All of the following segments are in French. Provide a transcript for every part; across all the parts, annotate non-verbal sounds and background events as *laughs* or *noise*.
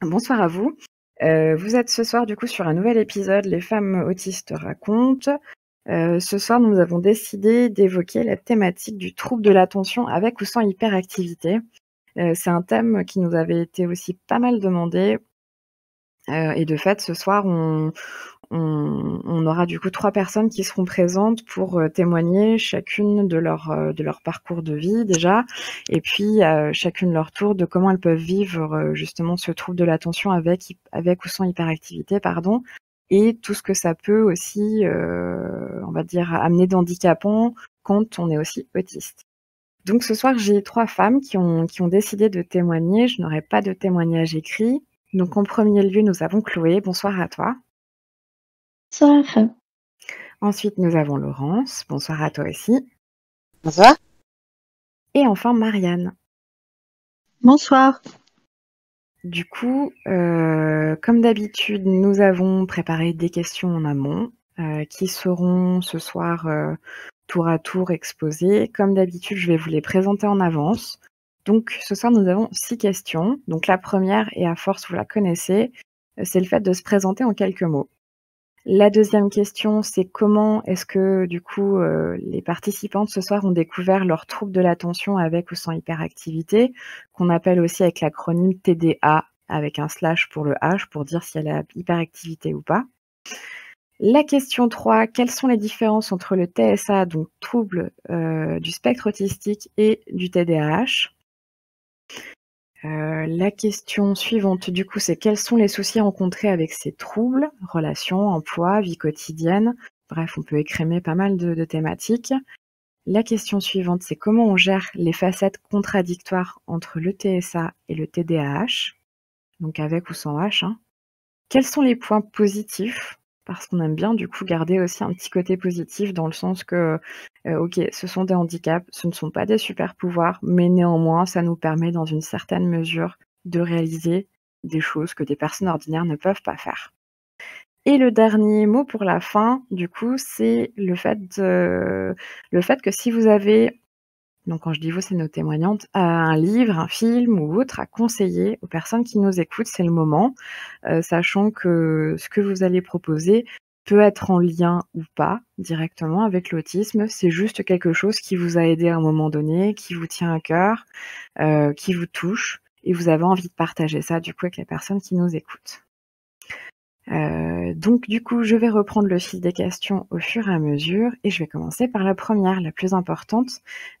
Bonsoir à vous. Euh, vous êtes ce soir du coup sur un nouvel épisode Les femmes autistes racontent. Euh, ce soir, nous avons décidé d'évoquer la thématique du trouble de l'attention avec ou sans hyperactivité. Euh, c'est un thème qui nous avait été aussi pas mal demandé. et de fait, ce soir, on, on, aura du coup trois personnes qui seront présentes pour euh, témoigner chacune de leur, euh, de leur parcours de vie déjà, et puis euh, chacune leur tour de comment elles peuvent vivre justement ce trouble de l'attention avec, avec ou sans hyperactivité, pardon, et tout ce que ça peut aussi, on va dire, amener d'handicapants quand on est aussi autiste. Donc ce soir, j'ai trois femmes qui ont, qui ont décidé de témoigner. Je n'aurai pas de témoignage écrit. Donc en premier lieu, nous avons Chloé. Bonsoir à toi. Bonsoir. Ensuite, nous avons Laurence. Bonsoir à toi aussi. Bonsoir. Et enfin, Marianne. Bonsoir. Du coup, euh, comme d'habitude, nous avons préparé des questions en amont euh, qui seront ce soir euh, tour à tour exposées. Comme d'habitude, je vais vous les présenter en avance. Donc, ce soir, nous avons six questions. Donc, la première, et à force, vous la connaissez, c'est le fait de se présenter en quelques mots. La deuxième question, c'est comment est-ce que du coup euh, les participantes ce soir ont découvert leur trouble de l'attention avec ou sans hyperactivité, qu'on appelle aussi avec l'acronyme TDA avec un slash pour le H pour dire si elle a hyperactivité ou pas. La question 3, quelles sont les différences entre le TSA, donc trouble euh, du spectre autistique, et du TDAH euh, la question suivante, du coup, c'est quels sont les soucis rencontrés avec ces troubles, relations, emploi, vie quotidienne? Bref, on peut écrémer pas mal de, thématiques. La question suivante, c'est comment on gère les facettes contradictoires entre le TSA et le TDAH, donc avec ou sans H. Hein. Quels sont les points positifs parce qu'on aime bien du coup garder aussi un petit côté positif dans le sens que, euh, ok, ce sont des handicaps, ce ne sont pas des super pouvoirs, mais néanmoins, ça nous permet dans une certaine mesure de réaliser des choses que des personnes ordinaires ne peuvent pas faire. Et le dernier mot pour la fin, du coup, c'est le fait le fait que si vous avez donc quand je dis vous, c'est nos témoignantes, un livre, un film ou autre à conseiller aux personnes qui nous écoutent, c'est le moment, euh, sachant que ce que vous allez proposer peut être en lien ou pas directement avec l'autisme. C'est juste quelque chose qui vous a aidé à un moment donné, qui vous tient à cœur, euh, qui vous touche, et vous avez envie de partager ça du coup avec les personnes qui nous écoutent. Euh, donc du coup, je vais reprendre le fil des questions au fur et à mesure et je vais commencer par la première, la plus importante.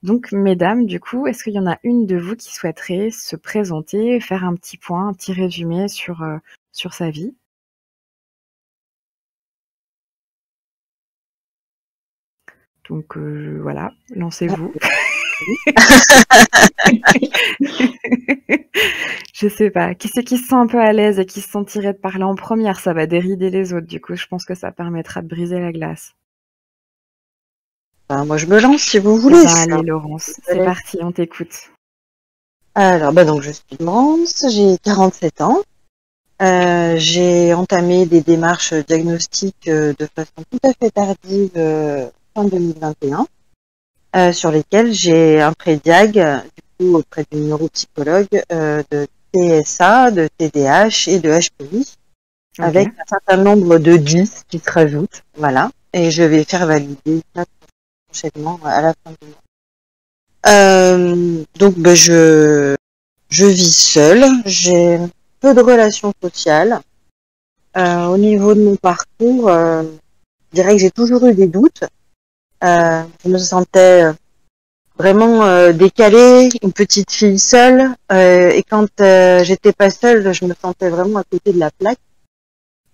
Donc mesdames, du coup, est-ce qu'il y en a une de vous qui souhaiterait se présenter, faire un petit point, un petit résumé sur, euh, sur sa vie? Donc euh, voilà, lancez-vous. *laughs* *laughs* je sais pas. Qui c'est qui se sent un peu à l'aise et qui se sentirait de parler en première Ça va dérider les autres. Du coup, je pense que ça permettra de briser la glace. Ben, moi, je me lance si vous voulez. Ben, allez, Laurence, c'est parti, on t'écoute. Alors, ben, donc, je suis Laurence, j'ai 47 ans. Euh, j'ai entamé des démarches diagnostiques euh, de façon tout à fait tardive euh, en 2021. Euh, sur lesquels j'ai un prédiag du coup auprès d'une neuropsychologue euh, de TSA, de TDH et de HPI, avec un certain nombre de 10 qui se rajoutent, voilà. Et je vais faire valider ça prochainement à la fin du mois. Euh, donc ben, je je vis seule, j'ai peu de relations sociales. Euh, au niveau de mon parcours, euh, je dirais que j'ai toujours eu des doutes. Euh, je me sentais euh, vraiment euh, décalée, une petite fille seule. Euh, et quand j'étais pas seule, je me sentais vraiment à côté de la plaque.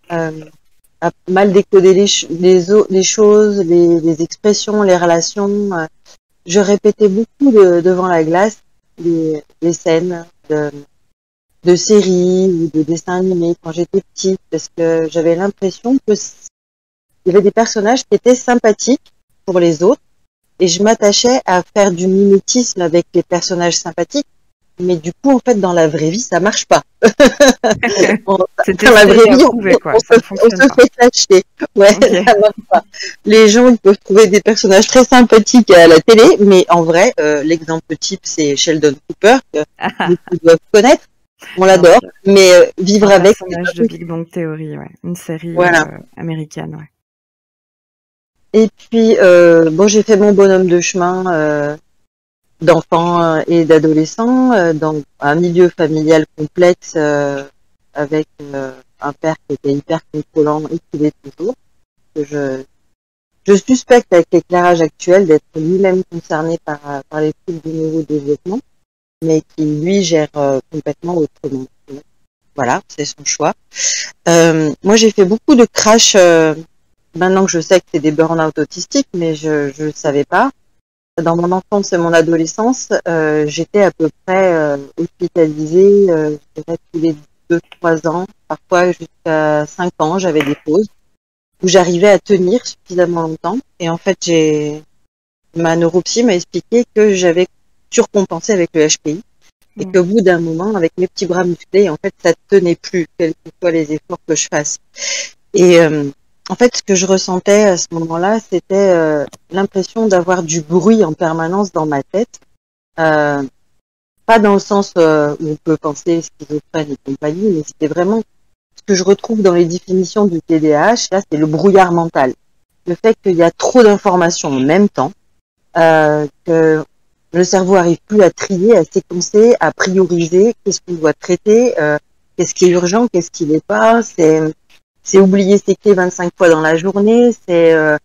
à mal décoder les, les, les choses, les, les, expressions, les relations. je répétais beaucoup de, devant la glace les, les scènes de, de séries ou de dessins animés quand j'étais petite parce que j'avais l'impression que il y avait des personnages qui étaient sympathiques pour les autres. Et je m'attachais à faire du mimétisme avec les personnages sympathiques. Mais du coup en fait dans la vraie vie ça marche pas. *laughs* Dans la vraie vie on, se, fait flasher ouais ça marche pas. Les gens ils peuvent trouver des personnages très sympathiques à la télé mais en vrai euh, l'exemple type c'est Sheldon Cooper que vous doivent connaître. On l'adore, mais euh, vivre Un avec. personnage de Big Bang Theory, ouais. Une série Voilà. euh, américaine, ouais. Et puis, euh, bon, j'ai fait mon bonhomme de chemin euh, d'enfants euh, et d'adolescents euh, dans un milieu familial complexe euh, avec un père qui était hyper contrôlant et qui l'est toujours. Je, je suspecte avec l'éclairage actuel d'être lui-même concerné par, par les troubles du neurodéveloppement, mais qui lui gère complètement autrement. Voilà, c'est son choix. Euh, moi, j'ai fait beaucoup de crash. euh, maintenant que je sais que c'est des burn-out autistiques, mais je ne savais pas. Dans mon enfance et mon adolescence, euh, j'étais à peu près euh, hospitalisée, euh, je dirais tous les deux, trois ans, parfois jusqu'à cinq ans, j'avais des pauses où j'arrivais à tenir suffisamment longtemps. Et en fait, j'ai ma neuropsy m'a expliqué que j'avais surcompensé avec le HPI et Mm. qu'au bout d'un moment, avec mes petits bras musclés, en fait, ça tenait plus, quels que soient les efforts que je fasse. Et euh, en fait, ce que je ressentais à ce moment-là, c'était euh, l'impression d'avoir du bruit en permanence dans ma tête. Euh, pas dans le sens euh, où on peut penser schizophrène et compagnie, mais c'était vraiment ce que je retrouve dans les définitions du TDAH. Là, c'est le brouillard mental. Le fait qu'il y a trop d'informations en même temps, que le cerveau arrive plus à trier, à séquencer, à prioriser, qu'est-ce qu'on doit traiter, qu'est-ce qui est urgent, qu'est-ce qui n'est pas. C'est oublier ses clés 25 fois dans la journée, c'est euh,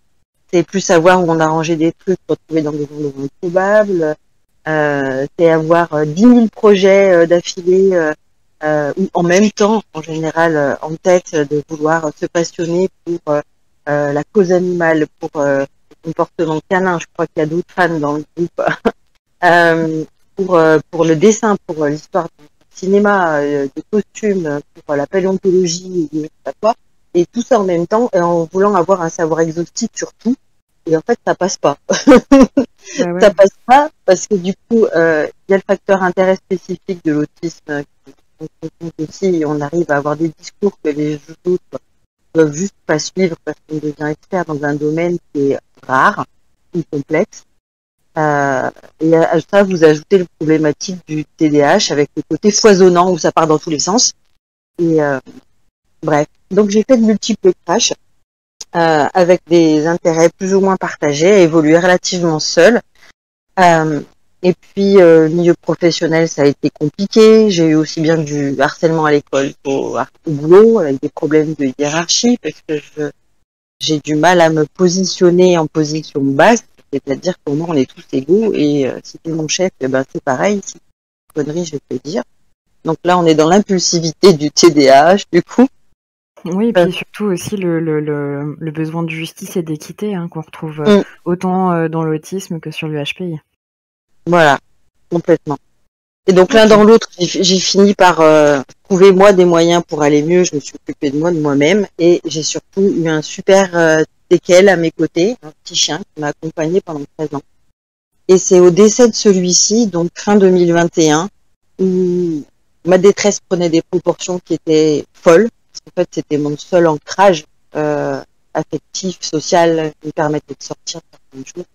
c'est plus savoir où on a rangé des trucs, retrouver dans des endroits improbables, euh, c'est avoir euh, 10 000 projets euh, d'affilée euh, euh, ou en même temps, en général, euh, en tête, euh, de vouloir se passionner pour euh, euh, la cause animale, pour euh, le comportement canin. Je crois qu'il y a d'autres fans dans le groupe. *laughs* Euh, pour, euh, pour le dessin, pour euh, l'histoire du cinéma, euh, des costumes, pour euh, la paléontologie, je. Et tout ça en même temps, et en voulant avoir un savoir exhaustif sur tout. Et en fait, ça passe pas. *laughs* Bah ouais. ça passe pas parce que du coup, euh, il y a le facteur intérêt spécifique de l'autisme euh, aussi. Et on arrive à avoir des discours que les autres peuvent juste pas suivre parce qu'on devient expert dans un domaine qui est rare ou complexe. Euh, et à ça, vous ajoutez le problématique du TDAH avec le côté foisonnant où ça part dans tous les sens. Et euh, bref, donc j'ai fait de multiples crashs euh, avec des intérêts plus ou moins partagés, à évoluer relativement seul. Euh, et puis, euh, milieu professionnel, ça a été compliqué. J'ai eu aussi bien du harcèlement à l'école qu'au au boulot, avec des problèmes de hiérarchie, parce que je j'ai du mal à me positionner en position basse, c'est-à-dire que moi, on est tous égaux, et euh, si t'es mon chef, eh ben, c'est pareil, si t'es une connerie, je vais te le dire. Donc là, on est dans l'impulsivité du TDAH, du coup. Oui, et Euh. puis surtout aussi le, le, le, le besoin de justice et d'équité hein, qu'on retrouve euh, Mm. autant euh, dans l'autisme que sur le HPI. Voilà, complètement. Et donc l'un dans l'autre, j'ai fini par euh, trouver moi des moyens pour aller mieux. Je me suis occupée de moi, de moi-même, et j'ai surtout eu un super euh, teckel à mes côtés, un petit chien qui m'a accompagné pendant 13 ans. Et c'est au décès de celui-ci, donc fin 2021, où ma détresse prenait des proportions qui étaient folles. Parce qu'en fait, c'était mon seul ancrage euh, affectif, social, qui me permettait de sortir certaines choses.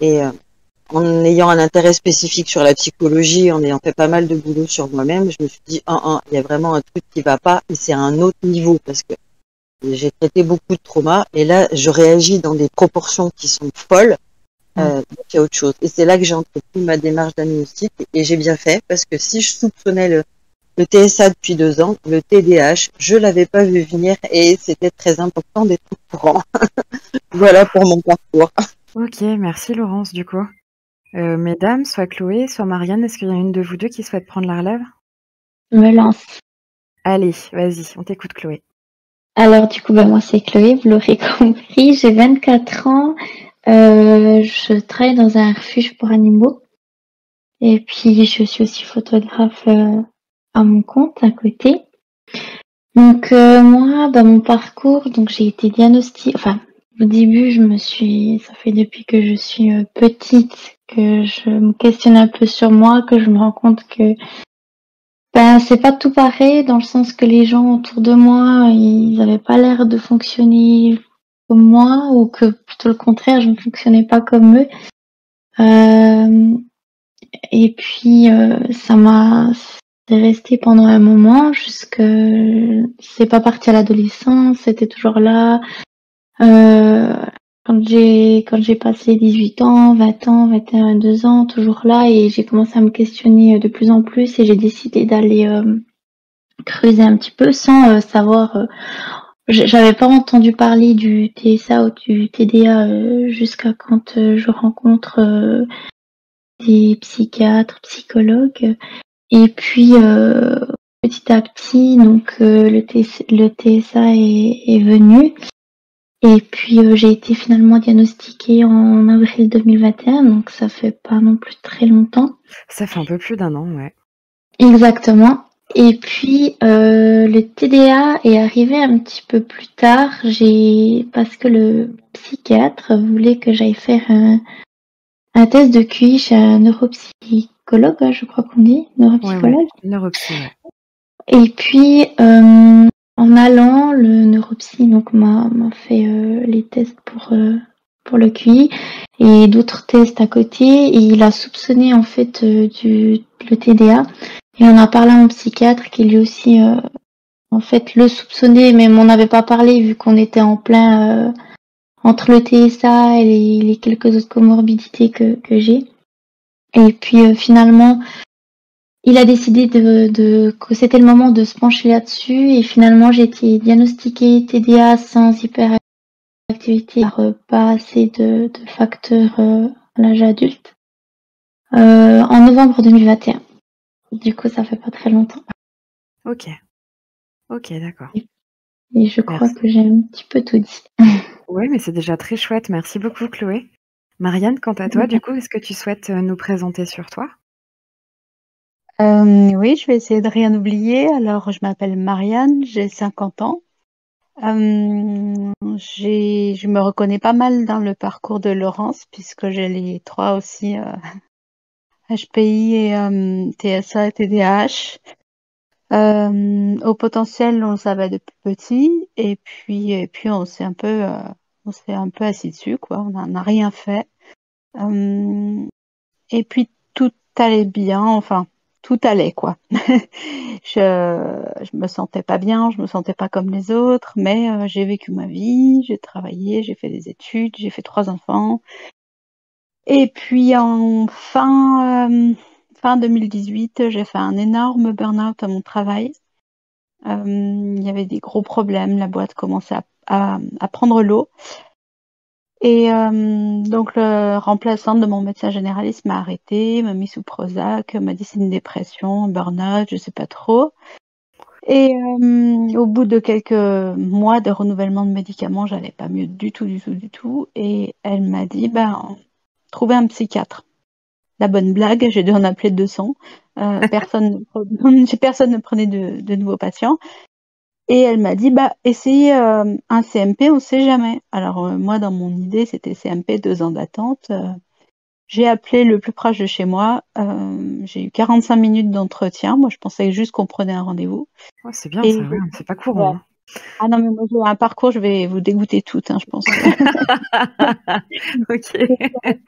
Et euh, en ayant un intérêt spécifique sur la psychologie, en ayant fait pas mal de boulot sur moi-même, je me suis dit, un, un, il y a vraiment un truc qui va pas, et c'est à un autre niveau, parce que j'ai traité beaucoup de traumas, et là, je réagis dans des proportions qui sont folles, euh, donc il y a autre chose. Et c'est là que j'ai entrepris ma démarche diagnostic, et j'ai bien fait, parce que si je soupçonnais le, le TSA depuis deux ans, le TDAH, je l'avais pas vu venir, et c'était très important d'être au courant. *laughs* voilà pour mon parcours. Ok, merci Laurence du coup. Euh, mesdames, soit Chloé, soit Marianne, est-ce qu'il y a une de vous deux qui souhaite prendre la relève? Je me lance. Allez, vas-y, on t'écoute Chloé. Alors du coup, bah, moi c'est Chloé, vous l'aurez *laughs* compris, j'ai 24 ans, euh, je travaille dans un refuge pour animaux et puis je suis aussi photographe euh, à mon compte à côté. Donc euh, moi, bah, mon parcours, donc j'ai été diagnostiquée, enfin au début je me suis, ça fait depuis que je suis euh, petite que je me questionne un peu sur moi, que je me rends compte que ben, c'est pas tout pareil dans le sens que les gens autour de moi, ils avaient pas l'air de fonctionner comme moi ou que plutôt le contraire, je ne fonctionnais pas comme eux. Euh, et puis euh, ça m'a c'est resté pendant un moment jusque c'est pas parti à l'adolescence, c'était toujours là. Euh, quand j'ai quand j'ai passé 18 ans, 20 ans, 21, 22 ans, toujours là et j'ai commencé à me questionner de plus en plus et j'ai décidé d'aller euh, creuser un petit peu sans euh, savoir euh, j'avais pas entendu parler du TSA ou du TDA jusqu'à quand je rencontre des psychiatres, psychologues et puis petit à petit donc le, le TSA est, est venu et puis euh, j'ai été finalement diagnostiquée en avril 2021, donc ça fait pas non plus très longtemps. Ça fait un peu plus d'un an, ouais. Exactement. Et puis euh, le TDA est arrivé un petit peu plus tard. J'ai parce que le psychiatre voulait que j'aille faire un, un, test de QI chez un neuropsychologue, je crois qu'on dit, neuropsychologue. Ouais, Et puis euh, en allant, le neuropsy donc m'a fait euh, les tests pour euh, pour le QI et d'autres tests à côté. Et il a soupçonné en fait euh, du le TDA et on a parlé à mon psychiatre qui lui aussi en fait le soupçonnait mais on n'avait pas parlé vu qu'on était en plein entre le TSA et les, les quelques autres comorbidités que, que j'ai et puis finalement il a décidé de, que c'était le moment de se pencher là-dessus et finalement j'ai été diagnostiquée TDA sans hyperactivité pas assez de, facteurs euh, à l'âge adulte euh, en novembre 2021. Du coup, ça fait pas très longtemps. Ok. Ok, d'accord. Et, je crois que j'ai un petit peu tout dit. oui, mais c'est déjà très chouette. Merci beaucoup, Chloé. Marianne, quant à toi, du coup, est-ce que tu souhaites euh, nous présenter sur toi? Euh, oui, je vais essayer de rien oublier. Alors, je m'appelle Marianne, j'ai 50 ans. Euh, je me reconnais pas mal dans le parcours de Laurence, puisque j'ai les trois aussi, HPI et TSA et TDAH. au potentiel, on le savait depuis petit, et puis, et puis on s'est un peu, on s'est un peu assis dessus, quoi. On n'a rien fait. et puis tout allait bien, enfin tout allait quoi. *laughs* je, je me sentais pas bien, je me sentais pas comme les autres, mais euh, j'ai vécu ma vie, j'ai travaillé, j'ai fait des études, j'ai fait trois enfants. Et puis en fin euh, fin 2018, j'ai fait un énorme burn-out à mon travail. Euh, il y avait des gros problèmes, la boîte commençait à, à prendre l'eau. Et euh, donc le remplaçant de mon médecin généraliste m'a arrêté, m'a mis sous Prozac, m'a dit c'est une dépression, un burn-out, je sais pas trop. Et euh, au bout de quelques mois de renouvellement de médicaments, j'allais pas mieux du tout, du tout, du tout. Et elle m'a dit, ben, trouvez un psychiatre. La bonne blague, j'ai dû en appeler 200. Euh, *laughs* personne, *laughs* personne ne prenait de, de nouveaux patients. Et elle m'a dit, bah, essayez euh, un CMP, on sait jamais. Alors, euh, moi, dans mon idée, c'était CMP, deux ans d'attente. Euh, j'ai appelé le plus proche de chez moi. j'ai eu 45 minutes d'entretien. Moi, je pensais juste qu'on prenait un rendez-vous. c'est bien, c'est pas courant. Hein. Ah non, mais moi, j'ai un parcours, je vais vous dégoûter toutes, hein, je pense. *laughs* ok. *laughs*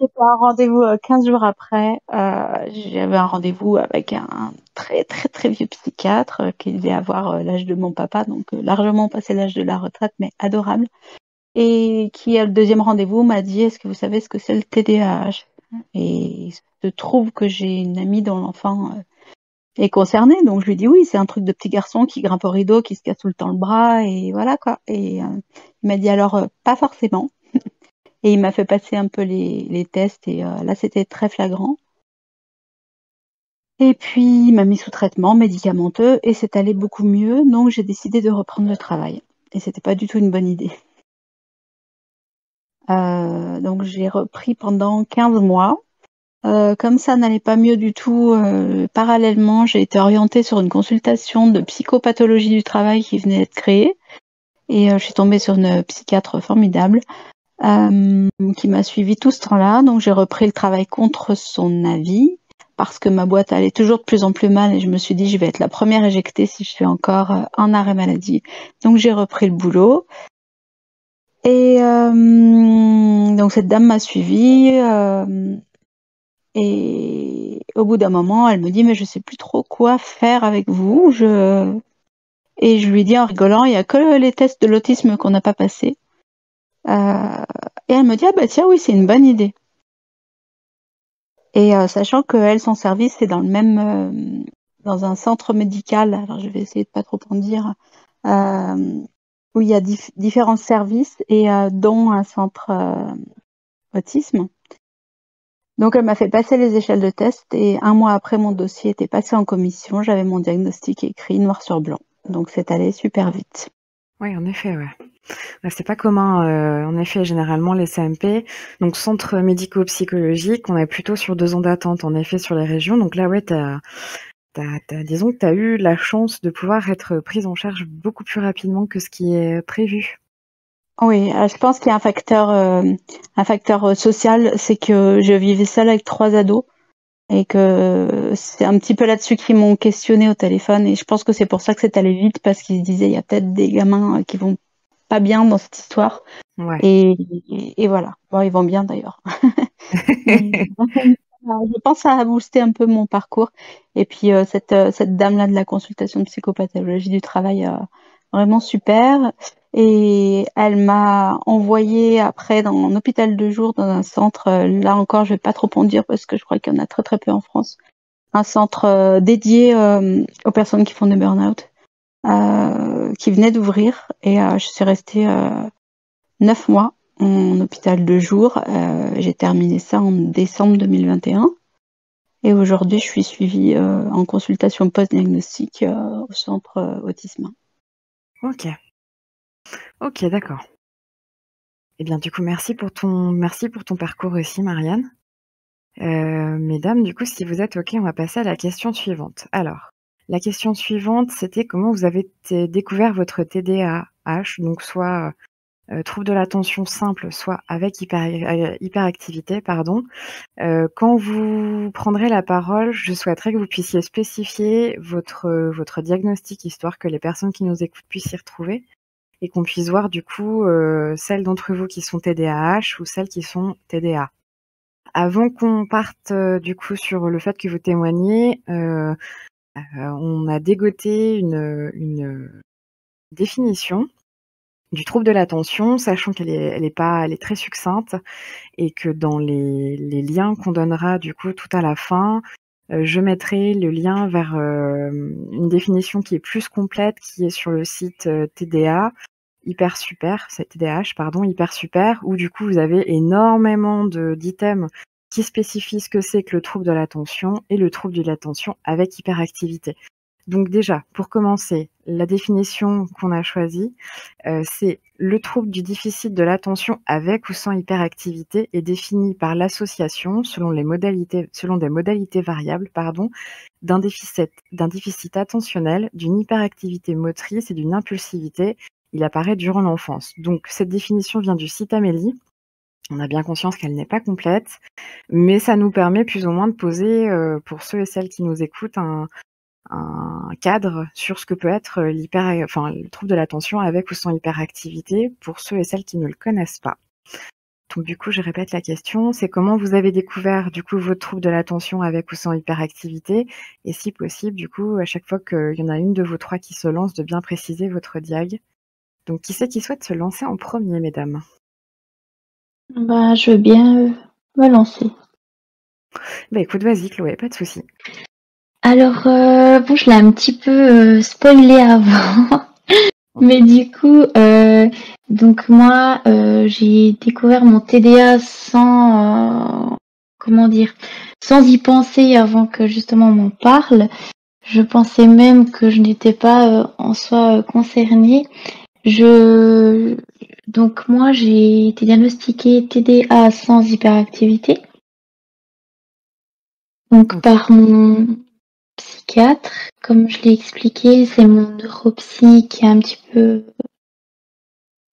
C'était un rendez-vous 15 jours après. J'avais un rendez-vous avec un très très très vieux psychiatre euh, qui devait avoir euh, l'âge de mon papa, donc euh, largement passé l'âge de la retraite, mais adorable. Et qui, à le deuxième rendez-vous, m'a dit Est-ce que vous savez ce que c'est le TDAH Et il se trouve que j'ai une amie dont l'enfant est concerné, donc je lui dis Oui, c'est un truc de petit garçon qui grimpe au rideau, qui se casse tout le temps le bras, et voilà quoi. Et il m'a dit Alors, pas forcément. Et il m'a fait passer un peu les, tests, et là, c'était très flagrant. Et puis, il m'a mis sous traitement médicamenteux et c'est allé beaucoup mieux, donc j'ai décidé de reprendre le travail. Et c'était pas du tout une bonne idée. *laughs* Euh, donc j'ai repris pendant 15 mois. Euh, comme ça n'allait pas mieux du tout, euh, parallèlement, j'ai été orientée sur une consultation de psychopathologie du travail qui venait d'être créée. Et je suis tombée sur une psychiatre formidable qui m'a suivi tout ce temps-là. Donc j'ai repris le travail contre son avis parce que ma boîte allait toujours de plus en plus mal et je me suis dit je vais être la première éjectée si je suis encore euh, en arrêt maladie. Donc j'ai repris le boulot. Et euh, donc cette dame m'a suivie euh, et au bout d'un moment, elle me dit mais je sais plus trop quoi faire avec vous. Je et je lui dis en rigolant, il y a que les tests de l'autisme qu'on n'a pas passé. Euh, et elle me dit ah bah tiens oui c'est une bonne idée. Et euh, sachant que elle son service c'est dans le même euh, dans un centre médical. Alors je vais essayer de pas trop en dire. où il y a différents services et dont un centre autisme. Donc elle m'a fait passer les échelles de test et un mois après mon dossier était passé en commission, j'avais mon diagnostic écrit noir sur blanc. Donc c'est allé super vite. Oui, en effet, ouais. Bah, c'est pas commun, euh, en effet, généralement les CMP, donc centres médico-psychologiques, on est plutôt sur deux ans d'attente, en effet, sur les régions. Donc là, ouais, t'as, disons que tu as eu la chance de pouvoir être prise en charge beaucoup plus rapidement que ce qui est prévu. Oui, euh, je pense qu'il y a un facteur, euh, un facteur social, c'est que je vivais seule avec trois ados et que c'est un petit peu là-dessus qu'ils m'ont questionné au téléphone et je pense que c'est pour ça que c'est allé vite parce qu'ils se disaient il y a peut-être des gamins qui vont pas bien dans cette histoire. Et, et, voilà. Bon ils vont bien d'ailleurs. *laughs* Je pense à booster un peu mon parcours. Et puis cette cette dame là de la consultation de psychopathologie du travail vraiment super. Et elle m'a envoyé après dans un hôpital de jour, dans un centre, euh, là encore je vais pas trop en dire parce que je crois qu'il y en a très très peu en France, un centre euh, dédié euh, aux personnes qui font des burn-out, qui venait d'ouvrir et je suis restée neuf mois en hôpital de jour. J'ai terminé ça en décembre 2021. Et aujourd'hui, je suis suivie en consultation post-diagnostic au centre autisme. Ok. Ok, d'accord. Eh bien, du coup, merci pour ton, merci pour ton parcours aussi, Marianne. Euh, mesdames, du coup, si vous êtes OK, on va passer à la question suivante. Alors, la question suivante, c'était comment vous avez découvert votre TDAH, donc soit euh, trouble de l'attention simple, soit avec hyper, hyperactivité, pardon. Euh, quand vous prendrez la parole, je souhaiterais que vous puissiez spécifier votre, votre diagnostic, histoire que les personnes qui nous écoutent puissent s'y retrouver et qu'on puisse voir du coup euh, celles d'entre vous qui sont TDAH ou celles qui sont TDA. Avant qu'on parte euh, du coup sur le fait que vous témoignez, euh, on a dégoté une, définition du trouble de l'attention, sachant qu'elle est, pas, elle est très succincte et que dans les, liens qu'on donnera du coup tout à la fin, je mettrai le lien vers une définition qui est plus complète, qui est sur le site TDA, hyper super, c'est pardon, hyper super, où du coup vous avez énormément d'items qui spécifient ce que c'est que le trouble de l'attention et le trouble de l'attention avec hyperactivité. Donc déjà, pour commencer, la définition qu'on a choisie, euh, c'est le trouble du déficit de l'attention avec ou sans hyperactivité est défini par l'association selon des modalités variables, d'un déficit, d'un déficit attentionnel, d'une hyperactivité motrice et d'une impulsivité il apparaît durant l'enfance. Donc cette définition vient du site Amélie. On a bien conscience qu'elle n'est pas complète, mais ça nous permet plus ou moins de poser, euh, pour ceux et celles qui nous écoutent, un, cadre sur ce que peut être l'hyper, enfin, le trouble de l'attention avec ou sans hyperactivité pour ceux et celles qui ne le connaissent pas. Donc du coup, je répète la question, c'est comment vous avez découvert du coup votre trouble de l'attention avec ou sans hyperactivité? Et si possible, du coup, à chaque fois qu'il y en a une de vos trois qui se lance, de bien préciser votre diag. Donc, qui c'est qui souhaite se lancer en premier, mesdames? Bah, je veux bien euh, me lancer. Bah, écoute, vas-y, Chloé, pas de souci. Alors, euh, bon, je l'ai un petit peu euh, spoilé avant. *laughs* Mais du coup, donc moi, j'ai découvert mon TDA sans, comment dire, sans y penser avant que justement on m'en parle. Je pensais même que je n'étais pas en soi concernée. Je donc moi j'ai été diagnostiquée TDA sans hyperactivité. Donc par mon psychiatre, comme je l'ai expliqué, c'est mon neuropsy qui a un petit peu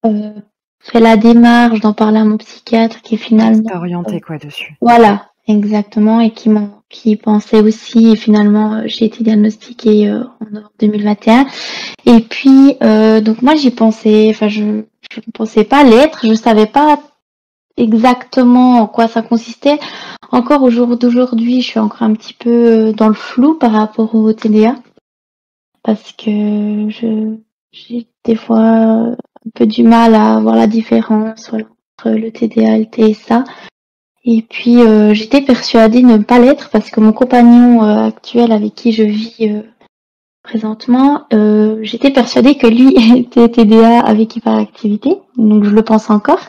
euh, fait la démarche d'en parler à mon psychiatre qui finalement orienté quoi dessus. Voilà, exactement et qui qui pensait aussi, et finalement, euh, j'ai été diagnostiquée euh, en novembre 2021. Et puis, euh, donc moi, j'y pensais, enfin, je ne pensais pas l'être, je savais pas exactement en quoi ça consistait. Encore au jour d'aujourd'hui, je suis encore un petit peu dans le flou par rapport au TDA parce que je j'ai des fois un peu du mal à voir la différence entre le TDA et le TSA. Et puis euh, j'étais persuadée de ne pas l'être parce que mon compagnon euh, actuel avec qui je vis euh, présentement, j'étais persuadée que lui *laughs* était TDA avec hyperactivité, donc je le pense encore.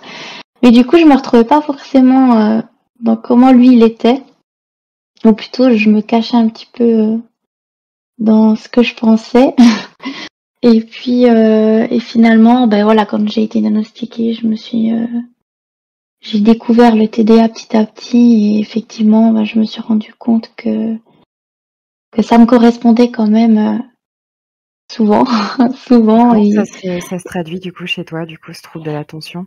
Mais du coup, je me retrouvais pas forcément dans comment lui il était. Ou plutôt, je me cachais un petit peu dans ce que je pensais. *laughs* et puis, et finalement, ben voilà, quand j'ai été diagnostiquée, je me suis j'ai découvert le TDA petit à petit et effectivement, bah, je me suis rendu compte que, que ça me correspondait quand même euh, souvent. *laughs* souvent et... ça, se, ça, se, traduit du coup chez toi, du coup, ce trouble de l'attention?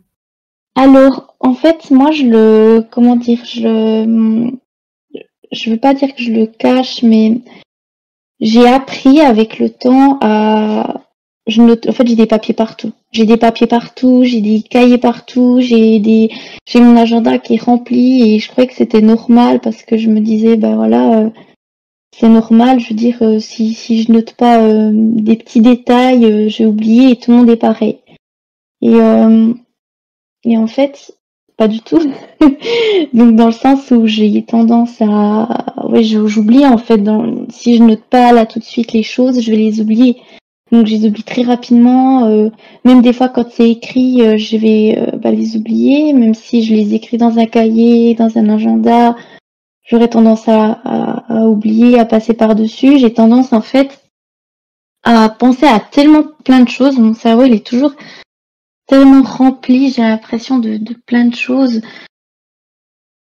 Alors, en fait, moi, je le. Comment dire Je Je veux pas dire que je le cache, mais j'ai appris avec le temps à je note, en fait, j'ai des papiers partout. J'ai des papiers partout, j'ai des cahiers partout, j'ai des, j'ai mon agenda qui est rempli et je croyais que c'était normal parce que je me disais, ben voilà, euh, c'est normal. Je veux dire, euh, si, si je note pas euh, des petits détails, j'ai oublié et tout le monde est pareil. Et, et en fait, pas du tout. *laughs* Donc dans le sens où j'ai tendance à, ouais, j'oublie en fait. Si je note pas là tout de suite les choses, je vais les oublier. Donc je les oublie très rapidement. Euh, même des fois quand c'est écrit, euh, je vais euh, bah, les oublier. Même si je les écris dans un cahier, dans un agenda, j'aurais tendance à, à, oublier, à passer par-dessus. J'ai tendance en fait à penser à tellement plein de choses. Mon cerveau il est toujours tellement rempli, j'ai l'impression de, de, plein de choses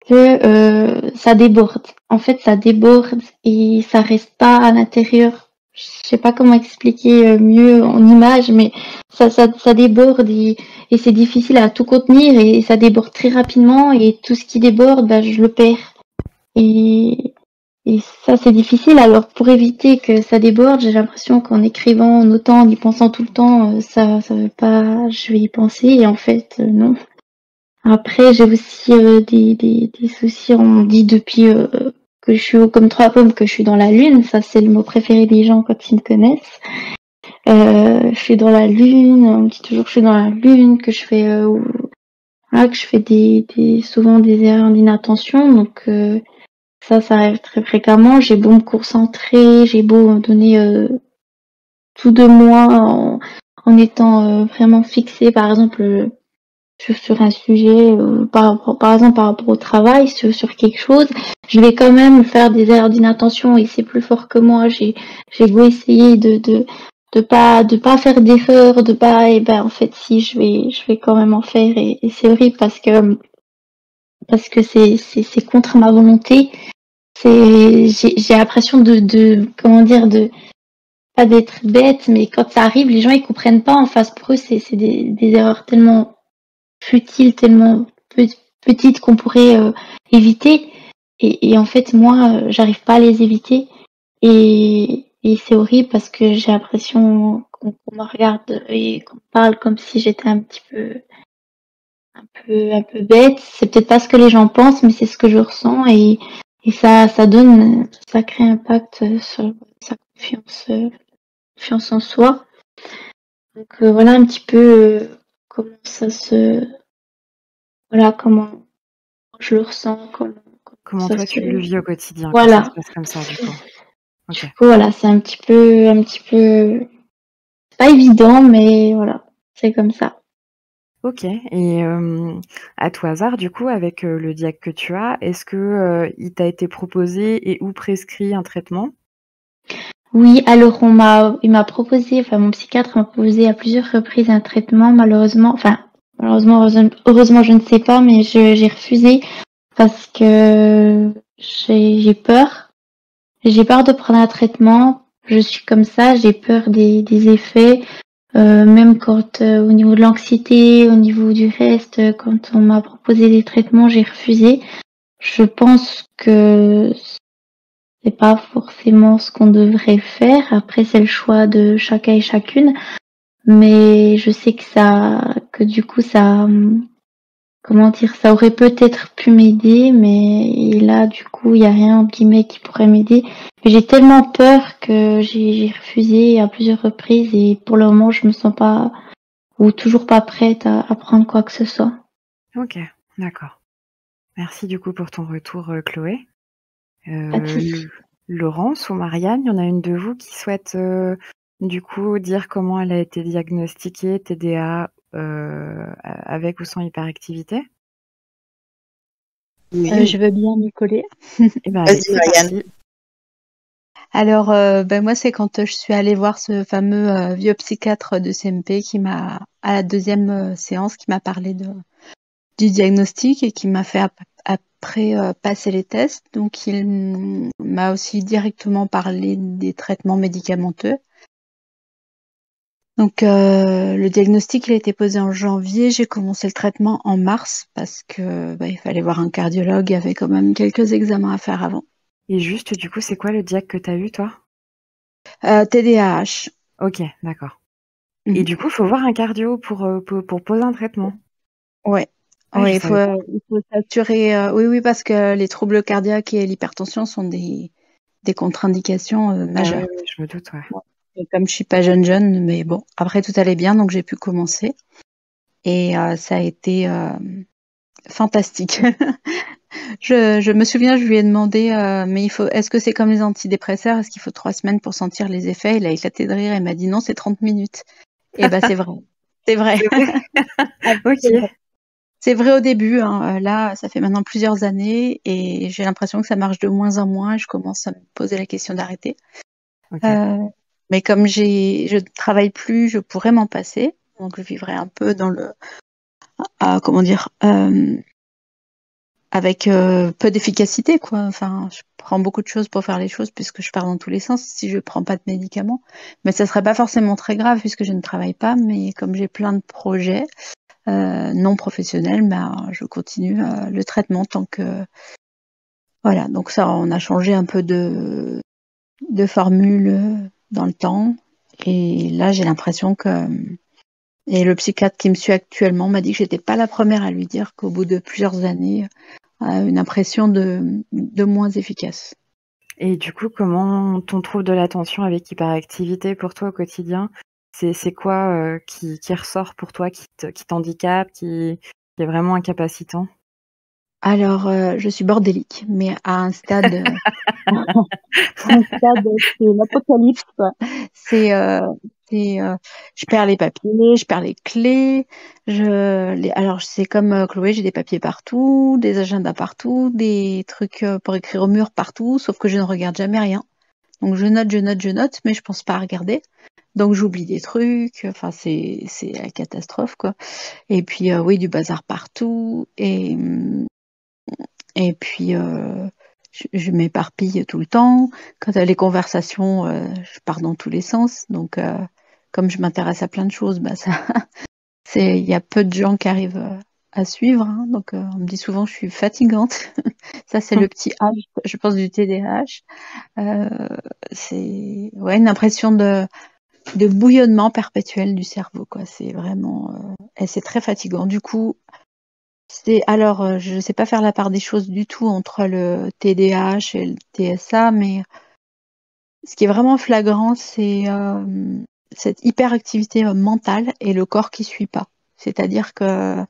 que ça déborde. En fait ça déborde et ça reste pas à l'intérieur je sais pas comment expliquer euh, mieux en image, mais ça, ça, ça déborde et, c'est difficile à tout contenir et ça déborde très rapidement et tout ce qui déborde, bah, je le perds. Et, et ça, c'est difficile. Alors, pour éviter que ça déborde, j'ai l'impression qu'en écrivant, en notant, en y pensant tout le temps, euh, ça, ça veut pas, je vais y penser. Et en fait, euh, non. Après, j'ai aussi des, des, des, soucis, on dit depuis que je suis comme trois pommes, que je suis dans la lune. Ça, c'est le mot préféré des gens quand ils me connaissent. Euh, je suis dans la lune. On me dit toujours que je suis dans la lune, que je fais, euh, que je fais des, des, souvent des erreurs d'inattention. Donc euh, ça, ça arrive très fréquemment. J'ai beau me concentrer, j'ai beau donner euh, tout de moi en, en étant vraiment fixé. Par exemple, sur, un sujet, euh, par, par exemple par rapport au travail, sur, sur, quelque chose, je vais quand même faire des erreurs d'inattention et c'est plus fort que moi. J'ai beau essayer de, de de pas de pas faire d'erreurs, de pas et ben en fait si je vais je vais quand même en faire et, c'est horrible parce que parce que c'est c'est contre ma volonté. C'est j'ai l'impression de de comment dire de pas d'être bête mais quand ça arrive les gens ils comprennent pas en face pour eux c'est c'est des erreurs tellement futile, tellement petite qu'on pourrait euh, éviter. Et, en fait, moi, euh, j'arrive pas à les éviter. Et, c'est horrible parce que j'ai l'impression qu'on me regarde et qu'on parle comme si j'étais un petit peu un peu un peu bête. C'est peut-être pas ce que les gens pensent, mais c'est ce que je ressens et, ça ça donne un sacré impact sur sa confiance confiance en soi. Donc euh, voilà un petit peu comment ça se voilà comment je le ressens comment, comment, toi tu le vis au quotidien voilà. ça se passe comme ça *laughs* du coup, voilà c'est un petit peu un petit peu pas évident mais voilà c'est comme ça. Ok. Et euh, à tout hasard, du coup, avec euh, le diag que tu as, est-ce que euh, il t'a été proposé et ou prescrit un traitement? Oui, alors on m'a, il m'a proposé, enfin mon psychiatre m'a proposé à plusieurs reprises un traitement. Malheureusement, enfin Malheureusement, heureusement, je ne sais pas, mais j'ai refusé parce que j'ai peur. J'ai peur de prendre un traitement. Je suis comme ça, j'ai peur des, des effets. Euh, même quand euh, au niveau de l'anxiété, au niveau du reste, quand on m'a proposé des traitements, j'ai refusé. Je pense que c'est pas forcément ce qu'on devrait faire. Après, c'est le choix de chacun et chacune mais je sais que ça, que du coup ça, comment dire, ça aurait peut-être pu m'aider, mais là, du coup, il n'y a rien, entre guillemets, qui pourrait m'aider. J'ai tellement peur que j'ai refusé à plusieurs reprises et pour le moment, je me sens pas ou toujours pas prête à, apprendre quoi que ce soit. Ok, d'accord. Merci du coup pour ton retour, euh, Chloé. Euh, Laurence ou Marianne, il y en a une de vous qui souhaite euh, du coup dire comment elle a été diagnostiquée TDA euh, avec ou sans hyperactivité? Oui. Je veux bien m'y coller. *laughs* Eh ben, Marianne. Alors, ben moi, c'est quand je suis allée voir ce fameux vieux psychiatre de CMP qui m'a, à la deuxième séance, qui m'a parlé de, du diagnostic et qui m'a fait après euh, passer les tests. Donc il m'a aussi directement parlé des traitements médicamenteux. Donc euh, le diagnostic il a été posé en janvier, j'ai commencé le traitement en mars parce que bah, il fallait voir un cardiologue, il y avait quand même quelques examens à faire avant. Et juste du coup, c'est quoi le diag que tu as eu toi? Euh, TDAH. Ok, d'accord. Et mmh. du coup, il faut voir un cardio pour, pour, pour poser un traitement. Ouais. Ah oui, il faut, il faut s'assurer. Euh, oui, oui, parce que les troubles cardiaques et l'hypertension sont des, des contre-indications euh, ah majeures. oui, je me doute, ouais. Comme je suis pas jeune jeune, mais bon, après tout allait bien, donc j'ai pu commencer. Et euh, ça a été fantastique. *laughs* je, je me souviens, je lui ai demandé, mais il faut, est-ce que c'est comme les antidépresseurs? Est-ce qu'il faut trois semaines pour sentir les effets? Il a éclaté de rire et m'a dit non, c'est 30 minutes. Et ben *laughs* c'est vrai. C'est vrai. *laughs* ok. C'est vrai au début, hein, euh, là, ça fait maintenant plusieurs années et j'ai l'impression que ça marche de moins en moins et je commence à me poser la question d'arrêter. Euh, mais comme j'ai, je ne travaille plus, je pourrais m'en passer. Donc je vivrai un peu dans le, comment dire, euh, avec peu d'efficacité, quoi. Enfin, je prends beaucoup de choses pour faire les choses puisque je pars dans tous les sens si je prends pas de médicaments. Mais ça serait pas forcément très grave puisque je ne travaille pas. Mais comme j'ai plein de projets, non professionnel, ben, je continue euh, le traitement tant que voilà. Donc ça, on a changé un peu de, formule dans le temps. Et là, j'ai l'impression que et le psychiatre qui me suit actuellement m'a dit que j'étais pas la première à lui dire qu'au bout de plusieurs années, a une impression de, de moins efficace. Et du coup, comment on trouve de l'attention avec hyperactivité pour toi au quotidien? C'est quoi euh, qui, ressort pour toi, qui t'handicape, qui, qui, est vraiment incapacitant? Alors, euh, je suis bordélique, mais à un stade, euh, *laughs* un stade c'est l'apocalypse. C'est, je perds les papiers, je perds les clés. Je, les, alors c'est comme Chloé, j'ai des papiers partout, des agendas partout, des trucs pour écrire au mur partout, sauf que je ne regarde jamais rien. Donc je note, je note, je note, mais je pense pas à regarder. Donc j'oublie des trucs, enfin c'est c'est la catastrophe quoi. Et puis euh, oui du bazar partout et et puis euh, je, m'éparpille tout le temps. Quand les conversations, euh, je pars dans tous les sens. Donc comme je m'intéresse à plein de choses, bah ça *laughs* c'est il y a peu de gens qui arrivent à suivre. Hein. donc on me dit souvent je suis fatigante. *laughs* ça c'est le petit H, je pense du TDAH. c'est ouais une impression de de bouillonnement perpétuel du cerveau, quoi. C'est vraiment, euh, et c'est très fatigant. Du coup, c'est alors, euh, je ne sais pas faire la part des choses du tout entre le TDAH et le TSA, mais ce qui est vraiment flagrant, c'est euh, cette hyperactivité mentale et le corps qui suit pas. C'est-à-dire que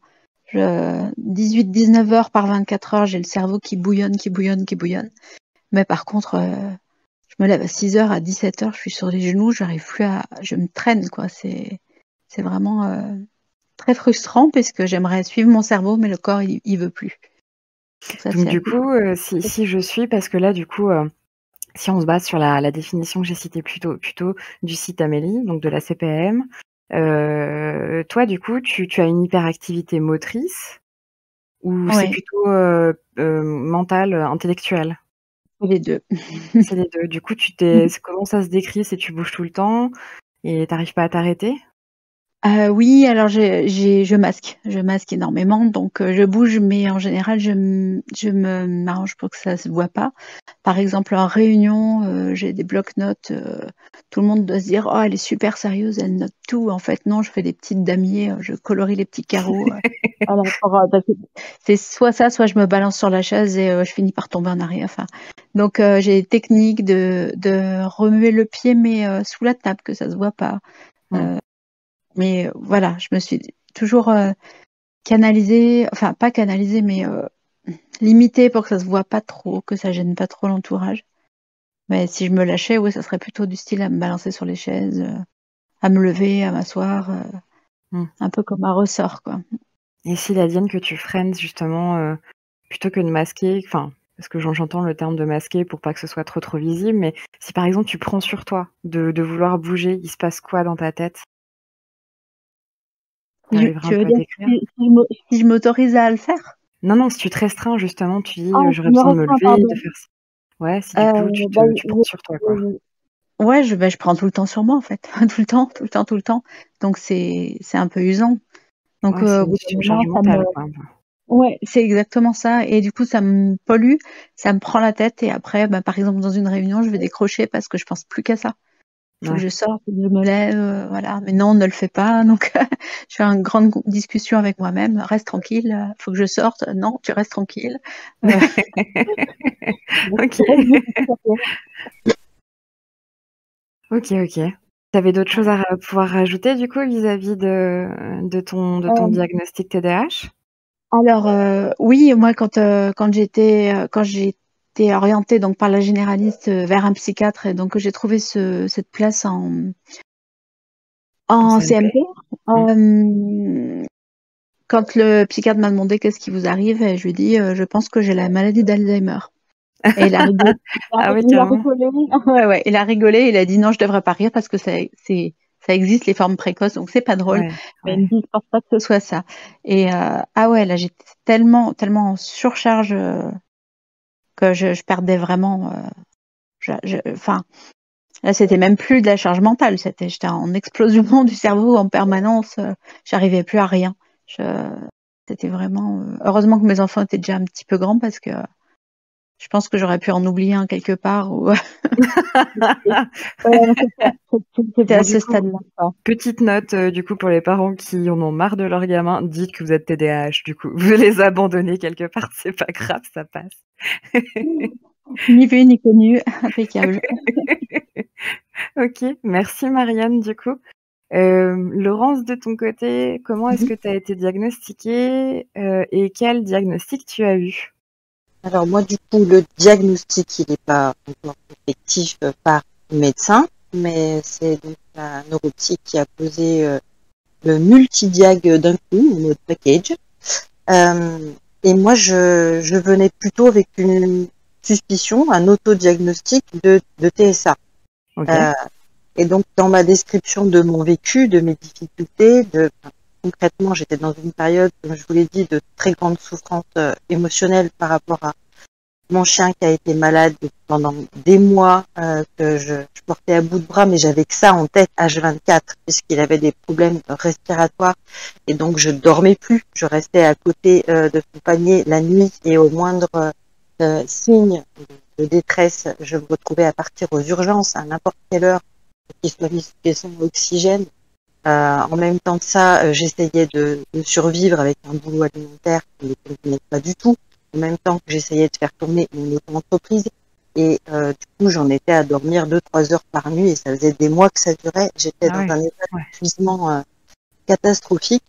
18-19 heures par 24 heures, j'ai le cerveau qui bouillonne, qui bouillonne, qui bouillonne. Mais par contre, me lève à 6 heures, à 17 heures, je suis sur les genoux, j'arrive plus à, je me traîne, quoi. C'est, c'est vraiment euh, très frustrant puisque j'aimerais suivre mon cerveau, mais le corps, il, il veut plus. Donc, du coup, euh, si, si, je suis, parce que là, du coup, euh, si on se base sur la, la définition que j'ai citée plus tôt, du site Amélie, donc de la CPM, toi, du coup, tu, tu, as une hyperactivité motrice ou c'est plutôt mentale, intellectuelle? c'est les deux. C'est les deux. Du coup, tu t'es, *laughs* comment ça se décrit? C'est tu bouges tout le temps et t'arrives pas à t'arrêter? Euh, oui, alors j'ai j'ai je masque, je masque énormément, donc heu, je bouge, mais en général, je m je me m'arrange pour que ça se voit pas. Par exemple, en réunion, heu, j'ai des blocs-notes, heu, tout le monde doit se dire: «Oh, elle est super sérieuse, elle note tout». En fait, non, je fais des petites damiers, heu, je colorie les petits carreaux, heu, voilà, pour, heu, parce que c'est soit ça, soit je me balance sur la chaise et heu, je finis par tomber en arrière, enfin, donc heu, j'ai des techniques de de remuer le pied, mais heu, sous la table, que ça se voit pas, Mmh. heu mais voilà, je me suis toujours, heu, canalisée, enfin pas canalisée, mais heu, limitée pour que ça se voit pas trop, que ça gêne pas trop l'entourage. Mais si je me lâchais, oui, ça serait plutôt du style à me balancer sur les chaises, à me lever, à m'asseoir, heu, Mmh. un peu comme un ressort, quoi. Et s'il advienne que tu freines justement, plutôt que de masquer, enfin, parce que j'en j'entends le terme de masquer pour pas que ce soit trop, trop visible, mais si par exemple tu prends sur toi de de vouloir bouger, il se passe quoi dans ta tête? Tu Tu veux dire si si je m'autorise à le faire? Non, non, si tu te restreins justement, tu dis: Ah, «Heu, je j'aurais besoin de me lever, de pardon. faire ci». Ouais, si du coup tu te bah, tu je prends sur toi, quoi. ouais, je bah, je prends tout le temps sur moi, en fait, *laughs* tout le temps, tout le temps, tout le temps, donc c'est un peu usant, donc Ouais, c'est ça peu. ouais, c'est exactement ça et du coup, ça me pollue, ça me prend la tête et après, bah, par exemple, dans une réunion, je vais décrocher parce que je pense plus qu'à ça. Faut que Ouais. je sorte, que je me lève, heu, voilà, mais non, ne le fais pas, *laughs* donc je fais une grande discussion avec moi-même: «Reste tranquille, heu, faut que je sorte». «Non, tu restes tranquille». Heu *laughs* *laughs* OK. OK, OK. Tu avais d'autres choses à pouvoir rajouter du coup vis-à-vis de de ton de ton Hem diagnostic TDAH? Alors, heu, oui, moi quand, heu, quand j'étais, quand j'ai été orientée donc par la généraliste, heu, vers un psychiatre et donc j'ai trouvé ce cette place en, En CMP? CMP, Mmh. quand le psychiatre m'a demandé: «Qu'est-ce qui vous arrive?» et je lui ai dit: «Heu, je pense que j'ai la maladie d'Alzheimer» et il a rigolé, il *laughs* a Ah oui, il a rigolé, *laughs* ouais, ouais, il a rigolé, il a dit: «Non, je devrais pas rire parce que ça c'est ça existe les formes précoces, donc c'est pas drôle», Ouais, mais ouais. «Je pense pas que ce soit ça» et ah ouais, là, j'étais tellement, tellement en surcharge, que je perdais vraiment, je enfin, là, c'était même plus de la charge mentale, c'était j'étais en explosion *laughs* du cerveau en permanence, heu, j'arrivais plus à rien. C'était vraiment, heu heureusement que mes enfants étaient déjà un petit peu grands parce que je pense que j'aurais pu en oublier un quelque part ou *laughs* c'était à ce stade-là, petite note, heu, du coup pour les parents qui en ont marre de leurs gamins, dites que vous êtes TDAH du coup. *laughs* Vous les abandonnez quelque part, c'est pas grave, ça passe. *laughs* Ni vu ni connu, impeccable. OK, merci Marianne du coup. Hem, Laurence de ton côté, comment est-ce Mmh que tu as été diagnostiquée, heu, et quel diagnostic tu as eu? Alors moi, du coup, le diagnostic, il est pas encore effectif, heu, par médecin, mais c'est donc la neuropsy qui a posé, heu, le multidiag, d'un coup, mode package. Hem et moi je je venais plutôt avec une suspicion, un autodiagnostic de de TSA. Heu et donc dans ma description de mon vécu, de mes difficultés, de enfin, concrètement, j'étais dans une période, comme je vous l'ai dit, de très grande souffrance, heu, émotionnelle par rapport à mon chien qui a été malade pendant des mois, heu, que je portais à bout de bras, mais j'avais que ça en tête H24 puisqu'il avait des problèmes respiratoires. Et donc je dormais plus. Je restais à côté, heu, de son panier la nuit. Et au moindre, signe de détresse, je me retrouvais à partir aux urgences à n'importe quelle heure qu'il soit mis sous caisson Heu, en même temps que ça, heu, j'essayais de de survivre avec un boulot alimentaire qui ne me convenait pas du tout, en même temps que j'essayais de faire tourner mon auto-entreprise et heu, du coup, j'en étais à dormir 2-3 heures par nuit et ça faisait des mois que ça durait. J'étais Ah dans un état d'épuisement, catastrophique.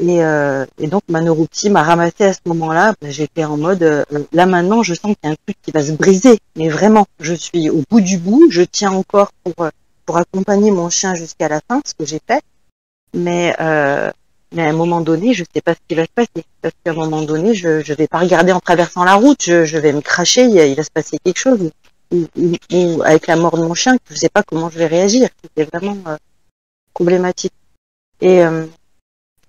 Et donc ma neuropsy m'a ramassée à ce moment-là. Bah, j'étais en mode, là maintenant je sens qu'il y a un truc qui va se briser, mais vraiment, je suis au bout du bout, je tiens encore pour, pour accompagner mon chien jusqu'à la fin, ce que j'ai fait, mais heu, mais à un moment donné, je sais pas ce qui va se passer. Parce qu'à un moment donné, je je vais pas regarder en traversant la route, je je vais me cracher, il va se passer quelque chose. Ou ou ou avec la mort de mon chien, je sais pas comment je vais réagir. C'était vraiment, heu, problématique. Et hem,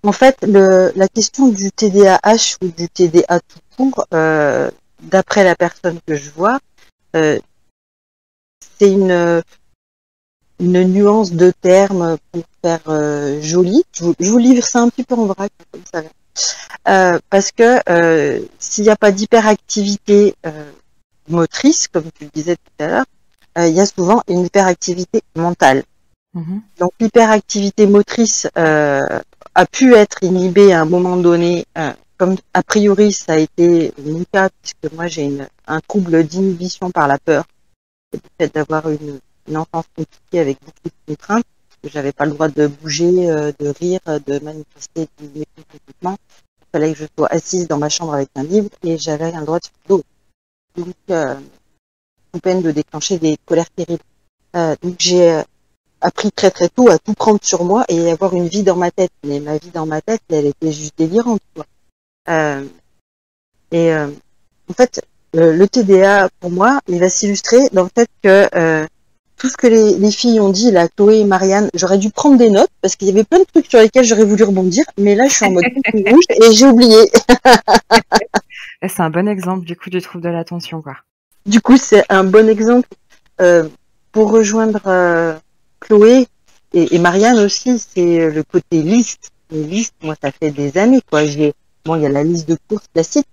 en fait, le la question du TDAH ou du TDA tout court, heu, d'après la personne que je vois, heu, c'est une, une nuance de termes pour faire euh, joli. Je vous, je vous livre ça un petit peu en vrac, comme ça. Euh, parce que euh, s'il n'y a pas d'hyperactivité euh, motrice, comme tu le disais tout à l'heure, euh, il y a souvent une hyperactivité mentale. Mhm. Donc l'hyperactivité motrice euh, a pu être inhibée à un moment donné, euh, comme a priori ça a été mon cas, puisque moi j'ai une- un trouble d'inhibition par la peur, le fait d'avoir une, une enfance compliquée avec beaucoup de contraintes, que j'avais pas le droit de bouger, euh, de rire, euh, de manifester mes comportements. Il fallait que je sois assise dans ma chambre avec un livre et j'avais le droit de d'autre. Donc, euh, peine de déclencher des colères terribles. Euh, donc j'ai appris très très tôt à tout prendre sur moi et avoir une vie dans ma tête. Mais ma vie dans ma tête, elle était juste délirante. Et en fait, le, TDA, pour moi, il va s'illustrer dans le fait que tout ce que les, les filles ont dit, là, Chloé et Marianne, j'aurais dû prendre des notes parce qu'il y avait plein de trucs sur lesquels j'aurais voulu rebondir, mais là, je suis en mode *laughs* rouge et j'ai oublié. Et C'est un bon exemple du coup du trouble de l'attention, quoi. Du coup, c'est un bon exemple euh, pour rejoindre euh, Chloé et, et Marianne aussi. C'est le côté liste. Les listes, moi, ça fait des années, quoi. J'ai bon, il y a la liste de courses classiques.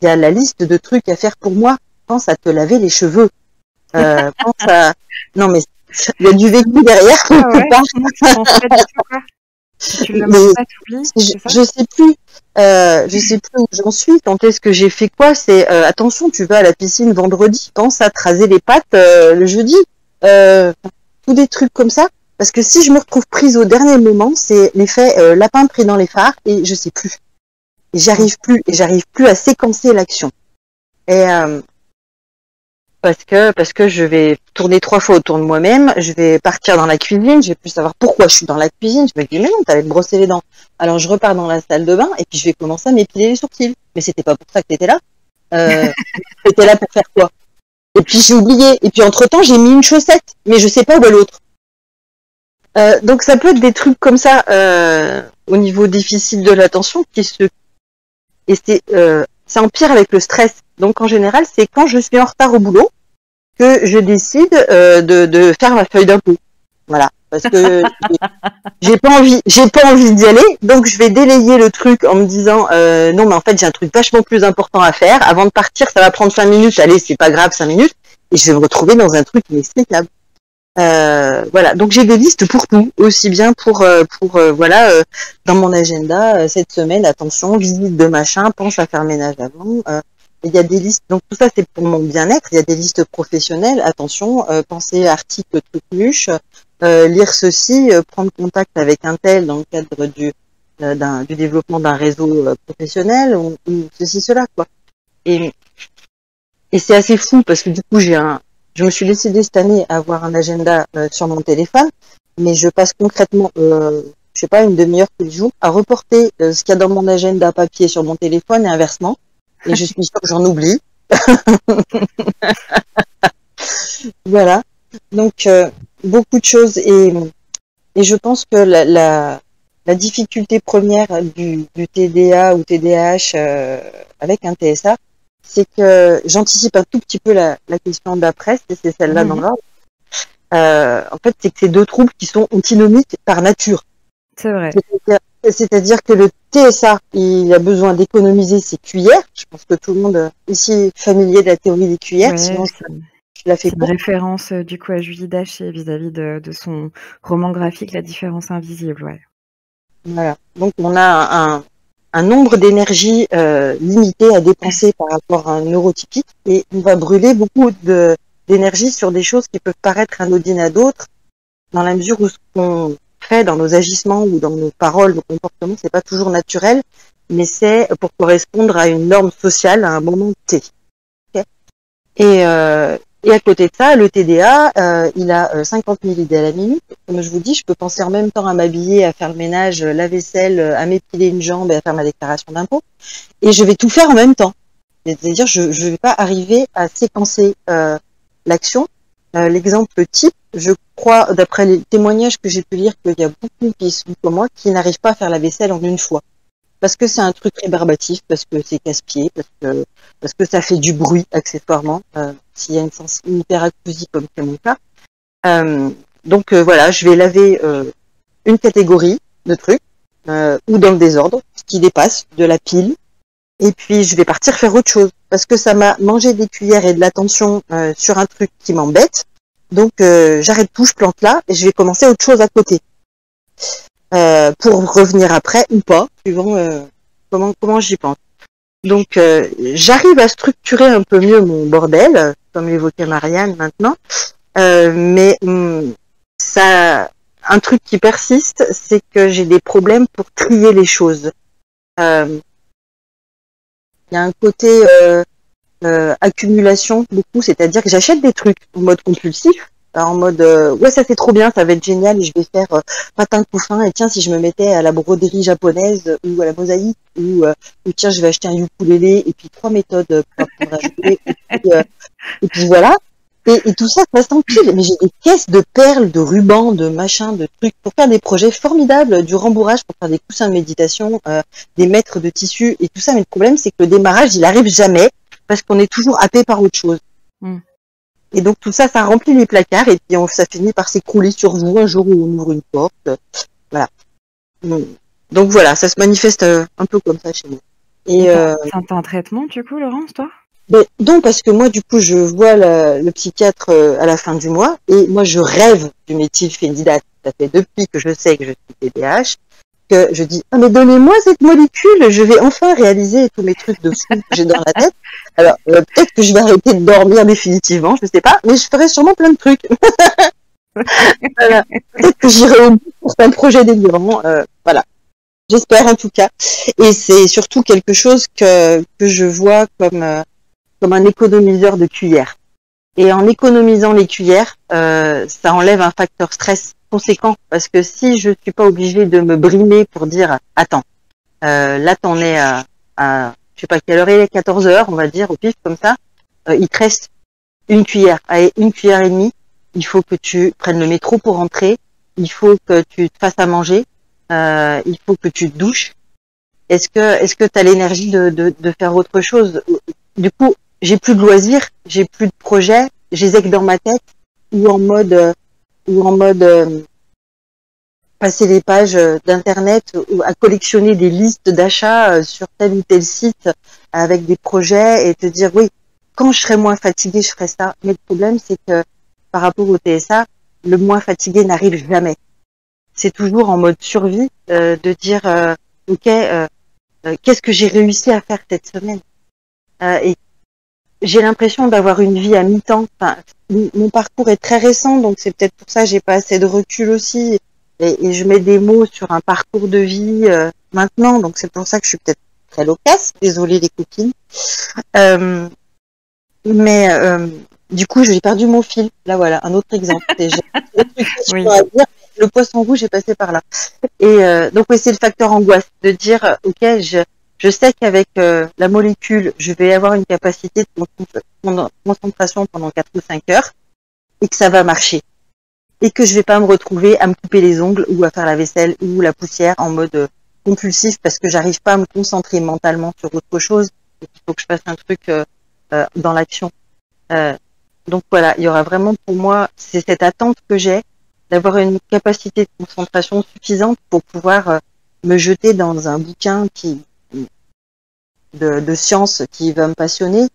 Il y a la liste de trucs à faire pour moi. Pense à te laver les cheveux. Euh, pense à non mais il y a du vécu derrière. Ah ouais, tu Mais pas, je, je sais plus, euh, je sais plus où j'en suis. Quand est-ce que j'ai fait quoi C'est euh, attention, tu vas à la piscine vendredi, pense à te raser les pattes euh, le jeudi. Euh, tous des trucs comme ça. Parce que si je me retrouve prise au dernier moment, c'est l'effet euh, lapin pris dans les phares et je sais plus. Et j'arrive plus, et j'arrive plus à séquencer l'action. Et euh, parce que parce que je vais tourner trois fois autour de moi-même, je vais partir dans la cuisine, je vais plus savoir pourquoi je suis dans la cuisine. Je me dis mais non, t'allais te brosser les dents. Alors je repars dans la salle de bain et puis je vais commencer à m'épiler les sourcils. Mais c'était pas pour ça que t'étais là. Euh, *laughs* t'étais là pour faire quoi? Et puis j'ai oublié. Et puis entre temps j'ai mis une chaussette, mais je sais pas où est l'autre. Euh, donc ça peut être des trucs comme ça euh, au niveau déficit de l'attention qui se et c'est euh, ça empire avec le stress. Donc en général c'est quand je suis en retard au boulot que je décide euh, de, de faire ma feuille d'impôt. Voilà, parce que *laughs* j'ai pas envie, j'ai pas envie d'y aller, donc je vais délayer le truc en me disant euh, non mais en fait j'ai un truc vachement plus important à faire. Avant de partir, ça va prendre cinq minutes. Allez, c'est pas grave, cinq minutes, et je vais me retrouver dans un truc inexplicable. Euh, voilà, donc j'ai des listes pour tout, aussi bien pour euh, pour euh, voilà euh, dans mon agenda cette semaine, attention, visite de machin, pense à faire ménage avant. Il y a des listes, donc tout ça c'est pour mon bien-être. Il y a des listes professionnelles, attention, euh, penser à article truc muche, euh, lire ceci, euh, prendre contact avec un tel dans le cadre du euh, du développement d'un réseau euh, professionnel ou, ou ceci cela quoi. Et et c'est assez fou parce que du coup j'ai un je me suis décidé cette année à avoir un agenda euh, sur mon téléphone, mais je passe concrètement, je sais pas, une demi-heure tous les jours à reporter euh, ce qu'il y a dans mon agenda papier sur mon téléphone et inversement. Et je suis sûre que j'en oublie. *laughs* voilà. Donc euh, beaucoup de choses et, et je pense que la, la, la difficulté première du, du TDA ou TDAH euh, avec un TSA, c'est que j'anticipe un tout petit peu la, la question d'après, c'est celle-là Mhm. dans l'ordre. Euh, en fait, c'est que c'est deux troubles qui sont antinomiques par nature. C'est vrai. C'est-à-dire- que le TSA, il a besoin d'économiser ses cuillères. Je pense que tout le monde euh, ici est familier de la théorie des cuillères, Ouais, sinon c'est je la fais une référence euh, du coup à Julie Daché vis-à-vis de, de son roman graphique La différence invisible, ouais. Voilà. Donc on a un, un nombre d'énergie euh, limité à dépenser par rapport à un neurotypique et on va brûler beaucoup de d'énergie sur des choses qui peuvent paraître anodines à d'autres, dans la mesure où ce qu'on dans nos agissements ou dans nos paroles, nos comportements, c'est pas toujours naturel, mais c'est pour correspondre à une norme sociale à un moment T. Ok et, euh, et à côté de ça, le TDA, euh, il a euh, 50 000 idées à la minute. Comme je vous dis, je peux penser en même temps à m'habiller, à faire le ménage, euh, la vaisselle, euh, à m'épiler une jambe et à faire ma déclaration d'impôt. Et je vais tout faire en même temps. C'est-à-dire, je ne vais pas arriver à séquencer euh, l'action. Euh, L'exemple type, je crois, d'après les témoignages que j'ai pu lire, qu'il y a beaucoup qui sont comme moi, qui n'arrivent pas à faire la vaisselle en une fois. Parce que c'est un truc rébarbatif, parce que c'est casse-pied, parce que parce que ça fait du bruit accessoirement, euh, s'il y a une, sens- hyperacousie comme c'est mon cas. Euh, donc euh, voilà, je vais laver une catégorie de trucs ou dans le désordre, ce qui dépasse de la pile. Et puis je vais partir faire autre chose parce que ça m'a mangé des cuillères et de l'attention euh, sur un truc qui m'embête. Donc euh, j'arrête tout, je plante là et je vais commencer autre chose à côté euh, pour revenir après ou pas, suivant euh, comment comment j'y pense. Donc euh, j'arrive à structurer un peu mieux mon bordel, comme l'évoquait Marianne maintenant, Euh, mais hum, ça, un truc qui persiste, c'est que j'ai des problèmes pour trier les choses. Euh, Il y a un côté euh, euh, accumulation beaucoup, c'est-à-dire que j'achète des trucs en mode compulsif, en mode euh, ouais ça c'est trop bien, ça va être génial et je vais faire euh, patin couffin et tiens si je me mettais à la broderie japonaise ou à la mosaïque ou, euh, ou tiens je vais acheter un ukulélé et puis trois méthodes pour euh, et puis voilà et, et tout ça ça s'empile mais j'ai des caisses de perles, de rubans, de machins, de trucs pour faire des projets formidables, du rembourrage pour faire des coussins de méditation, euh, des mètres de tissu et tout ça mais le problème c'est que le démarrage il arrive jamais parce qu'on est toujours happé par autre chose. Mm. Et donc tout ça, ça remplit les placards et puis on- ça finit par s'écrouler sur vous un jour où on ouvre une porte. Voilà. Donc, voilà, ça se manifeste euh, un peu comme ça chez moi. Et euh, C'est un traitement, du coup, Laurence, toi? Ben, non, parce que moi, du coup, je vois le, le psychiatre euh, à la fin du mois et moi, je rêve du méthylphénidate. Ça fait depuis que je sais que je suis TDAH que je dis ah mais donnez-moi cette molécule, je vais enfin réaliser tous mes trucs de fou que j'ai dans la tête. *laughs* Alors euh, peut-être que je vais arrêter de dormir définitivement, je sais pas, mais je ferai sûrement plein de trucs. *laughs* voilà. Peut-être que j'irai au bout pour un projet délirant. euh, voilà. J'espère en tout cas. Et c'est surtout quelque chose que, que je vois comme, euh, comme un économiseur de cuillères. Et en économisant les cuillères, euh, ça enlève un facteur stress conséquent parce que si je suis pas obligée de me brimer pour dire attends, euh, là t'en es à, à je sais pas quelle heure il est, 14 heures on va dire au pif comme ça, euh, il te reste une cuillère, allez une cuillère et demie, il faut que tu prennes le métro pour rentrer, il faut que tu te fasses à manger, euh, il faut que tu te douches. Est-ce que est-ce que tu as l'énergie de, de, de faire autre chose? Du coup, j'ai plus de loisirs, j'ai plus de projets, j'ai zec dans ma tête ou en mode euh, ou en mode euh, passer les pages euh, d'internet ou à collectionner des listes d'achats sur tel ou tel site avec des projets et te dire oui quand je serai moins fatigué je ferai ça. Mais le problème c'est que par rapport au TSA le moins fatigué n'arrive jamais. C'est toujours en mode survie euh, de dire euh, ok euh, qu'est-ce que j'ai réussi à faire cette semaine? Et j'ai l'impression d'avoir une vie à mi-temps. Enfin, mon parcours est très récent, donc c'est peut-être pour ça que j'ai pas assez de recul aussi. Et, et je mets des mots sur un parcours de vie euh, maintenant, donc c'est pour ça que je suis peut-être très loquace. Désolée les copines. Euh, mais euh, du coup, j'ai perdu mon fil. Là, voilà, un autre exemple. *laughs* Et Oui. dire, le poisson rouge est passé par là. Et euh, donc, oui, c'est le facteur angoisse de dire, euh, ok, je, je sais qu'avec euh, la molécule, je vais avoir une capacité de concentration pendant 4 ou 5 heures et que ça va marcher. Et que je vais pas me retrouver à me couper les ongles ou à faire la vaisselle ou la poussière en mode euh, compulsif parce que j'arrive pas à me concentrer mentalement sur autre chose. qu'il faut que je fasse un truc euh, euh, dans l'action. Euh, donc voilà, il y aura vraiment pour moi, c'est cette attente que j'ai d'avoir une capacité de concentration suffisante pour pouvoir euh, me jeter dans un bouquin qui de, de science qui va me passionner,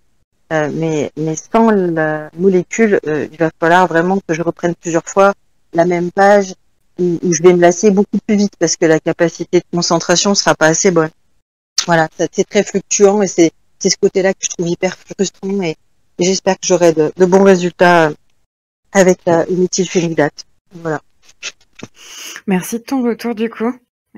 euh, mais, mais sans la molécule, euh, il va falloir vraiment que je reprenne plusieurs fois la même page où, où je vais me lasser beaucoup plus vite parce que la capacité de concentration sera pas assez bonne. Voilà, c'est très fluctuant et c'est c'est ce côté-là que je trouve hyper frustrant et, j'espère que j'aurai de, de bons résultats avec la méthylphénidate. Voilà. Merci de ton retour du coup.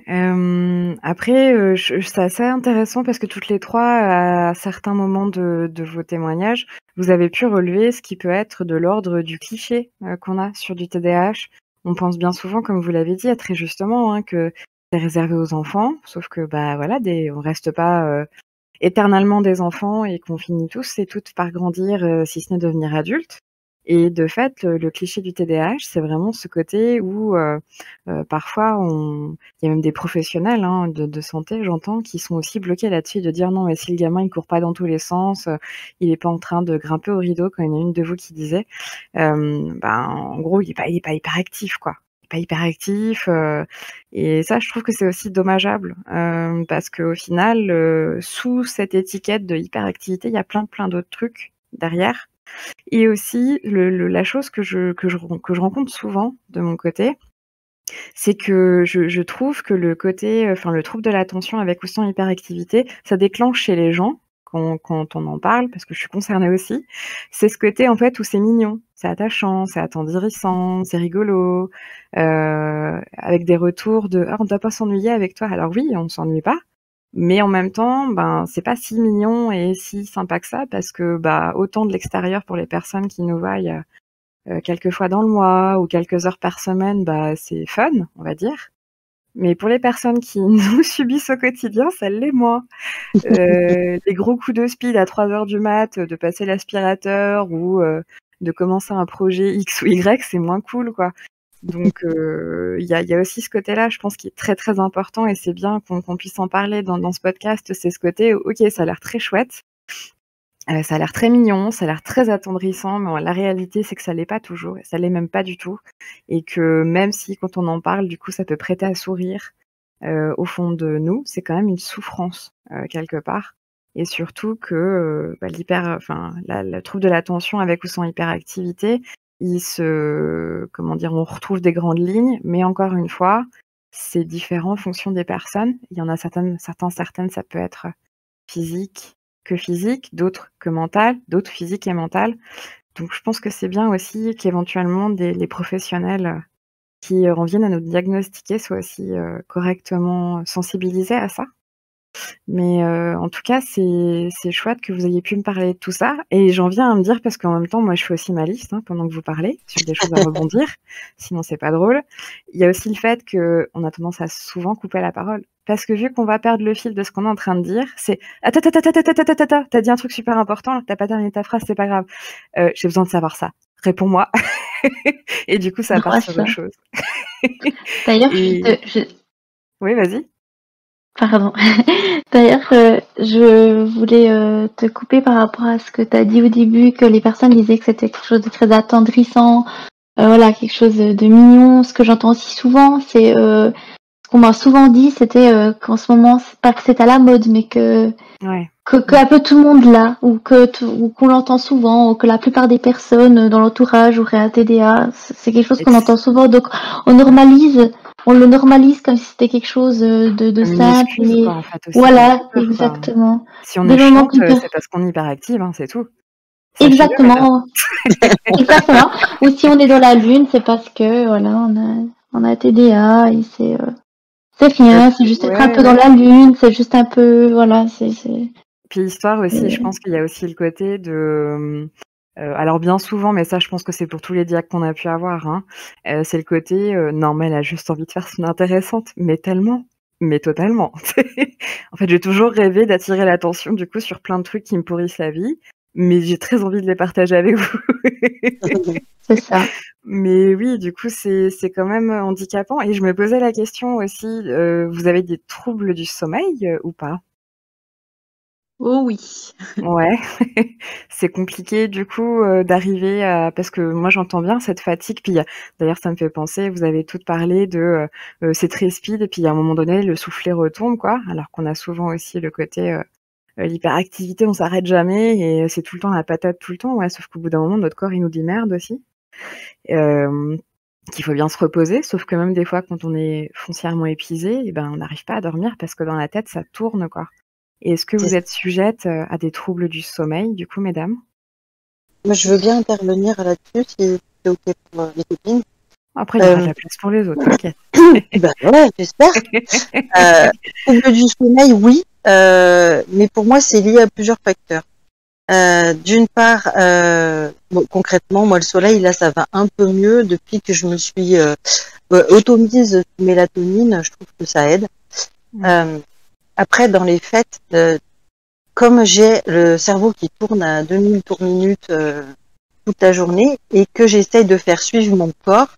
Euh, après, euh, c'est assez intéressant parce que toutes les trois, à certains moments de, vos témoignages, vous avez pu relever ce qui peut être de l'ordre du cliché euh, qu'on a sur du TDAH. On pense bien souvent, comme vous l'avez dit, très justement, hein, que c'est réservé aux enfants, sauf que bah voilà, on reste pas éternellement des enfants et qu'on finit tous et toutes par grandir, si ce n'est devenir adulte. Et de fait, le, le cliché du TDAH, c'est vraiment ce côté où euh, euh, parfois, on... il y a même des professionnels hein, de, de santé, j'entends, qui sont aussi bloqués là-dessus, de dire non, mais si le gamin il court pas dans tous les sens, euh, il est pas en train de grimper au rideau, quand il y en a une de vous qui disait, euh, ben, en gros, il est pas, est pas hyper actif, quoi. pas hyperactif. Euh, et ça, je trouve que c'est aussi dommageable euh, parce qu'au final, euh, sous cette étiquette de hyperactivité, il y a plein plein d'autres trucs derrière. Et aussi, la chose que je, rencontre souvent de mon côté, c'est que je, je, trouve que le côté, enfin le trouble de l'attention avec ou sans hyperactivité, ça déclenche chez les gens quand, on en parle, parce que je suis concernée aussi, c'est ce côté en fait où c'est mignon, c'est attachant, c'est attendrissant, c'est rigolo, euh, avec des retours de ah, on ne doit pas s'ennuyer avec toi. Alors oui, on ne s'ennuie pas, mais en même temps, ben c'est pas si mignon et si sympa que ça parce que bah autant de l'extérieur pour les personnes qui nous voient euh, quelques fois dans le mois ou quelques heures par semaine, bah c'est fun, on va dire. Mais pour les personnes qui *laughs* nous subissent au quotidien, ça l'est moins. Euh, les gros coups de speed à 3 heures du mat, de passer l'aspirateur ou euh, de commencer un projet X ou Y, c'est moins cool, quoi. Donc euh, il y, a, aussi ce côté-là, je pense, qui est très très important et c'est bien qu'on puisse en parler dans, ce podcast. C'est ce côté, ok, ça a l'air très chouette, euh, ça a l'air très mignon, ça a l'air très attendrissant, mais la réalité, c'est que ça l'est pas toujours, ça l'est même pas du tout, et que même si quand on en parle, du coup, ça peut prêter à sourire, euh, au fond de nous, c'est quand même une souffrance euh, quelque part, et surtout que bah, l'hyper, enfin, le trouble de l'attention avec ou sans hyperactivité, on retrouve des grandes lignes, mais encore une fois, c'est différent en fonction des personnes. Il y en a certaines, certains, certaines, ça peut être physique, que physique, d'autres que mental, d'autres physiques et mental. Donc je pense que c'est bien aussi qu'éventuellement les professionnels euh, qui reviennent à nous diagnostiquer soient aussi euh, correctement sensibilisés à ça. Mais euh, en tout cas, c'est chouette que vous ayez pu me parler de tout ça. Et j'en viens à me dire, parce qu'en même temps, moi, je fais aussi ma liste hein, pendant que vous parlez, sur des choses à rebondir. *laughs* Sinon, c'est pas drôle. Il y a aussi le fait qu'on a tendance à souvent couper la parole. Parce que vu qu'on va perdre le fil de ce qu'on est en train de dire, c'est attends, attends, attends, attends, attends, attends, t'as dit un truc super important, t'as pas terminé ta phrase, c'est pas grave. Euh, J'ai besoin de savoir ça. Réponds-moi. *laughs* et du coup, ça part sur autre chose. D'ailleurs, *laughs* je... Oui, vas-y. Pardon. *laughs* D'ailleurs, euh, je voulais euh, te couper par rapport à ce que tu as dit au début, que les personnes disaient que c'était quelque chose de très attendrissant, euh, voilà, quelque chose de mignon. Ce que j'entends aussi souvent, c'est ce qu'on m'a souvent dit, c'était qu'en ce moment, c'est pas que c'est à la mode, mais que ouais. que, que un peu tout le monde l'a, ou que ou qu'on l'entend souvent, ou que la plupart des personnes dans l'entourage auraient un TDA. C'est quelque chose qu'on entend souvent, donc on normalise on le normalise comme si c'était quelque chose euh, de, de simple. voilà, exactement. Si on est chiante, euh, c'est parce qu'on est hyperactive, hein, c'est tout. Exactement. *laughs* Exactement. Ou si on est dans la lune, c'est parce que voilà, on a, on a TDA et c'est euh, c'est rien, c'est juste être un peu dans la lune, c'est juste un peu voilà, c'est. Puis l'histoire aussi, je pense qu'il y a aussi le côté de euh, alors bien souvent, mais ça je pense que c'est pour tous les diacres qu'on a pu avoir, hein, euh, c'est le côté euh, non mais elle a juste envie de faire son intéressante, mais tellement, mais totalement. *laughs* en fait, j'ai toujours rêvé d'attirer l'attention du coup sur plein de trucs qui me pourrissent la vie, mais j'ai très envie de les partager avec vous. *laughs* c'est ça. Mais oui, du coup, c'est c'est quand même handicapant. Et je me posais la question aussi, vous avez des troubles du sommeil ou pas? Oh oui. Ouais, *laughs* c'est compliqué du coup euh, d'arriver à parce que moi j'entends bien cette fatigue puis d'ailleurs ça me fait penser, vous avez toutes parlé de euh, euh, c'est très speed et puis à un moment donné le soufflet retombe quoi, alors qu'on a souvent aussi le côté l'hyperactivité, on s'arrête jamais et c'est tout le temps la patate tout le temps, ouais, sauf qu'au bout d'un moment notre corps il nous dit merde aussi. qu'il faut bien se reposer, sauf que même des fois quand on est foncièrement épuisé, eh ben on n'arrive pas à dormir parce que dans la tête ça tourne quoi est-ce que vous êtes sujette euh, à des troubles du sommeil, du coup, mesdames? Moi, je veux bien intervenir là-dessus, si c'est OK pour euh, les copines. Après, il y aura de la euh, place pour les autres, *laughs* t'inquiète. *laughs* ben ouais, j'espère. *laughs* euh, troubles du sommeil, oui, mais pour moi, c'est lié à plusieurs facteurs. D'une part, concrètement, moi, le soleil, là, ça va un peu mieux depuis que je me suis automise mélatonine. Je trouve que ça aide. Mmh. Après, dans les faits, euh, comme j'ai le cerveau qui tourne à 2000 tours minutes euh, toute la journée et que j'essaye de faire suivre mon corps,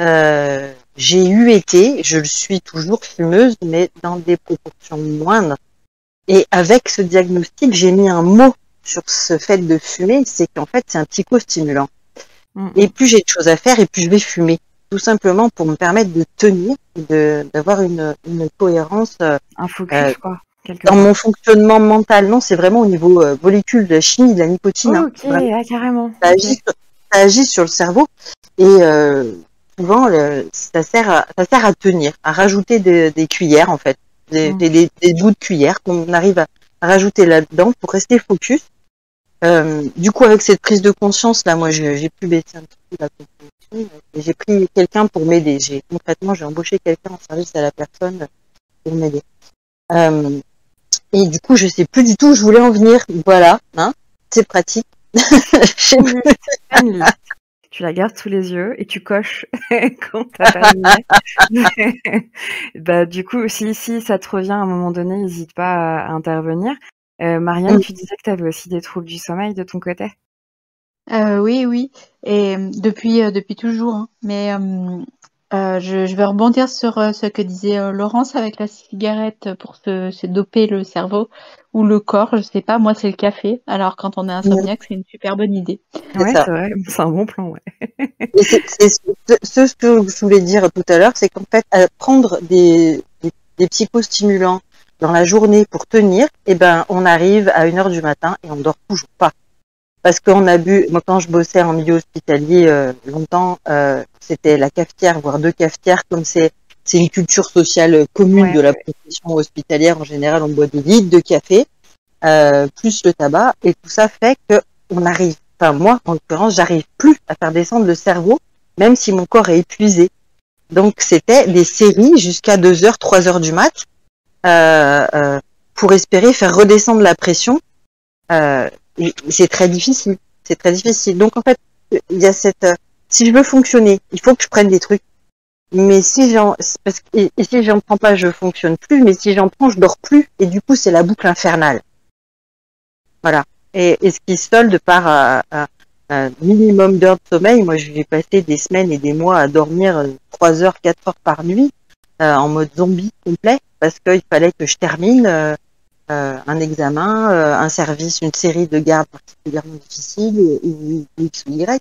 euh, j'ai eu été, je le suis toujours fumeuse, mais dans des proportions moindres. Et avec ce diagnostic, j'ai mis un mot sur ce fait de fumer, c'est qu'en fait, c'est un psychostimulant. Mm. Et plus j'ai de choses à faire, et plus je vais fumer. Tout simplement pour me permettre de tenir, de d'avoir une, une cohérence euh, Un focus, Euh, quoi. quelque dans mon fonctionnement mental. Non, c'est vraiment au niveau euh, molécule de la chimie de la nicotine. hein. ok, ah, carrément. ça, agit sur, ça agit sur le cerveau et euh, souvent le- ça sert à, ça sert à tenir, à rajouter des, des cuillères en fait, des, Mm. des, des- des bouts de cuillère qu'on arrive à, à rajouter là-dedans pour rester focus. Euh, du coup, avec cette prise de conscience là, moi j'ai pu baisser un petit peu la et j'ai pris quelqu'un pour m'aider. J'ai concrètement j'ai embauché quelqu'un en service à la personne pour m'aider. Euh, et du coup, je sais plus du tout où je voulais en venir. Voilà, hein, c'est pratique. *laughs* *laughs* Tu la gardes sous les yeux et tu coches *laughs* quand t'as terminé. bah, du coup, si, si ça te revient à un moment donné, n'hésite pas à intervenir. Euh, Marianne, tu disais que tu avais aussi des troubles du sommeil de ton côté? Euh, oui, oui, et euh, depuis euh, depuis toujours. hein. Mais euh, euh, je, je vais rebondir sur euh, ce que disait euh, Laurence avec la cigarette pour se, se doper le cerveau ou le corps. Je sais pas. Moi, c'est le café. Alors, quand on est insomniaque, c'est une super bonne idée. C'est Ouais, ça. c'est vrai, c'est un bon plan, ouais. *laughs* Et c'est c'est ce, ce que je voulais dire tout à l'heure, c'est qu'en fait, à prendre des, des, des psychostimulants dans la journée pour tenir, eh ben, on arrive à une heure du matin et on dort toujours pas. Parce qu'on a bu, moi quand je bossais en milieu hospitalier euh, longtemps, euh, c'était la cafetière, voire deux cafetières, comme c'est c'est une culture sociale commune Ouais, de la profession hospitalière. En général, on boit des litres de café, euh, plus le tabac, et tout ça fait que on arrive. Enfin moi, en l'occurrence, j'arrive plus à faire descendre le cerveau, même si mon corps est épuisé. Donc c'était des séries jusqu'à 2 heures, 3 heures du mat, euh, euh, pour espérer faire redescendre la pression. Euh, c'est très difficile. C'est très difficile. Donc en fait, il y a cette. euh, si je veux fonctionner, il faut que je prenne des trucs. Mais si j'en, parce que, et, si j'en prends pas, je fonctionne plus. Mais si j'en prends, je dors plus. Et du coup, c'est la boucle infernale. Voilà. Et, et ce qui se solde par euh, un, un minimum d'heures de sommeil. Moi, je vais passer des semaines et des mois à dormir euh, 3 heures, 4 heures par nuit, euh, en mode zombie complet, parce qu'il fallait que je termine euh, euh, un examen, euh, un service, une série de gardes particulièrement difficiles, ou, ou X ou Y.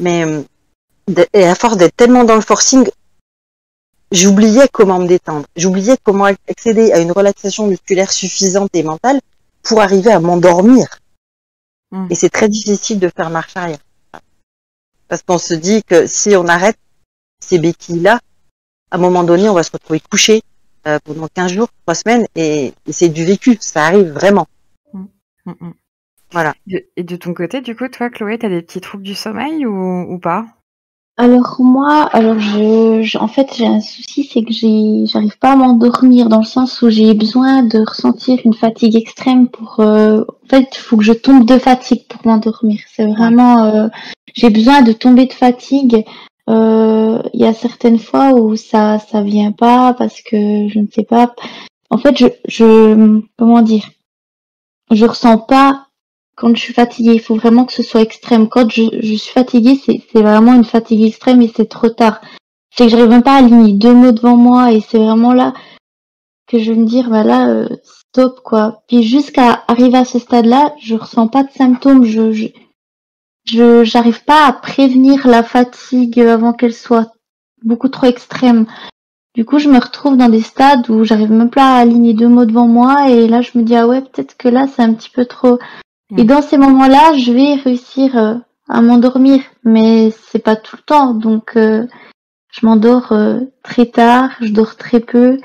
Mais euh, et à force d'être tellement dans le forcing, j'oubliais comment me détendre. J'oubliais comment accéder à une relaxation musculaire suffisante et mentale pour arriver à m'endormir. Mm. Et c'est très difficile de faire marche arrière. Parce qu'on se dit que si on arrête ces béquilles-là, à un moment donné, on va se retrouver couché euh, pendant 15 jours, 3 semaines, et, et c'est du vécu, ça arrive vraiment. Mm, mm. Voilà. De- et de ton côté, du coup, toi, Chloé, t'as des petits troubles du sommeil ou, ou pas? Alors moi, alors je, je- en fait j'ai un souci, c'est que j'ai, j'arrive pas à m'endormir dans le sens où j'ai besoin de ressentir une fatigue extrême pour. euh, en fait, il faut que je tombe de fatigue pour m'endormir. C'est vraiment, euh, j'ai besoin de tomber de fatigue. Euh, Il y a certaines fois où ça, ça vient pas parce que je ne sais pas. En fait, je, je, comment dire, je ressens pas quand je suis fatiguée. Il faut vraiment que ce soit extrême. Quand je, je suis fatiguée, c'est c'est vraiment une fatigue extrême et c'est trop tard. C'est que j'arrive même pas à aligner deux mots devant moi et c'est vraiment là que je vais me dire, bah là, euh, stop quoi. Puis jusqu'à arriver à ce stade-là, je ressens pas de symptômes. Je, j'arrive pas à prévenir la fatigue avant qu'elle soit beaucoup trop extrême. Du coup, je me retrouve dans des stades où j'arrive même pas à aligner deux mots devant moi et là, je me dis, ah ouais, peut-être que là, c'est un petit peu trop. Et Mm. dans ces moments-là, je vais réussir euh, à m'endormir, mais c'est pas tout le temps. Donc, euh, je m'endors euh, très tard, je dors très peu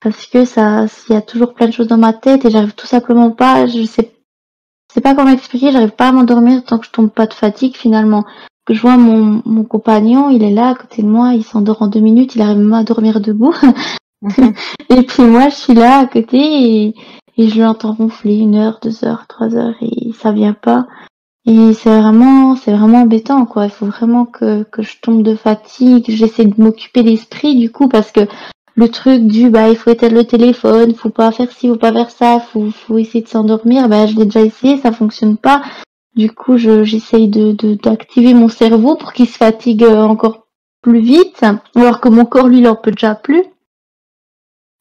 parce que ça, il y a toujours plein de choses dans ma tête et j'arrive tout simplement pas. Je sais, sais pas comment expliquer. J'arrive pas à m'endormir tant que je tombe pas de fatigue finalement. Que je vois mon, mon compagnon, il est là à côté de moi, il s'endort en deux minutes, il arrive même à dormir debout. *laughs* Et puis moi, je suis là à côté et, et je l'entends ronfler une heure, deux heures, trois heures et ça vient pas. Et c'est vraiment, c'est vraiment embêtant, quoi. Il faut vraiment que, que je tombe de fatigue. J'essaie de m'occuper l'esprit, du coup, parce que le truc du, bah, il faut éteindre le téléphone, faut pas faire ci, faut pas faire ça, faut, faut essayer de s'endormir. Bah, je l'ai déjà essayé, ça fonctionne pas. Du coup, je, j'essaye de, de, d'activer mon cerveau pour qu'il se fatigue euh, encore plus vite, alors que mon corps, lui, il en peut déjà plus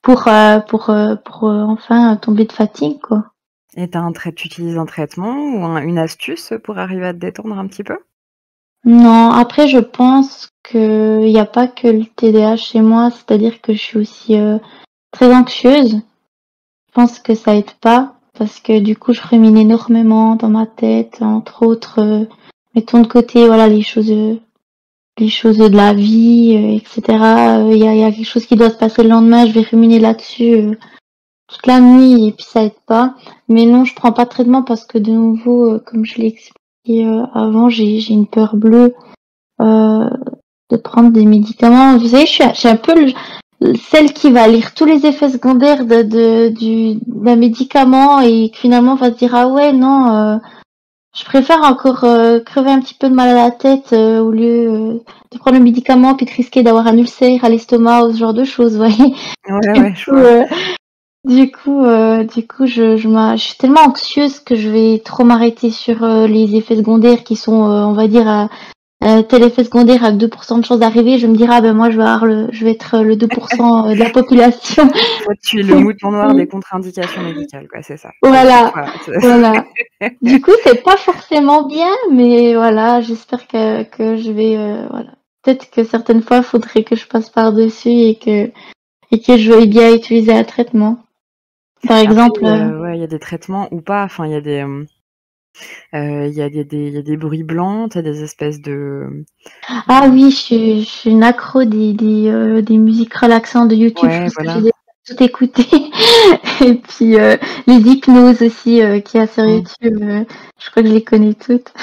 pour, euh, pour, euh, pour euh, enfin tomber de fatigue, quoi. Et un trait, tu utilises un traitement ou un- une astuce pour arriver à te détendre un petit peu? Non, après, je pense qu'il n'y a pas que le TDAH chez moi, c'est-à-dire que je suis aussi euh, très anxieuse. Je pense que ça aide pas, parce que du coup, je rumine énormément dans ma tête, entre autres, euh, mettons de côté, voilà, les choses, euh, les choses de la vie, euh, etc. Il y, a, y a quelque chose qui doit se passer le lendemain, je vais ruminer là-dessus euh, toute la nuit, et puis ça aide pas. Mais non, je prends pas de traitement parce que de nouveau, euh, comme je l'ai expliqué euh, avant, j'ai j'ai une peur bleue euh, de prendre des médicaments. Vous savez, je suis, je suis un peu le- celle qui va lire tous les effets secondaires de, de- du d'un médicament et finalement va se dire ah ouais non, euh, je préfère encore euh, crever un petit peu de mal à la tête euh, au lieu de prendre le médicament puis de risquer d'avoir un ulcère à l'estomac ou ce genre de choses, *laughs* vous voyez. Ouais, ouais, je Du coup, vois. du coup, euh, du coup, je, je, je suis tellement anxieuse que je vais trop m'arrêter sur euh, les effets secondaires qui sont, euh, on va dire, à tel effet secondaire avec 2% de chances d'arriver. Je me dirai, ah ben moi, je vais, avoir le, je vais être le 2% de la population. *laughs* Tu es le mouton noir des contre-indications médicales, quoi, c'est ça. Voilà. Voilà. *laughs* Du coup, c'est pas forcément bien, mais voilà, j'espère que, que je vais, euh, voilà. Peut-être que certaines fois, il faudrait que je passe par-dessus et que, et que je veuille bien utiliser un traitement. Par exemple, euh, euh, ouais, il y a des traitements ou pas. Enfin, il y a des, euh, euh, il y a des, des, il y a des bruits blancs, t'as des espèces de. Ah oui, je suis, je suis une accro des, des, euh, des musiques relaxantes de YouTube. Ouais, je pense voilà. que j'ai déjà tout écouté. *laughs* Et puis euh, les hypnoses aussi euh, qu'il y a sur. YouTube, euh, je crois que je les connais toutes.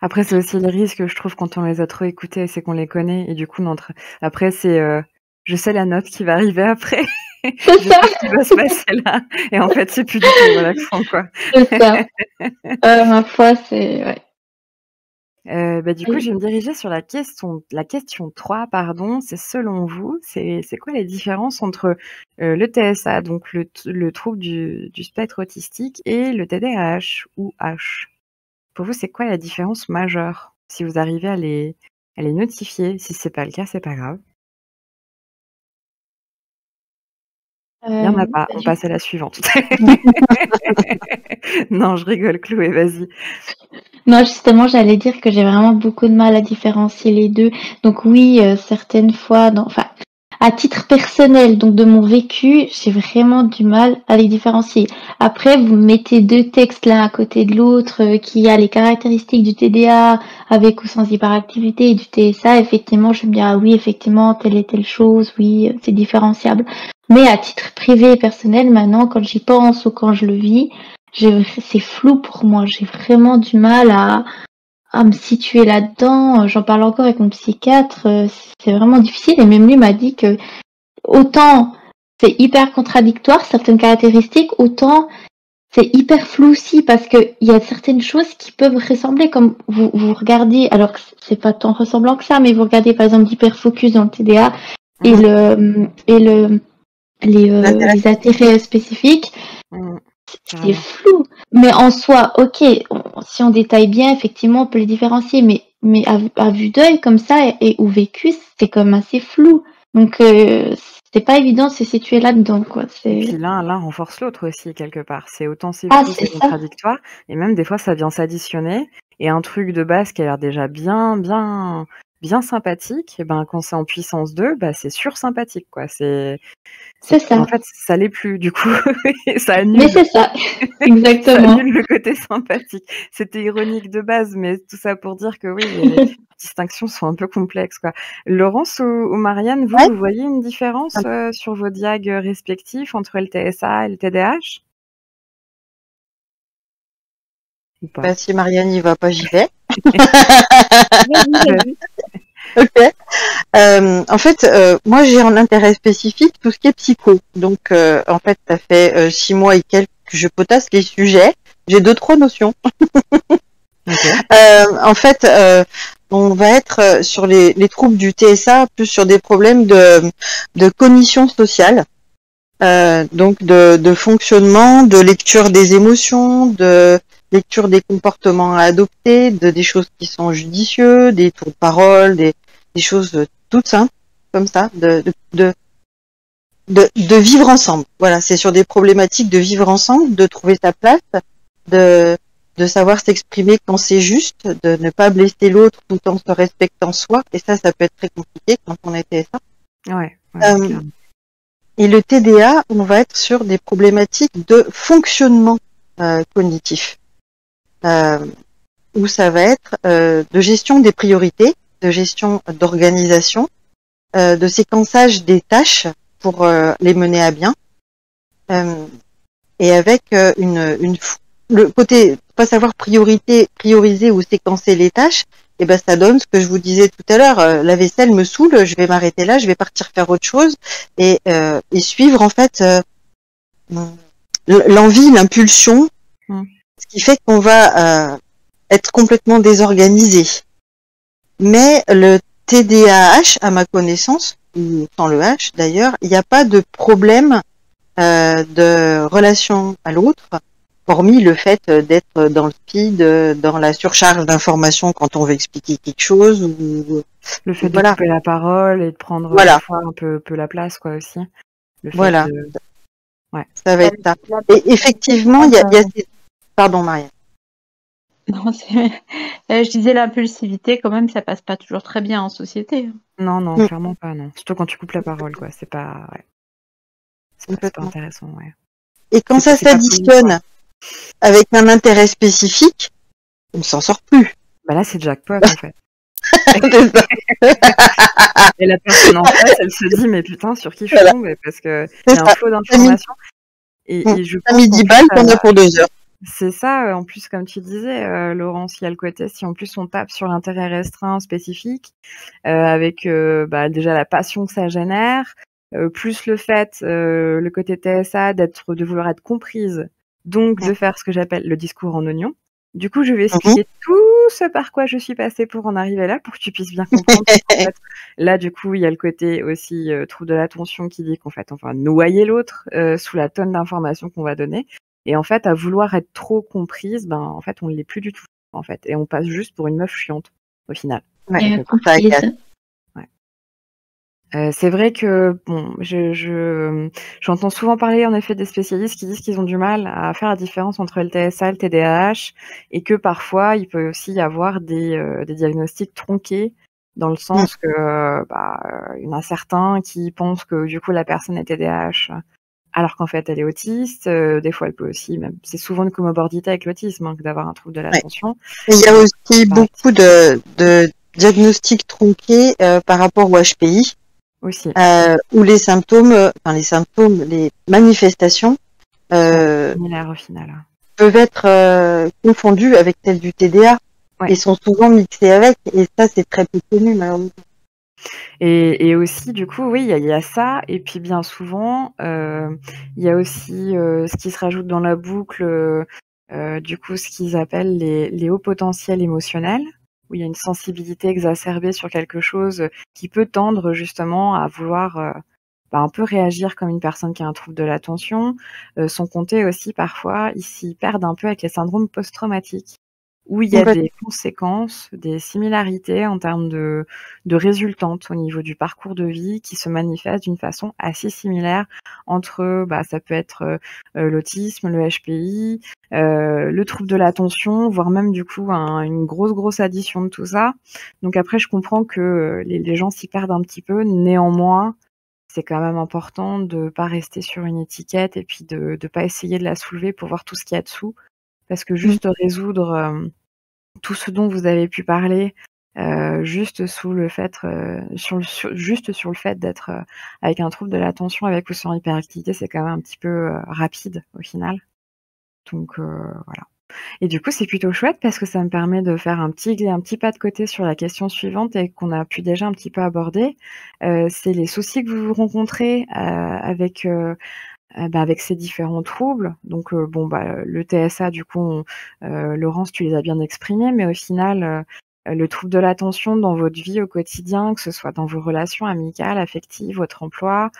Après, c'est aussi le risque, je trouve, quand on les a trop écoutés, c'est qu'on les connaît et du coup, notre... après, c'est, je sais la note qui va arriver après. *laughs* *laughs* C'est je ça, sais ce qui va se passer là. Et en fait, c'est plus du tout relaxant, quoi. c'est ça. *laughs* Euh, ma foi, c'est ouais. Euh, bah, du coup, je vais me diriger sur la question, la question 3, pardon. C'est selon vous, c'est, quoi les différences entre euh, le TSA, donc le, le trouble du, du spectre autistique, et le TDAH ou H? Pour vous, c'est quoi la différence majeure? Si vous arrivez à les, à les notifier, si c'est pas le cas, c'est pas grave. Il y en a pas, on passe à la suivante. *laughs* non, je rigole, Chloé, vas-y. Non, justement, j'allais dire que j'ai vraiment beaucoup de mal à différencier les deux. Donc oui, euh, certaines fois, dans, enfin, à titre personnel, donc de mon vécu, j'ai vraiment du mal à les différencier. Après, vous mettez deux textes l'un à côté de l'autre euh, qui a les caractéristiques du TDA avec ou sans hyperactivité et du TSA. Effectivement, je me dis ah oui, effectivement, telle et telle chose, oui, euh, c'est différenciable. Mais à titre privé et personnel, maintenant, quand j'y pense ou quand je le vis, c'est flou pour moi. J'ai vraiment du mal à, à me situer là-dedans. J'en parle encore avec mon psychiatre. euh, C'est vraiment difficile. Et même lui m'a dit que autant c'est hyper contradictoire certaines caractéristiques, autant c'est hyper flou aussi parce que il y a certaines choses qui peuvent ressembler comme vous, vous regardez, alors que c'est pas tant ressemblant que ça, mais vous regardez par exemple l'hyperfocus dans le TDA et Mhm. le et le les, euh, les intérêts spécifiques, Mm, c'est flou. Mais en soi, ok, on- si on détaille bien, effectivement, on peut les différencier, mais, mais à, à vue d'œil, comme ça, et, et ou vécu, c'est comme assez flou. Donc, euh, c'est pas évident de se situer là-dedans, quoi. Et C'est... puis l'un, l'un renforce l'autre aussi, quelque part. C'est autant c'est Ah, c'est contradictoire, et même des fois ça vient s'additionner, et un truc de base qui a l'air déjà bien, bien, bien sympathique, et ben quand c'est en puissance 2, bah c'est sursympathique, quoi. C'est, C'est c'est- en ça. fait, ça l'est plus, du coup, *laughs* ça Mais annule, c'est ça, *laughs* ça exactement. annule le côté sympathique. C'était ironique de base, mais tout ça pour dire que oui, les *laughs* distinctions sont un peu complexes, quoi. Laurence ou, ou Marianne, vous, Ouais. vous voyez une différence euh, sur vos diags respectifs entre le TSA et le TDAH Ou pas Bah, si Marianne n'y va pas, j'y vais. *laughs* Ok. Euh, en fait, euh, moi j'ai un intérêt spécifique tout ce qui est psycho. Donc, euh, en fait, ça fait euh, six mois et quelques que je potasse les sujets. J'ai deux trois notions. *laughs* Euh, en fait, euh, on va être sur les, les troubles du TSA plus sur des problèmes de, de cognition sociale. Euh, donc de, de fonctionnement, de lecture des émotions, de lecture des comportements à adopter, de des choses qui sont judicieux, des tours de parole, des, des choses toutes simples comme ça, de, de, de, de, de vivre ensemble. Voilà, c'est sur des problématiques de vivre ensemble, de trouver sa place, de de savoir s'exprimer quand c'est juste, de ne pas blesser l'autre tout en se respectant soi. Et ça, ça peut être très compliqué quand on est TSA. Ouais. ouais, Euh. Et le TDA, on va être sur des problématiques de fonctionnement euh, cognitif, où ça va être euh, de gestion des priorités, de gestion d'organisation, euh, de séquençage des tâches pour euh, les mener à bien, euh, et avec euh, une, une le côté pas savoir priorité, prioriser ou séquencer les tâches, et ben ça donne ce que je vous disais tout à l'heure. euh, la vaisselle me saoule, je vais m'arrêter là, je vais partir faire autre chose et, euh, et suivre en fait euh, l'envie, l'impulsion, Mm. Ce qui fait qu'on va euh, être complètement désorganisé. Mais le TDAH, à ma connaissance, ou sans le H d'ailleurs, il n'y a pas de problème euh, de relation à l'autre, hormis le fait euh, d'être dans le speed, euh, dans la surcharge d'informations quand on veut expliquer quelque chose, ou Le fait de voilà. couper la parole et de prendre Voilà. parfois un peu, peu la place, quoi, aussi. Le fait Voilà. de- ça va être ça. Et effectivement, il y a, y a ces- Pardon, Maria. *laughs* Non, c'est- Euh, je disais l'impulsivité, quand même, ça passe pas toujours très bien en société. Non, non, Mm. clairement pas, non. Surtout quand tu coupes la parole, quoi. C'est pas, ouais. C'est pas, pas intéressant, ouais. Et quand ça s'additionne avec un intérêt spécifique, on ne s'en sort plus. Bah là, c'est jackpot, en fait. *laughs* C'est ça. *laughs* Et la personne en face, elle se dit, mais putain, sur qui je Voilà. tombe? Parce que C'est y a un flot d'informations. Et, Mm. et je T'as pense mis qu'en 10 plus, balles, t'en euh, as pour deux heures. C'est ça, euh, en plus, comme tu disais, euh, Laurence, il y a le côté, si en plus on tape sur l'intérêt restreint spécifique, euh, avec euh, bah, déjà la passion que ça génère, euh, plus le fait, euh, le côté TSA, d'être, de vouloir être comprise, donc de faire ce que j'appelle le discours en oignon. Du coup, je vais expliquer tout ce par quoi je suis passée pour en arriver là, pour que tu puisses bien comprendre. *laughs* fait, là, du coup, il y a le côté aussi euh, trouble de l'attention qui dit qu'en fait, on va noyer l'autre euh, sous la tonne d'informations qu'on va donner. Et en fait, à vouloir être trop comprise, ben en fait, on ne l'est plus du tout. En fait, et on passe juste pour une meuf chiante au final. Ouais. Euh, c'est vrai que bon, je, je j'entends souvent parler en effet des spécialistes qui disent qu'ils ont du mal à faire la différence entre le TSA et le TDAH et que parfois il peut aussi y avoir des, euh, des diagnostics tronqués dans le sens que bah, euh, il y en a certains qui pensent que du coup la personne est TDAH alors qu'en fait elle est autiste. Euh, des fois elle peut aussi, même c'est souvent une comorbidité avec l'autisme hein, que d'avoir un trouble de l'attention. Il y a aussi beaucoup de, de diagnostics tronqués euh, par rapport au HPI, aussi. euh, où les symptômes, enfin les symptômes, les manifestations euh, au final. peuvent être euh, confondus avec celles du TDA Ouais. et sont souvent mixés avec. Et ça, c'est très peu connu malheureusement. Et, aussi, du coup, oui, il y, a- ça. Et puis, bien souvent, euh, il y a aussi euh, ce qui se rajoute dans la boucle, euh, du coup, ce qu'ils appellent les, hauts potentiels émotionnels, où il y a une sensibilité exacerbée sur quelque chose qui peut tendre justement à vouloir bah, un peu réagir comme une personne qui a un trouble de l'attention. Sans compter aussi, parfois, ils s'y perdent un peu avec les syndromes post-traumatiques où il y a des conséquences, des similarités en termes de, de résultantes au niveau du parcours de vie qui se manifestent d'une façon assez similaire entre, bah, ça peut être euh, euh, l'autisme, le HPI, euh, le trouble de l'attention, voire même du coup un- une grosse grosse addition de tout ça. Donc après, je comprends que euh, les, les gens s'y perdent un petit peu. Néanmoins, c'est quand même important de pas rester sur une étiquette et puis de ne pas essayer de la soulever pour voir tout ce qu'il y a dessous. Parce que juste résoudre tout ce dont vous avez pu parler, euh, juste sous le fait, euh, sur le, sur- juste sur le fait d'être euh, avec un trouble de l'attention avec ou sans hyperactivité, c'est quand même un petit peu rapide au final. Donc voilà. Et du coup, c'est plutôt chouette parce que ça me permet de faire un petit, un petit pas de côté sur la question suivante et qu'on a pu déjà un petit peu aborder. C'est les soucis que vous rencontrez avec, bah, avec ces différents troubles. Donc, euh, bon, bah, le TSA, du coup, euh, Laurence, tu les as bien exprimés, mais au final, euh, le trouble de l'attention dans votre vie au quotidien, que ce soit dans vos relations amicales, affectives, votre emploi,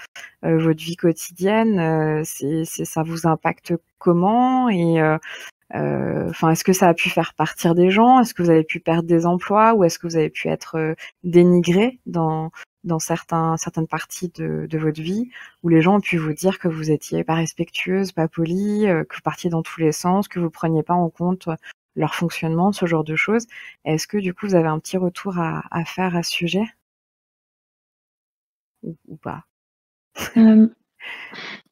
euh, votre vie quotidienne, euh, c'est, ça vous impacte comment? Et euh, euh, enfin, est-ce que ça a pu faire partir des gens? Est-ce que vous avez pu perdre des emplois? Ou est-ce que vous avez pu être euh, dénigré dans dans certains certaines parties de, de votre vie où les gens ont pu vous dire que vous étiez pas respectueuse, pas polie, euh, que vous partiez dans tous les sens, que vous preniez pas en compte leur fonctionnement, ce genre de choses? Est-ce que du coup vous avez un petit retour à, à faire à ce sujet? Ou, ou pas? Euh,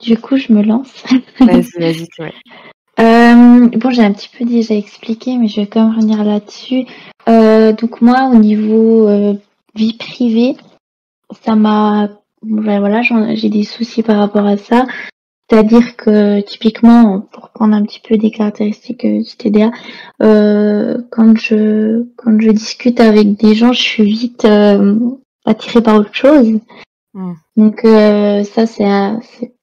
du coup, je me lance. Vas-y, vas-y, Chloé. Euh, bon, j'ai un petit peu déjà expliqué, mais je vais quand même revenir là-dessus. Euh, donc moi, au niveau euh, vie privée, ça m'a, ben voilà, j'ai des soucis par rapport à ça. C'est-à-dire que typiquement, pour prendre un petit peu des caractéristiques du TDA, quand je quand je discute avec des gens, je suis vite attirée par autre chose. Hmm. Donc euh, ça c'est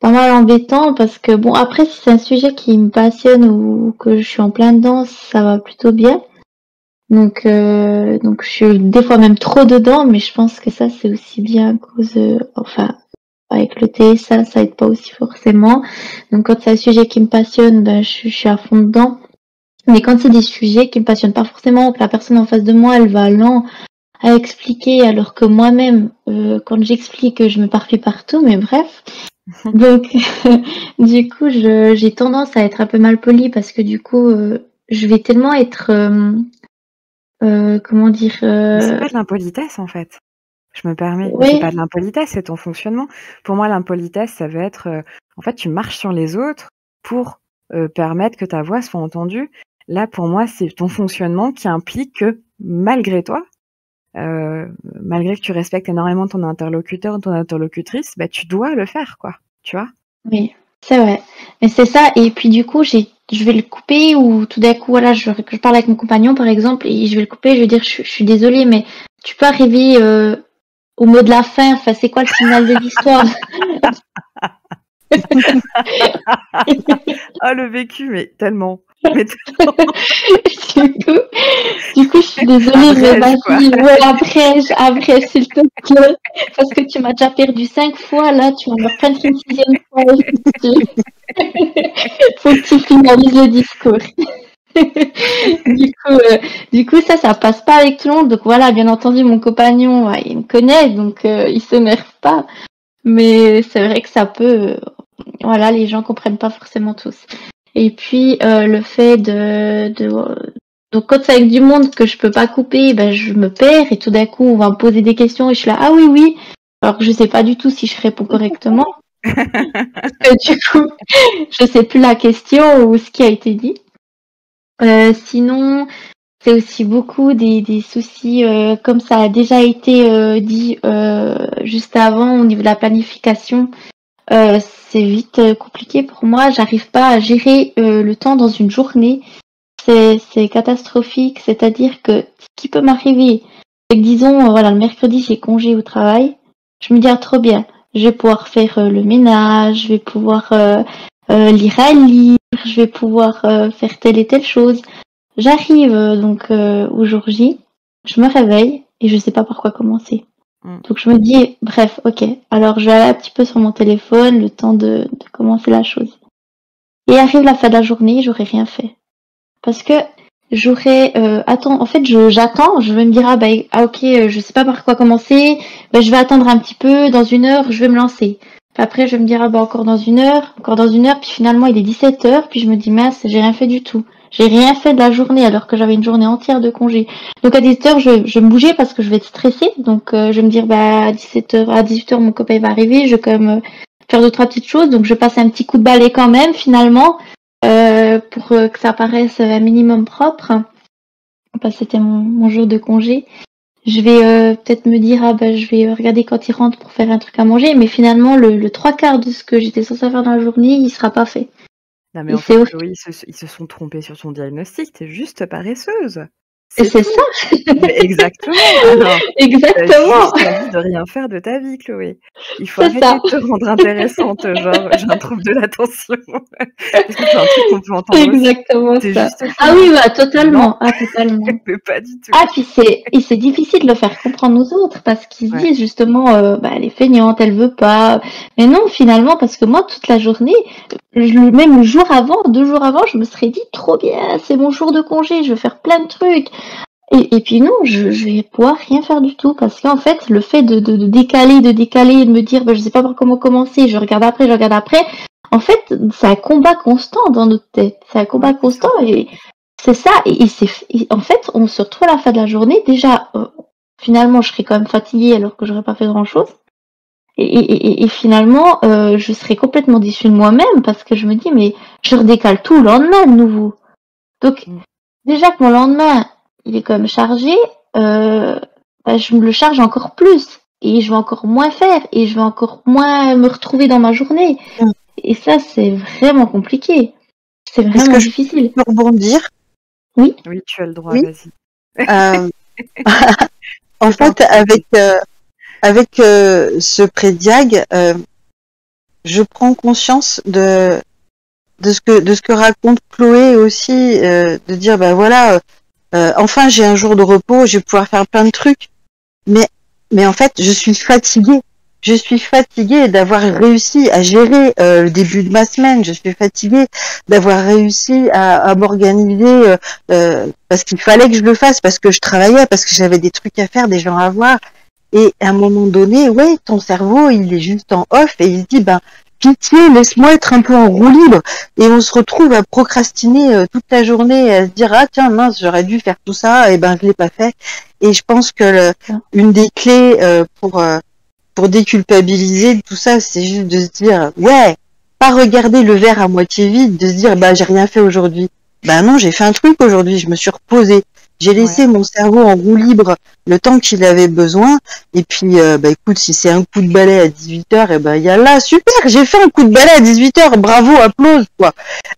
pas mal embêtant parce que bon après si c'est un sujet qui me passionne ou que je suis en plein dedans, ça va plutôt bien. Donc euh, donc je suis des fois même trop dedans, mais je pense que ça c'est aussi bien à cause euh, enfin avec le TSA ça aide pas aussi forcément. Donc quand c'est un sujet qui me passionne, ben je suis à fond dedans. Mais quand c'est des sujets qui me passionnent pas forcément, que la personne en face de moi elle va lent à expliquer alors que moi-même euh, quand j'explique je me parfais partout mais bref *laughs* donc *laughs* du coup j'ai tendance à être un peu mal polie parce que du coup euh, je vais tellement être euh, comment dire C'est pas de l'impolitesse en fait. Je me permets. Oui. C'est pas de l'impolitesse, c'est ton fonctionnement. Pour moi, l'impolitesse, ça veut être, en fait, tu marches sur les autres pour permettre que ta voix soit entendue. Là, pour moi, c'est ton fonctionnement qui implique que malgré toi, euh, malgré que tu respectes énormément ton interlocuteur ou ton interlocutrice, bah, tu dois le faire, quoi. Tu vois oui c'est vrai mais c'est ça et puis du coup j'ai je vais le couper ou tout d'un coup voilà je, je parle avec mon compagnon par exemple et je vais le couper je vais dire je, je suis désolée mais tu peux arriver euh, au mot de la fin enfin c'est quoi le final de l'histoire? *laughs* *laughs* Ah, le vécu, mais tellement. Mais *laughs* du coup, du coup, je suis désolée, mais vas-y, ouais, abrège, abrège, s'il te plaît. Parce que tu m'as déjà perdu cinq fois, là, tu vas me reprendre une sixième fois. *laughs* Faut que tu finalises le discours. du coup, euh, du coup, ça, ça passe pas avec tout le monde. Donc voilà, bien entendu, mon compagnon, ouais, il me connaît, donc euh, il s'énerve pas. Mais c'est vrai que ça peut, euh, voilà, les gens comprennent pas forcément tous. Et puis euh, le fait de, de donc quand c'est avec du monde que je peux pas couper, ben je me perds et tout d'un coup on va me poser des questions et je suis là ah oui oui alors que je sais pas du tout si je réponds correctement. *laughs* Que du coup je sais plus la question ou ce qui a été dit. Euh, sinon c'est aussi beaucoup des, des soucis euh, comme ça a déjà été euh, dit euh, juste avant au niveau de la planification. Euh, c'est vite euh, compliqué pour moi. J'arrive pas à gérer euh, le temps dans une journée. C'est, catastrophique. C'est-à-dire que ce qui peut m'arriver, c'est que disons, voilà, le mercredi j'ai congé au travail. Je me dis ah trop bien. Je vais pouvoir faire le ménage. Je vais pouvoir lire un livre. Je vais pouvoir faire telle et telle chose. J'arrive donc au jour. Je me réveille et je sais pas par quoi commencer. Mm. Donc je me dis, bref, ok. Alors je vais aller un petit peu sur mon téléphone, le temps de, commencer la chose. Et arrive la fin de la journée, j'aurais rien fait. Parce que j'aurais... Euh, en fait, j'attends, je vais me dire, ah bah ah, ok, euh, je sais pas par quoi commencer, bah, je vais attendre un petit peu, dans une heure, je vais me lancer. Puis après, je vais me dire, ah bah encore dans une heure, encore dans une heure, puis finalement il est 17 heures, puis je me dis, mince, j'ai rien fait du tout. J'ai rien fait de la journée alors que j'avais une journée entière de congé. Donc à 17h, je, me bouger parce que je vais être stressée. Donc euh, je vais me dire bah à 17h, à 18h mon copain va arriver, je vais quand même euh, faire deux trois petites choses. Donc je passe un petit coup de balai quand même finalement euh, pour que ça paraisse un minimum propre. Que c'était mon, jour de congé. Je vais peut-être me dire ah bah je vais regarder quand il rentre pour faire un truc à manger, mais finalement le, le trois quarts de ce que j'étais censée faire dans la journée, il sera pas fait. Non, mais en fait, ils se, ils se sont trompés sur son diagnostic. T'es juste paresseuse. Et c'est ça, exactement. *laughs* Alors, exactement. juste envie de rien faire de ta vie, Chloé. Il faut arrêter ça. de te rendre intéressante, genre j'ai un trouble de l'attention. *laughs* C'est un truc qu'on peut entendre exactement ça. juste Ah oui, bah, totalement. Ah, *laughs* totalement. pas du tout. Ah, puis c'est, et c'est difficile de le faire comprendre aux autres parce qu'ils Ouais. disent justement, euh, bah, elle est feignante, elle veut pas. Mais non, finalement, parce que moi, toute la journée, même le jour avant, deux jours avant, je me serais dit, trop bien, c'est mon jour de congé, je vais faire plein de trucs. Et, puis non, je, je vais pouvoir rien faire du tout parce qu'en fait, le fait de, de, de décaler, de décaler, de me dire, bah, je sais pas comment commencer, je regarde après, je regarde après. En fait, c'est un combat constant dans notre tête. C'est un combat constant et c'est ça. Et, c'est, en fait, on se retrouve à la fin de la journée. Déjà, euh, finalement, je serais quand même fatiguée alors que j'aurais pas fait grand chose. Et, et, finalement, euh, je serais complètement déçue de moi-même parce que je me dis, mais je redécale tout le lendemain de nouveau. Donc, mm. déjà que mon lendemain, il est quand même chargé, euh, bah, je me le charge encore plus. Et je vais encore moins faire. Et je vais encore moins me retrouver dans ma journée. Mm. Et ça, c'est vraiment compliqué. C'est vraiment difficile. Je peux rebondir? Oui. Oui, tu as le droit, vas-y. Euh, *laughs* *laughs* en fait, avec, euh, avec euh, ce prédiag, euh, je prends conscience de, de, ce que, de ce que raconte Chloé aussi, de dire, ben voilà, enfin j'ai un jour de repos, je vais pouvoir faire plein de trucs. Mais, mais en fait, je suis fatiguée je suis fatiguée d'avoir réussi à gérer euh, le début de ma semaine. Je suis fatiguée d'avoir réussi à, m'organiser euh, euh, parce qu'il fallait que je le fasse, parce que je travaillais, parce que j'avais des trucs à faire, des gens à voir. Et à un moment donné, ouais, ton cerveau, il est juste en off et il dit, ben, pitié, laisse-moi être un peu en roue libre. Et on se retrouve à procrastiner toute la journée, à se dire, ah tiens, mince, j'aurais dû faire tout ça, et ben je l'ai pas fait. Et je pense que le, une des clés pour pour déculpabiliser tout ça, c'est juste de se dire, ouais, pas regarder le verre à moitié vide, de se dire, bah, j'ai rien fait aujourd'hui. Bah non, j'ai fait un truc aujourd'hui, je me suis reposé. J'ai laissé mon cerveau en roue libre le temps qu'il avait besoin. Et puis, euh, bah écoute, si c'est un coup de balai à 18h, et ben il y a là, super, j'ai fait un coup de balai à 18h, bravo, applause, quoi.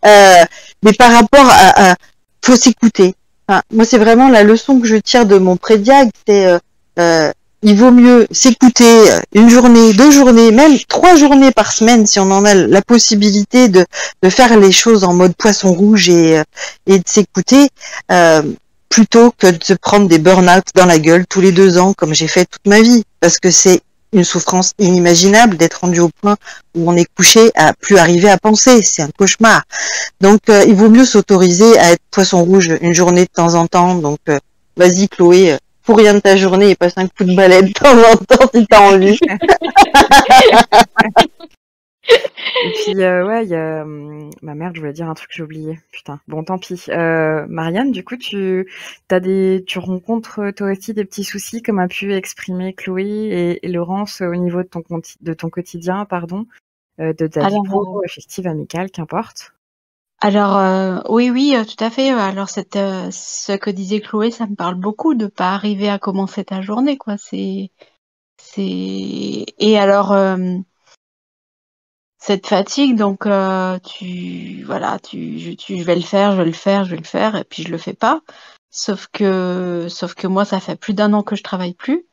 Euh, mais par rapport à, à faut s'écouter. Enfin, moi, c'est vraiment la leçon que je tire de mon prédiag, c'est euh, euh il vaut mieux s'écouter une journée, deux journées, même trois journées par semaine si on en a la possibilité de, de faire les choses en mode poisson rouge et, et de s'écouter, euh, plutôt que de se prendre des burn-out dans la gueule tous les deux ans comme j'ai fait toute ma vie. Parce que c'est une souffrance inimaginable d'être rendu au point où on est couché à plus arriver à penser. C'est un cauchemar. Donc euh, il vaut mieux s'autoriser à être poisson rouge une journée de temps en temps. Donc euh, vas-y Chloé, pour rien de ta journée et passe un coup de balai de temps en temps si t'as envie. *laughs* et puis, euh, ouais, il y a. Hum, ma merde, je voulais dire un truc, j'ai oublié. Putain, bon, tant pis. Euh, Marianne, du coup, tu, as des, tu rencontres toi aussi des petits soucis, comme a pu exprimer Chloé et, Laurence au niveau de ton, de ton quotidien, pardon, euh, de ta vie pro, affective, amicale, qu'importe? Alors, euh, oui, oui, euh, tout à fait. Alors cette, euh, ce que disait Chloé, ça me parle beaucoup de pas arriver à commencer ta journée, quoi. C'est c'est et alors, cette fatigue donc tu voilà, tu je tu je vais le faire, je vais le faire, je vais le faire et puis je le fais pas. Sauf que sauf que moi, ça fait plus d'un an que je travaille plus,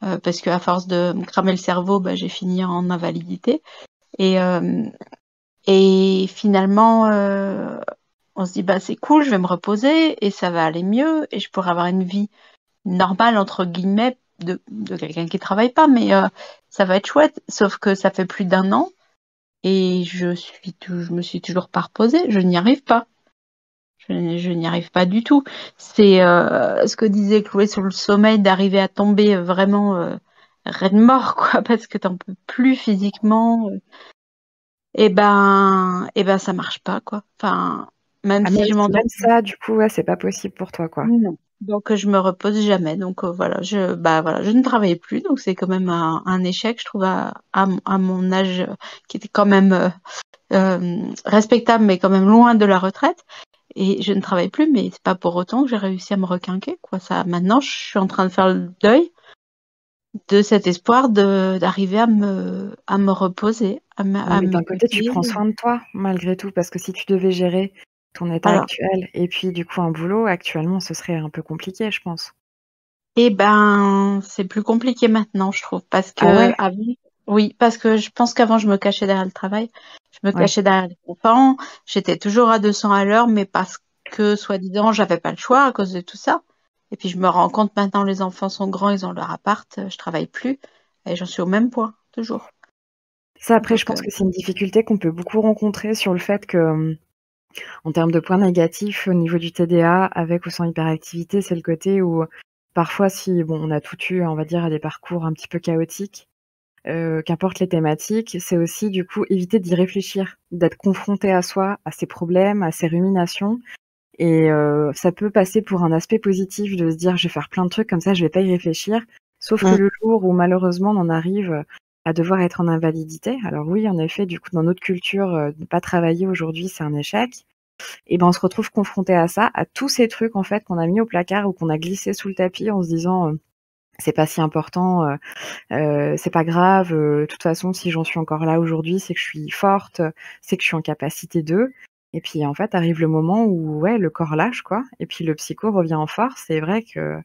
parce qu'à force de me cramer le cerveau, bah, j'ai fini en invalidité et et finalement, euh, on se dit bah c'est cool, je vais me reposer et ça va aller mieux et je pourrai avoir une vie normale entre guillemets de, de quelqu'un qui travaille pas, mais euh, ça va être chouette. Sauf que ça fait plus d'un an et je suis, tout, je me suis toujours pas reposée. Je n'y arrive pas. Je, n'y arrive pas du tout. C'est euh, ce que disait Chloé sur le sommeil d'arriver à tomber vraiment euh, raide mort *laughs* quoi, parce que t'en peux plus physiquement et ben, et ben ça marche pas quoi. Enfin, même ah, si je m'endors. ça, du coup, ouais, c'est pas possible pour toi quoi. Non. Donc je me repose jamais. Donc euh, voilà, je bah voilà, je ne travaille plus. Donc c'est quand même un, un, échec, je trouve à, à, à, mon âge euh, qui était quand même euh, respectable, mais quand même loin de la retraite. Et je ne travaille plus, mais c'est pas pour autant que j'ai réussi à me requinquer quoi. Ça, maintenant, je suis en train de faire le deuil de cet espoir d'arriver à me, à me reposer. À D'un côté, tu prends soin de toi, malgré tout, parce que si tu devais gérer ton état actuel et puis du coup un boulot, actuellement, ce serait un peu compliqué, je pense. Eh ben, c'est plus compliqué maintenant, je trouve, parce que ah oui, parce que je pense qu'avant, je me cachais derrière le travail, je me cachais derrière les enfants, j'étais toujours à 200 à l'heure, mais parce que, soi-disant, j'avais pas le choix à cause de tout ça. Et puis je me rends compte maintenant, les enfants sont grands, ils ont leur appart, je travaille plus, et j'en suis au même point, toujours. Ça, après, je pense euh, que c'est une difficulté qu'on peut beaucoup rencontrer sur le fait que, en termes de points négatifs au niveau du TDA, avec ou sans hyperactivité, c'est le côté où parfois, si bon, on a tout eu, on va dire, à des parcours un petit peu chaotiques, euh, qu'importe les thématiques, c'est aussi du coup éviter d'y réfléchir, d'être confronté à soi, à ses problèmes, à ses ruminations, Et euh, ça peut passer pour un aspect positif de se dire je vais faire plein de trucs comme ça, je vais pas y réfléchir. Sauf que Mm. le jour où malheureusement on en arrive à devoir être en invalidité, alors oui, en effet, du coup, dans notre culture, euh, ne pas travailler aujourd'hui, c'est un échec. Et ben on se retrouve confronté à ça, à tous ces trucs en fait qu'on a mis au placard ou qu'on a glissé sous le tapis en se disant euh, c'est pas si important, euh, euh, c'est pas grave. euh, de toute façon, si j'en suis encore là aujourd'hui, c'est que je suis forte, c'est que je suis en capacité de. Et puis en fait, arrive le moment où ouais, le corps lâche quoi, et puis le psycho revient en force. C'est vrai que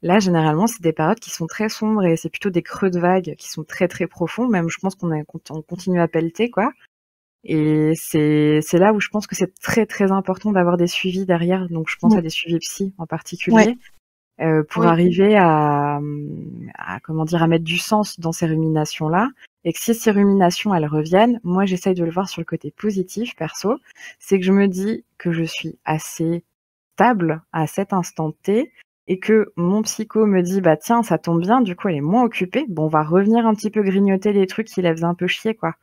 là, généralement, c'est des périodes qui sont très sombres et c'est plutôt des creux de vagues qui sont très très profonds. Même, je pense qu'on on continue à pelleter quoi. Et c'est c'est là où je pense que c'est très très important d'avoir des suivis derrière. Donc je pense Ouais. à des suivis psy en particulier. Ouais. euh, pour Oui. arriver à, à comment dire à mettre du sens dans ces ruminations là et que si ces ruminations elles reviennent moi j'essaye de le voir sur le côté positif perso. C'est que je me dis que je suis assez stable à cet instant T et que mon psycho me dit bah tiens ça tombe bien du coup elle est moins occupée. Bon on va revenir un petit peu grignoter les trucs qui la faisaient un peu chier quoi.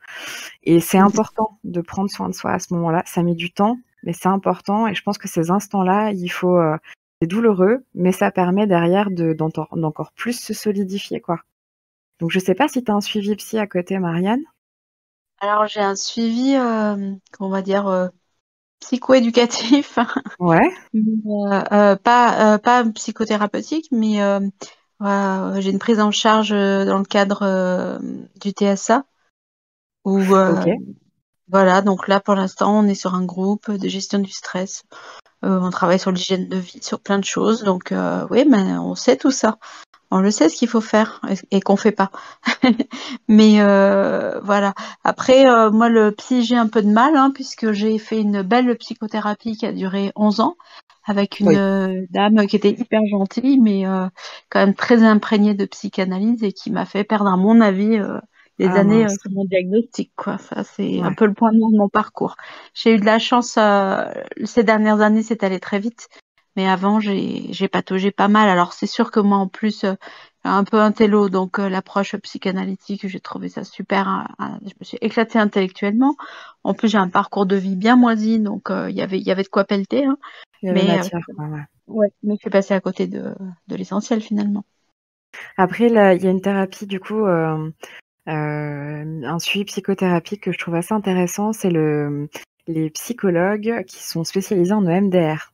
Et c'est important de prendre soin de soi à ce moment-là. Ça met du temps mais c'est important. Et je pense que ces instants là il faut euh, c'est douloureux, mais ça permet derrière de, d'encore plus se solidifier, quoi. Donc, je sais pas si tu as un suivi psy à côté, Marianne. Alors, j'ai un suivi, euh, on va dire, euh, psycho-éducatif, *laughs* Ouais. euh, euh, pas, pas psychothérapeutique, mais voilà, j'ai une prise en charge dans le cadre du TSA. Où, Ok. Voilà, donc là, pour l'instant, on est sur un groupe de gestion du stress. On travaille sur l'hygiène de vie, sur plein de choses. Donc, oui, mais on sait tout ça. On le sait ce qu'il faut faire et, qu'on fait pas. *laughs* mais euh, voilà. Après, euh, moi, le psy, j'ai un peu de mal, hein, puisque j'ai fait une belle psychothérapie qui a duré 11 ans avec une Oui. euh, dame qui était hyper gentille, mais euh, quand même très imprégnée de psychanalyse et qui m'a fait perdre, à mon avis, euh, des Ah, années euh, sur mon diagnostic. Quoi. Ça, c'est un peu le point noir de mon parcours. J'ai eu de la chance euh, ces dernières années, c'est allé très vite. Mais avant, j'ai pataugé pas mal. Alors, c'est sûr que moi, en plus, euh, un peu un télo, donc euh, l'approche psychanalytique, j'ai trouvé ça super. hein, hein, je me suis éclatée intellectuellement. En plus, j'ai un parcours de vie bien moisi, donc euh, il y avait y avait de quoi pelleter. Hein. Mais, matière, quoi, ouais. Ouais, mais je suis passée à côté de, de l'essentiel finalement. Après, il y a une thérapie, du coup, un suivi psychothérapie que je trouve assez intéressant, c'est le, les psychologues qui sont spécialisés en EMDR.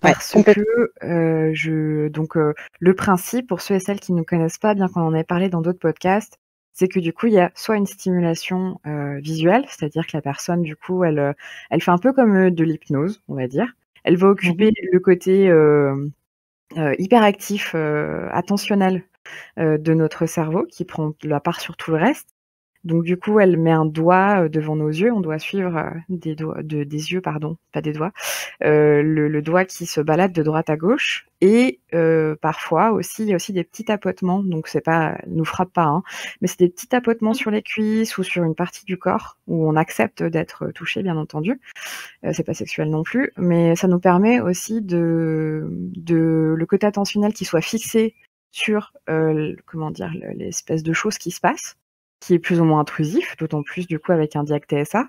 Parce que euh, je donc euh, le principe pour ceux et celles qui ne connaissent pas, bien qu'on en ait parlé dans d'autres podcasts, c'est que du coup il y a soit une stimulation euh, visuelle, c'est-à-dire que la personne du coup elle elle fait un peu comme de l'hypnose, on va dire. Elle va occuper le côté euh, euh, hyperactif, euh, attentionnel euh, de notre cerveau qui prend la part sur tout le reste. Donc du coup, elle met un doigt euh, devant nos yeux. On doit suivre euh, des doigts, de, des yeux, pardon, pas des doigts, euh, le, le doigt qui se balade de droite à gauche. Et euh, parfois aussi, il y a aussi des petits tapotements. Donc c'est pas, nous frappe pas, hein, mais c'est des petits tapotements sur les cuisses ou sur une partie du corps où on accepte d'être touché, bien entendu. Euh, c'est pas sexuel non plus, mais ça nous permet aussi de, de le côté attentionnel qui soit fixé sur euh, comment dire le- l'espèce de choses qui se passe, qui est plus ou moins intrusif, d'autant plus du coup avec un diag TSA,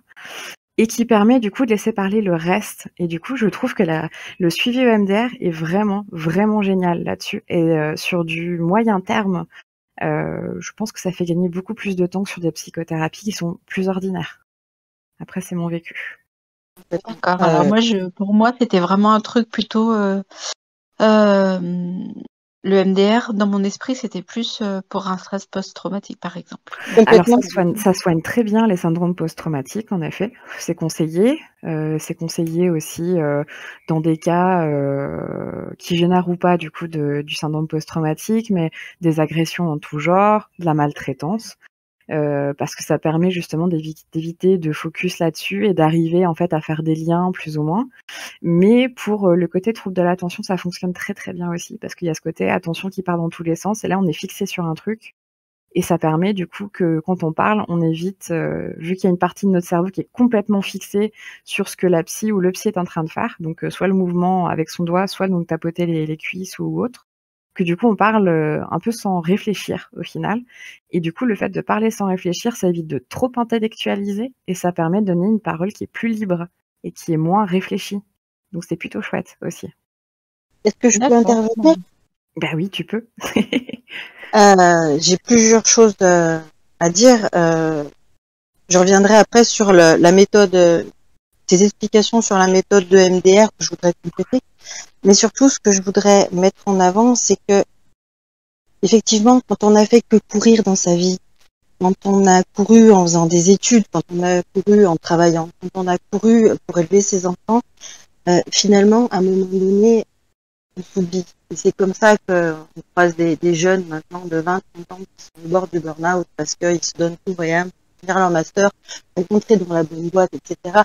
et qui permet du coup de laisser parler le reste. Et du coup, je trouve que la, le suivi EMDR est vraiment vraiment génial là-dessus. Et euh, sur du moyen terme, euh, je pense que ça fait gagner beaucoup plus de temps que sur des psychothérapies qui sont plus ordinaires. Après, c'est mon vécu. D'accord. Alors Euh, moi, je, pour moi, c'était vraiment un truc plutôt. euh, euh, le MDR, dans mon esprit, c'était plus euh, pour un stress post-traumatique, par exemple. Alors ça soigne, ça soigne très bien les syndromes post-traumatiques, en effet. C'est conseillé. Euh, c'est conseillé aussi euh, dans des cas euh, qui génèrent ou pas du coup de, du syndrome post-traumatique, mais des agressions en tout genre, de la maltraitance. Euh, parce que ça permet justement d'évi- d'éviter de focus là-dessus et d'arriver en fait à faire des liens plus ou moins. Mais pour euh, le côté trouble de l'attention, ça fonctionne très très bien aussi. Parce qu'il y a ce côté attention qui part dans tous les sens et là on est fixé sur un truc. Et ça permet du coup que quand on parle, on évite, euh, vu qu'il y a une partie de notre cerveau qui est complètement fixée sur ce que la psy ou le psy est en train de faire, donc soit le mouvement avec son doigt, soit donc tapoter les cuisses ou autre, que du coup on parle euh, un peu sans réfléchir au final. Et du coup le fait de parler sans réfléchir, ça évite de trop intellectualiser et ça permet de donner une parole qui est plus libre et qui est moins réfléchie. Donc c'est plutôt chouette aussi. Est-ce que je peux intervenir? Ben oui, tu peux. *laughs* euh, J'ai plusieurs choses euh, à dire. Euh, je reviendrai après sur le, la méthode, tes explications sur la méthode de MDR que je voudrais compléter. Mais surtout, ce que je voudrais mettre en avant, c'est que effectivement, quand on a fait que courir dans sa vie, quand on a couru en faisant des études, quand on a couru en travaillant, quand on a couru pour élever ses enfants, euh, finalement, à un moment donné, on s'oublie. Et c'est comme ça qu'on croise des, jeunes maintenant de 20, 30 ans qui sont au bord du burn-out parce qu'ils se donnent tout et âme, faire leur master, rencontrer dans la bonne boîte, etc.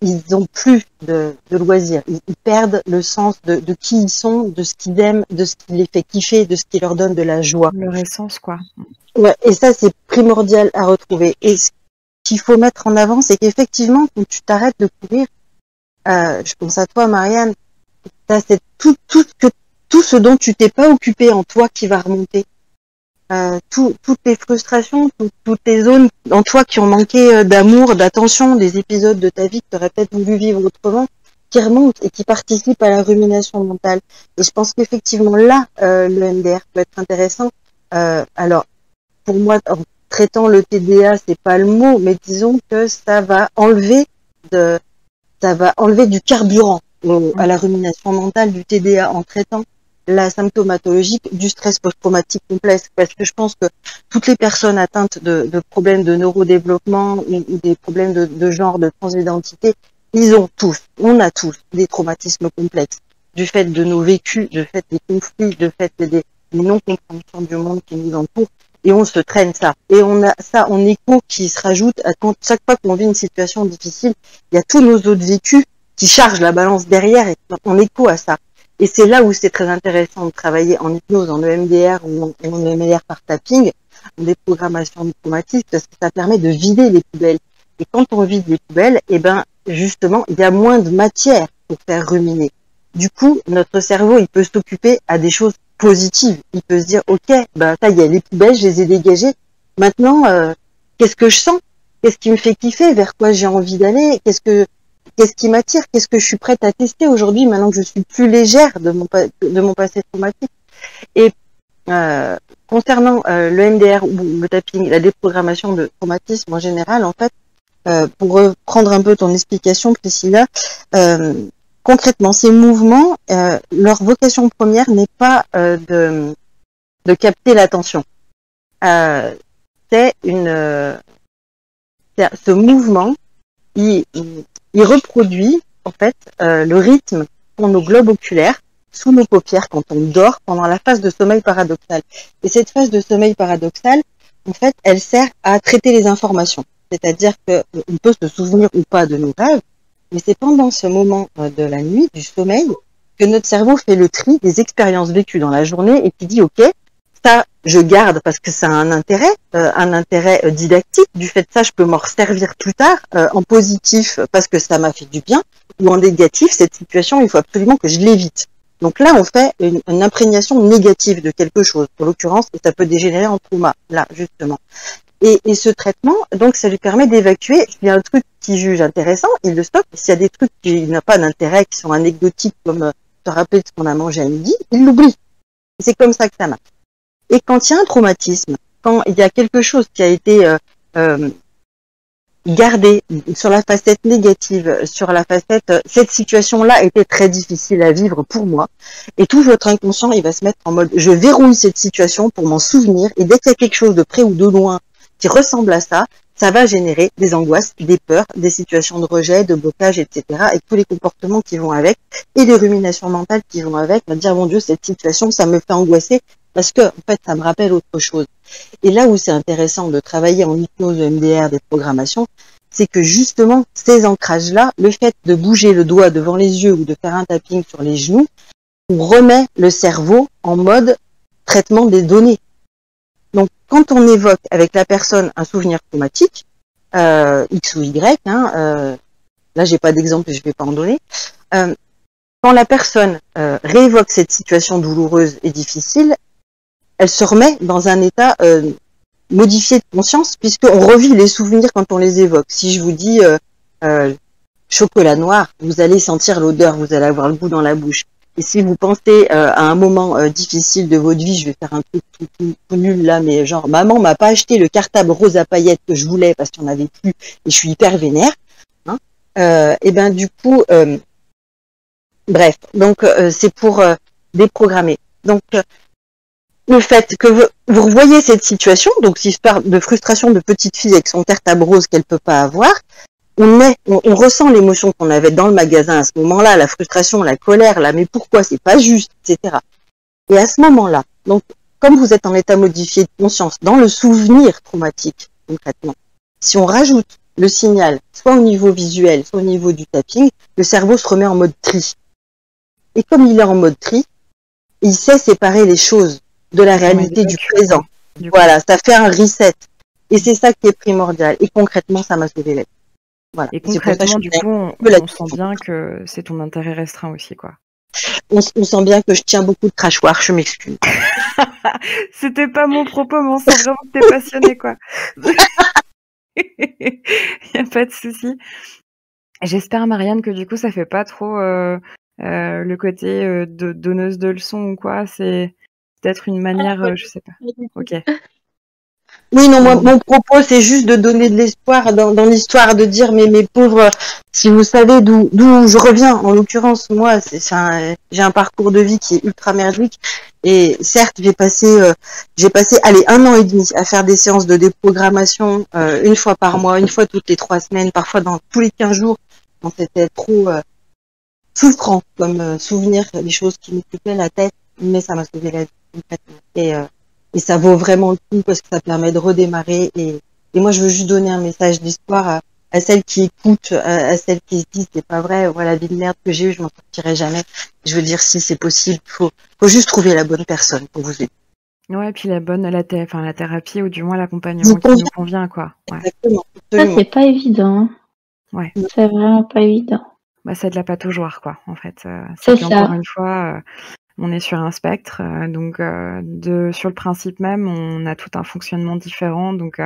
Ils n'ont plus de, de loisirs. Ils, ils, perdent le sens de, de, qui ils sont, de ce qu'ils aiment, de ce qui les fait kiffer, de ce qui leur donne de la joie. Leur essence, quoi. Ouais, et ça, c'est primordial à retrouver. Et ce qu'il faut mettre en avant, c'est qu'effectivement, quand tu t'arrêtes de courir, euh, je pense à toi, Marianne, c'est tout, tout, que, tout ce dont tu t'es pas occupé en toi qui va remonter. Euh, tout, toutes tes frustrations, tout, toutes tes zones en toi qui ont manqué euh, d'amour, d'attention, des épisodes de ta vie que tu aurais peut-être voulu vivre autrement, qui remontent et qui participent à la rumination mentale. Et je pense qu'effectivement là, euh, le MDR peut être intéressant. Euh, alors, pour moi, en traitant le TDA, c'est pas le mot, mais disons que ça va enlever de, ça va enlever du carburant à la rumination mentale du TDA en traitant la symptomatologie du stress post-traumatique complexe. Parce que je pense que toutes les personnes atteintes de, de problèmes de neurodéveloppement ou, ou des problèmes de, de genre, de transidentité, ils ont tous, on a tous des traumatismes complexes du fait de nos vécus, du fait des conflits, du fait des, des non-compréhensions du monde qui nous entoure et on se traîne ça. Et on a ça en écho qui se rajoute à quand, chaque fois qu'on vit une situation difficile, il y a tous nos autres vécus qui chargent la balance derrière et en écho à ça. Et c'est là où c'est très intéressant de travailler en hypnose, en EMDR ou en, EMDR par tapping, en déprogrammation de traumatisme, parce que ça permet de vider les poubelles. Et quand on vide les poubelles, eh ben, justement, il y a moins de matière pour faire ruminer. Du coup, notre cerveau, il peut s'occuper à des choses positives. Il peut se dire, OK, ben, ça y est, les poubelles, je les ai dégagées. Maintenant, euh, qu'est-ce que je sens? Qu'est-ce qui me fait kiffer? Vers quoi j'ai envie d'aller? Qu'est-ce que, qu'est-ce qui m'attire? Qu'est-ce que je suis prête à tester aujourd'hui maintenant que je suis plus légère de mon, passé traumatique? Et, euh, concernant euh, le MDR ou le tapping, la déprogrammation de traumatisme en général, en fait, euh, pour reprendre un peu ton explication, Priscilla, euh, concrètement, ces mouvements, euh, leur vocation première n'est pas euh, de, de capter l'attention. C'est une, ce mouvement, il, il, reproduit en fait le rythme pour nos globes oculaires sous nos paupières quand on dort pendant la phase de sommeil paradoxal. Et cette phase de sommeil paradoxal, en fait, elle sert à traiter les informations. C'est-à-dire qu'on peut se souvenir ou pas de nos rêves, mais c'est pendant ce moment de la nuit, du sommeil, que notre cerveau fait le tri des expériences vécues dans la journée et qui dit, OK, ça, je garde parce que ça a un intérêt, euh, un intérêt euh, didactique. Du fait de ça, je peux m'en servir plus tard, euh, en positif parce que ça m'a fait du bien, ou en négatif, cette situation, il faut absolument que je l'évite. Donc là, on fait une, imprégnation négative de quelque chose. En l'occurrence, ça peut dégénérer en trauma, là, justement. Et, et, ce traitement, donc, ça lui permet d'évacuer. S'il y a un truc qu'il juge intéressant, il le stocke. S'il y a des trucs qui n'ont pas d'intérêt, qui sont anecdotiques, comme euh, se rappeler de ce qu'on a mangé à midi, il l'oublie. C'est comme ça que ça marche. Et quand il y a un traumatisme, quand il y a quelque chose qui a été euh, euh, gardé sur la facette négative, sur la facette, euh, cette situation-là était très difficile à vivre pour moi, et tout votre inconscient, il va se mettre en mode, je verrouille cette situation pour m'en souvenir, et dès qu'il y a quelque chose de près ou de loin qui ressemble à ça, ça va générer des angoisses, des peurs, des situations de rejet, de blocage, etc. Et tous les comportements qui vont avec, et les ruminations mentales qui vont avec, va dire, mon Dieu, cette situation, ça me fait angoisser, parce que, en fait, ça me rappelle autre chose. Et là où c'est intéressant de travailler en hypnose MDR des programmations, c'est que justement, ces ancrages-là, le fait de bouger le doigt devant les yeux ou de faire un tapping sur les genoux, on remet le cerveau en mode traitement des données. Donc, quand on évoque avec la personne un souvenir traumatique, euh, X ou Y, hein, euh, là j'ai pas d'exemple et je vais pas en donner, euh, quand la personne euh, réévoque cette situation douloureuse et difficile, elle se remet dans un état euh, modifié de conscience puisqu'on revit les souvenirs quand on les évoque. Si je vous dis, euh, euh, chocolat noir, vous allez sentir l'odeur, vous allez avoir le goût dans la bouche. Et si vous pensez euh, à un moment euh, difficile de votre vie, je vais faire un truc tout, tout- tout nul là, mais genre maman m'a pas acheté le cartable rose à paillettes que je voulais parce en avait plus et je suis hyper vénère. Hein, euh, et ben du coup, euh, bref, donc euh, c'est pour déprogrammer. Donc le fait que vous, vous revoyez cette situation, donc cette histoire de frustration de petite fille avec son cartable rose qu'elle peut pas avoir, on est, on, on ressent l'émotion qu'on avait dans le magasin à ce moment-là, la frustration, la colère, là, mais pourquoi c'est pas juste, etc. Et à ce moment-là, donc, comme vous êtes en état modifié de conscience, dans le souvenir traumatique, concrètement, si on rajoute le signal, soit au niveau visuel, soit au niveau du tapping, le cerveau se remet en mode tri. Et comme il est en mode tri, il sait séparer les choses de la réalité du présent. Du. Voilà, ça fait un reset. Et c'est ça qui est primordial. Et concrètement, ça m'a sauvé la vie. Voilà. Et concrètement, du coup, on, sent bien que c'est ton intérêt restreint aussi, quoi. on, on sent bien que je tiens beaucoup de crachoir, je m'excuse. *laughs* C'était pas mon propos, mais on sent vraiment que t'es passionné, quoi. *laughs* y a pas de souci. J'espère, Marianne, que du coup, ça fait pas trop euh, euh, le côté euh, de donneuse de leçons ou quoi. C'est peut-être une manière, euh, je sais pas. Ok. Oui, non, moi, mon propos, c'est juste de donner de l'espoir dans, dans l'histoire, de dire, mais mes pauvres, si vous savez d'où d'où je reviens, en l'occurrence, moi, c'est c'est un- j'ai un parcours de vie qui est ultra merdique. Et certes, j'ai passé, euh, j'ai passé, allez, un an et demi à faire des séances de déprogrammation euh, une fois par mois, une fois toutes les trois semaines, parfois dans tous les quinze jours, quand c'était trop euh, souffrant comme euh, souvenir des choses qui m'occupaient la tête, mais ça m'a sauvé la vie. Et, euh, et ça vaut vraiment le coup parce que ça permet de redémarrer. Et, et moi, je veux juste donner un message d'espoir à, à celles qui écoutent, à, à celles qui se disent c'est pas vrai, voilà la vie de merde que j'ai eue, je m'en sortirai jamais. Je veux dire si c'est possible, faut, faut juste trouver la bonne personne pour vous aider. Ouais, puis la bonne, la, thé- enfin, la thérapie ou du moins l'accompagnement qui nous convient, quoi. Ouais. Exactement. Ça, c'est pas évident. hein. Ouais. C'est vraiment pas évident. Bah, c'est de la pataugeoire, quoi, en fait. Euh, C'est ça. Encore une fois, euh, on est sur un spectre, euh, donc euh, de, sur le principe même, on a tout un fonctionnement différent. Donc,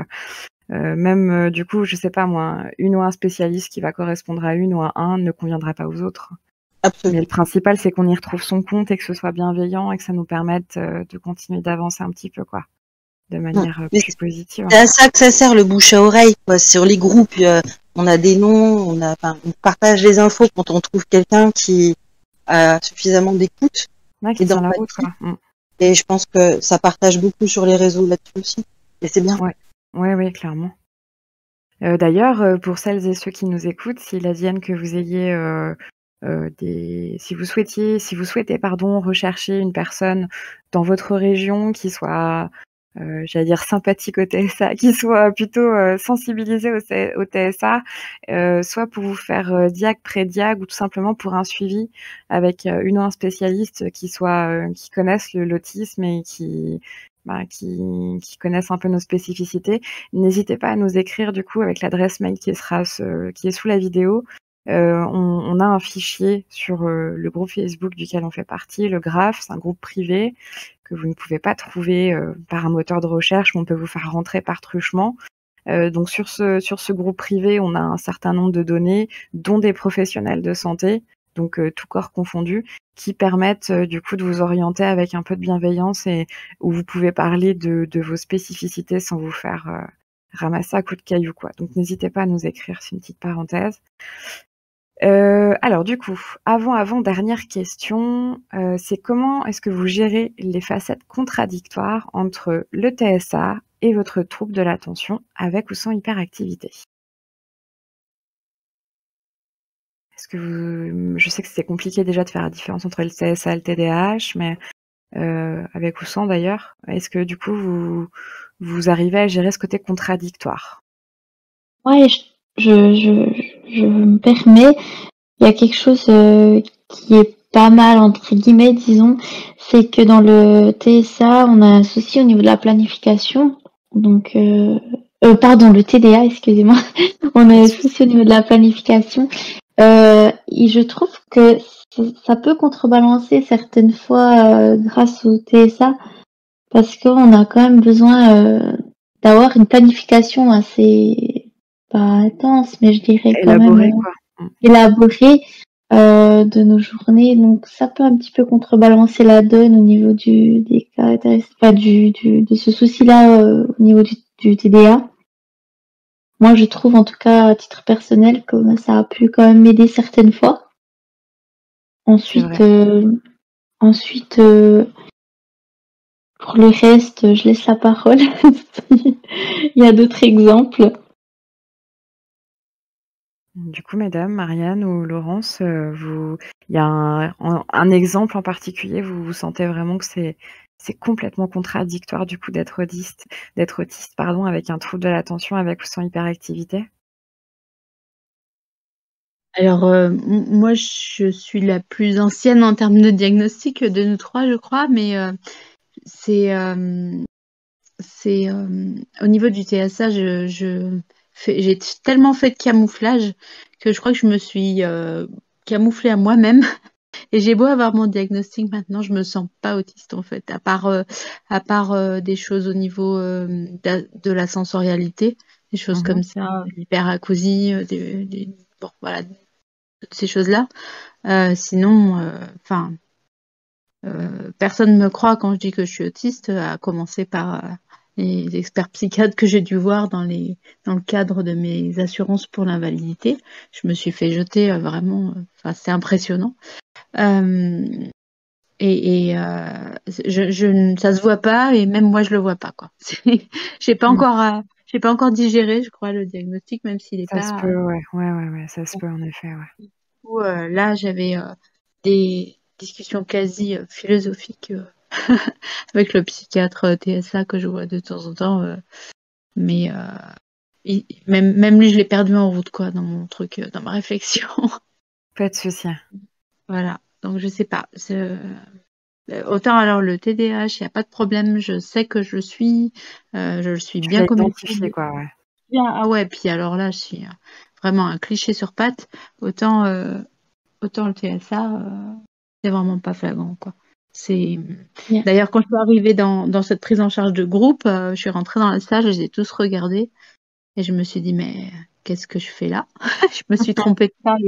euh, même euh, du coup, je sais pas moi, une ou un spécialiste qui va correspondre à une ou à un ne conviendra pas aux autres. Mais Absolument. le principal, c'est qu'on y retrouve son compte et que ce soit bienveillant et que ça nous permette euh, de continuer d'avancer un petit peu, quoi, de manière euh, Mais plus positive. C'est à ça que ça sert le bouche à oreille. Quoi. Sur les groupes, euh, on a des noms, on a, on partage les infos quand on trouve quelqu'un qui a suffisamment d'écoute. Ouais, qui et dans la ma route, quoi. Mm. Et je pense que ça partage beaucoup sur les réseaux là-dessus aussi. Et c'est bien. Oui, oui, clairement. Euh, D'ailleurs, euh, pour celles et ceux qui nous écoutent, s'il advienne que vous ayez euh, euh, des, si vous souhaitiez, si vous souhaitez, pardon, rechercher une personne dans votre région qui soit, euh, j'allais dire sympathique au TSA, *laughs* qui soit plutôt euh, sensibilisée au, TSA, euh, soit pour vous faire euh, diag, pré-diag ou tout simplement pour un suivi avec une ou un spécialiste qui soit, qui connaisse l'autisme et qui, bah, qui, un peu nos spécificités. N'hésitez pas à nous écrire du coup avec l'adresse mail qui sera qui est sous la vidéo. On, a un fichier sur le groupe Facebook duquel on fait partie, le Graph, c'est un groupe privé que vous ne pouvez pas trouver euh, par un moteur de recherche, on peut vous faire rentrer par truchement. Euh, donc sur ce, sur ce groupe privé, on a un certain nombre de données, dont des professionnels de santé, donc euh, tout corps confondu, qui permettent du coup de vous orienter avec un peu de bienveillance et où vous pouvez parler de, de vos spécificités sans vous faire ramasser à coups de cailloux. Quoi. Donc n'hésitez pas à nous écrire, c'est une petite parenthèse. Euh, alors du coup, avant, avant, dernière question, euh, c'est comment est-ce que vous gérez les facettes contradictoires entre le TSA et votre trouble de l'attention avec ou sans hyperactivité? Est-ce que vous, je sais que c'est compliqué déjà de faire la différence entre le TSA et le TDAH, mais euh, avec ou sans d'ailleurs, est-ce que du coup vous, vous arrivez à gérer ce côté contradictoire? Ouais, je, je, je, je me permets. Il y a quelque chose euh, qui est pas mal, entre guillemets, disons. C'est que dans le TSA, on a un souci au niveau de la planification. Donc, euh, euh, pardon, le TDA, excusez-moi. *laughs* on a un souci au niveau de la planification. Euh, et je trouve que ça- peut contrebalancer certaines fois grâce au TSA parce qu'on a quand même besoin d'avoir une planification assez pas intense, mais je dirais quand Élaboré même. quoi. mm. élaboré euh, de nos journées. Donc ça peut un petit peu contrebalancer la donne au niveau du des caractéristiques, du, du, de ce souci-là euh, au niveau du, du, TDA. Moi, je trouve en tout cas à titre personnel que ça a pu quand même m'aider certaines fois. Ensuite, euh, ensuite pour le reste, je laisse la parole. *laughs* Il y a d'autres exemples. Du coup, mesdames, Marianne ou Laurence, euh, il y a un, exemple en particulier, vous vous sentez vraiment que c'est c'est complètement contradictoire du coup d'être autiste, d'être autiste pardon, avec un trouble de l'attention avec ou sans hyperactivité? Alors euh, moi je suis la plus ancienne en termes de diagnostic de nous trois je crois, mais euh, c'est c'est au niveau du TSA je j'ai tellement fait de camouflage que je crois que je me suis euh, camouflée à moi-même. *laughs* Et j'ai beau avoir mon diagnostic maintenant, je me sens pas autiste en fait, à part, euh, à part euh, des choses au niveau de, la sensorialité, des choses comme mhm. ça, l'hyperacousie, des, bon, voilà, ces choses-là. sinon, enfin, personne ne me croit quand je dis que je suis autiste, à commencer par les experts psychiatres que j'ai dû voir dans, les, dans le cadre de mes assurances pour l'invalidité. Je me suis fait jeter euh, vraiment, euh, enfin, c'est impressionnant. Euh, et, et euh, je, je, ça se voit pas et même moi je le vois pas quoi. *laughs* j'ai pas mm. encore, j'ai pas encore digéré, je crois, le diagnostic, même s'il est ça pas. Ça se peut, ouais, ouais, ouais, ouais, ça se peut en effet, ouais. Où, là, j'avais des discussions quasi philosophiques *laughs* avec le psychiatre euh, TSA que je vois de temps en temps. Euh, mais euh, même, même lui, je l'ai perdu en route, quoi, dans mon truc, dans ma *laughs* réflexion. Pas de souci. Voilà. Donc, je sais pas. Autant alors le TDAH, il n'y a pas de problème, je sais que je suis, je le suis bien comme identifié, quoi, ouais. Ah ouais, puis alors là, je suis vraiment un cliché sur pattes. Autant, autant le TSA, c'est vraiment pas flagrant, quoi. C'est d'ailleurs quand je suis arrivée dans, dans, cette prise en charge de groupe, euh, je suis rentrée dans la salle, je les ai tous regardés et je me suis dit mais qu'est-ce que je fais là? *laughs* Je me suis *laughs* trompée de salle,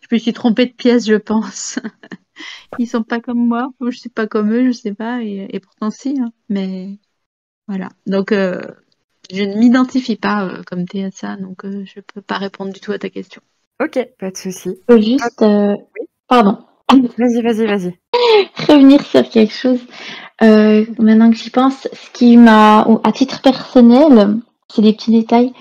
je me suis trompée de pièce, je pense. *laughs* Ils sont pas comme moi, je suis pas comme eux, je sais pas, et, pourtant si, hein. mais voilà. Donc euh, je ne m'identifie pas euh, comme TSA, donc je peux pas répondre du tout à ta question. Ok, pas de souci. Juste, pardon. Vas-y, vas-y, vas-y. Revenir sur quelque chose. Euh, maintenant que j'y pense, ce qui m'a, à titre personnel, c'est des petits détails,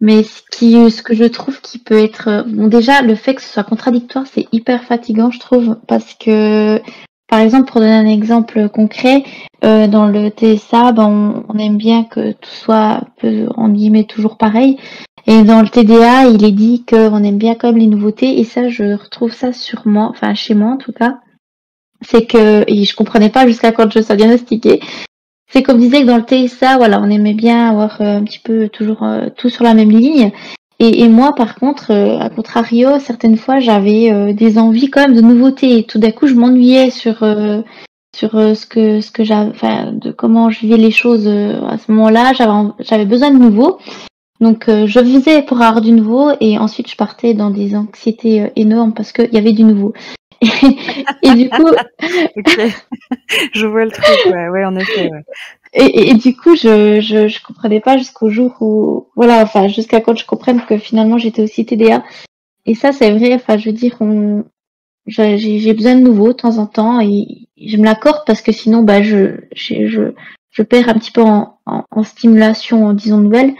mais ce qui, ce que je trouve qui peut être, bon déjà le fait que ce soit contradictoire, c'est hyper fatigant, je trouve, parce que, par exemple, pour donner un exemple concret, euh, dans le TSA, ben, on, aime bien que tout soit, en guillemets, toujours pareil. Et dans le TDA, il est dit qu'on aime bien comme les nouveautés, et ça, je retrouve ça sur moi, enfin chez moi en tout cas. C'est que, et je comprenais pas jusqu'à quand je sois diagnostiquée, c'est comme disait que dans le TSA, voilà, on aimait bien avoir euh, un petit peu toujours euh, tout sur la même ligne. Et, moi, par contre, euh, à contrario, certaines fois, j'avais des envies quand même de nouveautés. Et tout d'un coup, je m'ennuyais sur sur ce que ce que j'avais, de comment je vivais les choses à ce moment-là. J'avais j'avais besoin de nouveau. Donc euh, je visais pour avoir du nouveau et ensuite je partais dans des anxiétés euh, énormes parce qu'il y avait du nouveau. *laughs* Et, du coup, *laughs* je vois le truc, ouais, ouais en effet. Ouais. Et, et, du coup, je, je, je comprenais pas jusqu'au jour où, voilà, enfin jusqu'à quand je comprenne que finalement j'étais aussi TDA. Et ça, c'est vrai. Enfin, je veux dire, on, j'ai besoin de nouveau de temps en temps et je me l'accorde parce que sinon, bah, je, je, je, perds un petit peu en, en, en stimulation, disons nouvelle.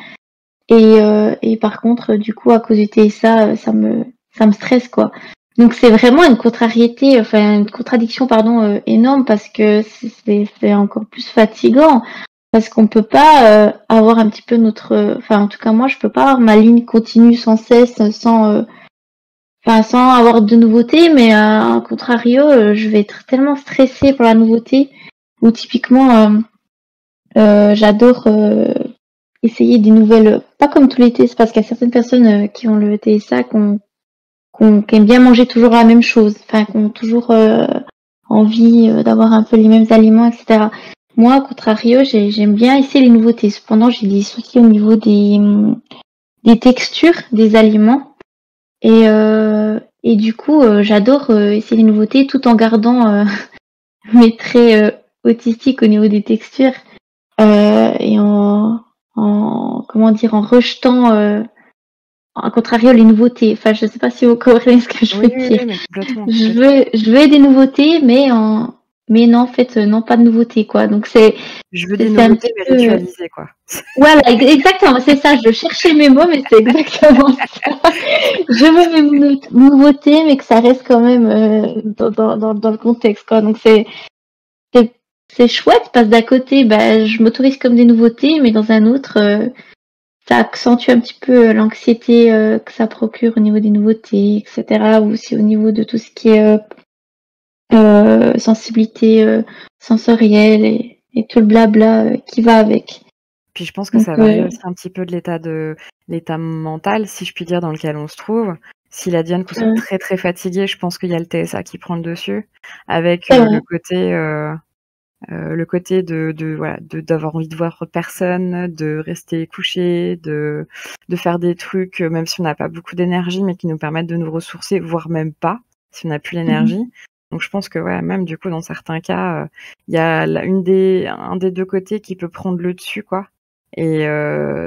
Et, euh, et par contre, du coup, à cause du TSA, ça me, ça me stresse, quoi. Donc c'est vraiment une contrariété, enfin une contradiction, pardon, euh, énorme parce que c'est encore plus fatigant parce qu'on peut pas euh, avoir un petit peu notre, enfin en tout cas moi je peux pas avoir ma ligne continue sans cesse, sans, enfin sans avoir de nouveautés, mais à contrario, je vais être tellement stressée pour la nouveauté ou typiquement j'adore essayer des nouvelles, pas comme tous les tests, parce qu'il y a certaines personnes euh, qui ont le TSA, qui, aiment bien manger toujours la même chose, enfin, qui ont toujours euh, envie euh, d'avoir un peu les mêmes aliments, etc. Moi, au contrario, j'aime bien essayer les nouveautés. Cependant, j'ai des soucis au niveau des, des textures des aliments. Et Et du coup, j'adore essayer les nouveautés tout en gardant *laughs* mes traits autistiques au niveau des textures et en, en comment dire en rejetant à contrario les nouveautés. Enfin, je sais pas si vous comprenez ce que je veux dire. je veux, je veux des nouveautés, mais en, mais non, en fait, non, pas de nouveautés, quoi. Donc c'est. Je veux des nouveautés, mais ritualisées, quoi. *laughs* Voilà, exactement, c'est ça. Je cherchais mes mots, mais c'est exactement ça. *laughs* Je veux mes nouveautés, mais que ça reste quand même euh, dans, dans, dans, le contexte, quoi. Donc c'est, c'est, chouette parce que d'un côté, bah, je m'autorise comme des nouveautés, mais dans un autre, euh, ça accentue un petit peu euh, l'anxiété euh, que ça procure au niveau des nouveautés, etc. Ou aussi au niveau de tout ce qui est euh, sensibilité sensorielle et, tout le blabla qui va avec. Puis je pense que ça varie aussi un petit peu de l'état de l'état mental, si je puis dire, dans lequel on se trouve. Si la Diane est très très fatiguée, je pense qu'il y a le TSA qui prend le dessus, avec le côté euh, le côté de, de voilà d'avoir envie de voir personne, de rester couché, de de faire des trucs euh, même si on n'a pas beaucoup d'énergie, mais qui nous permettent de nous ressourcer, voire même pas si on n'a plus l'énergie. Mmh Donc je pense que ouais, même du coup dans certains cas, euh, il y a une des un des deux côtés qui peut prendre le dessus quoi. Et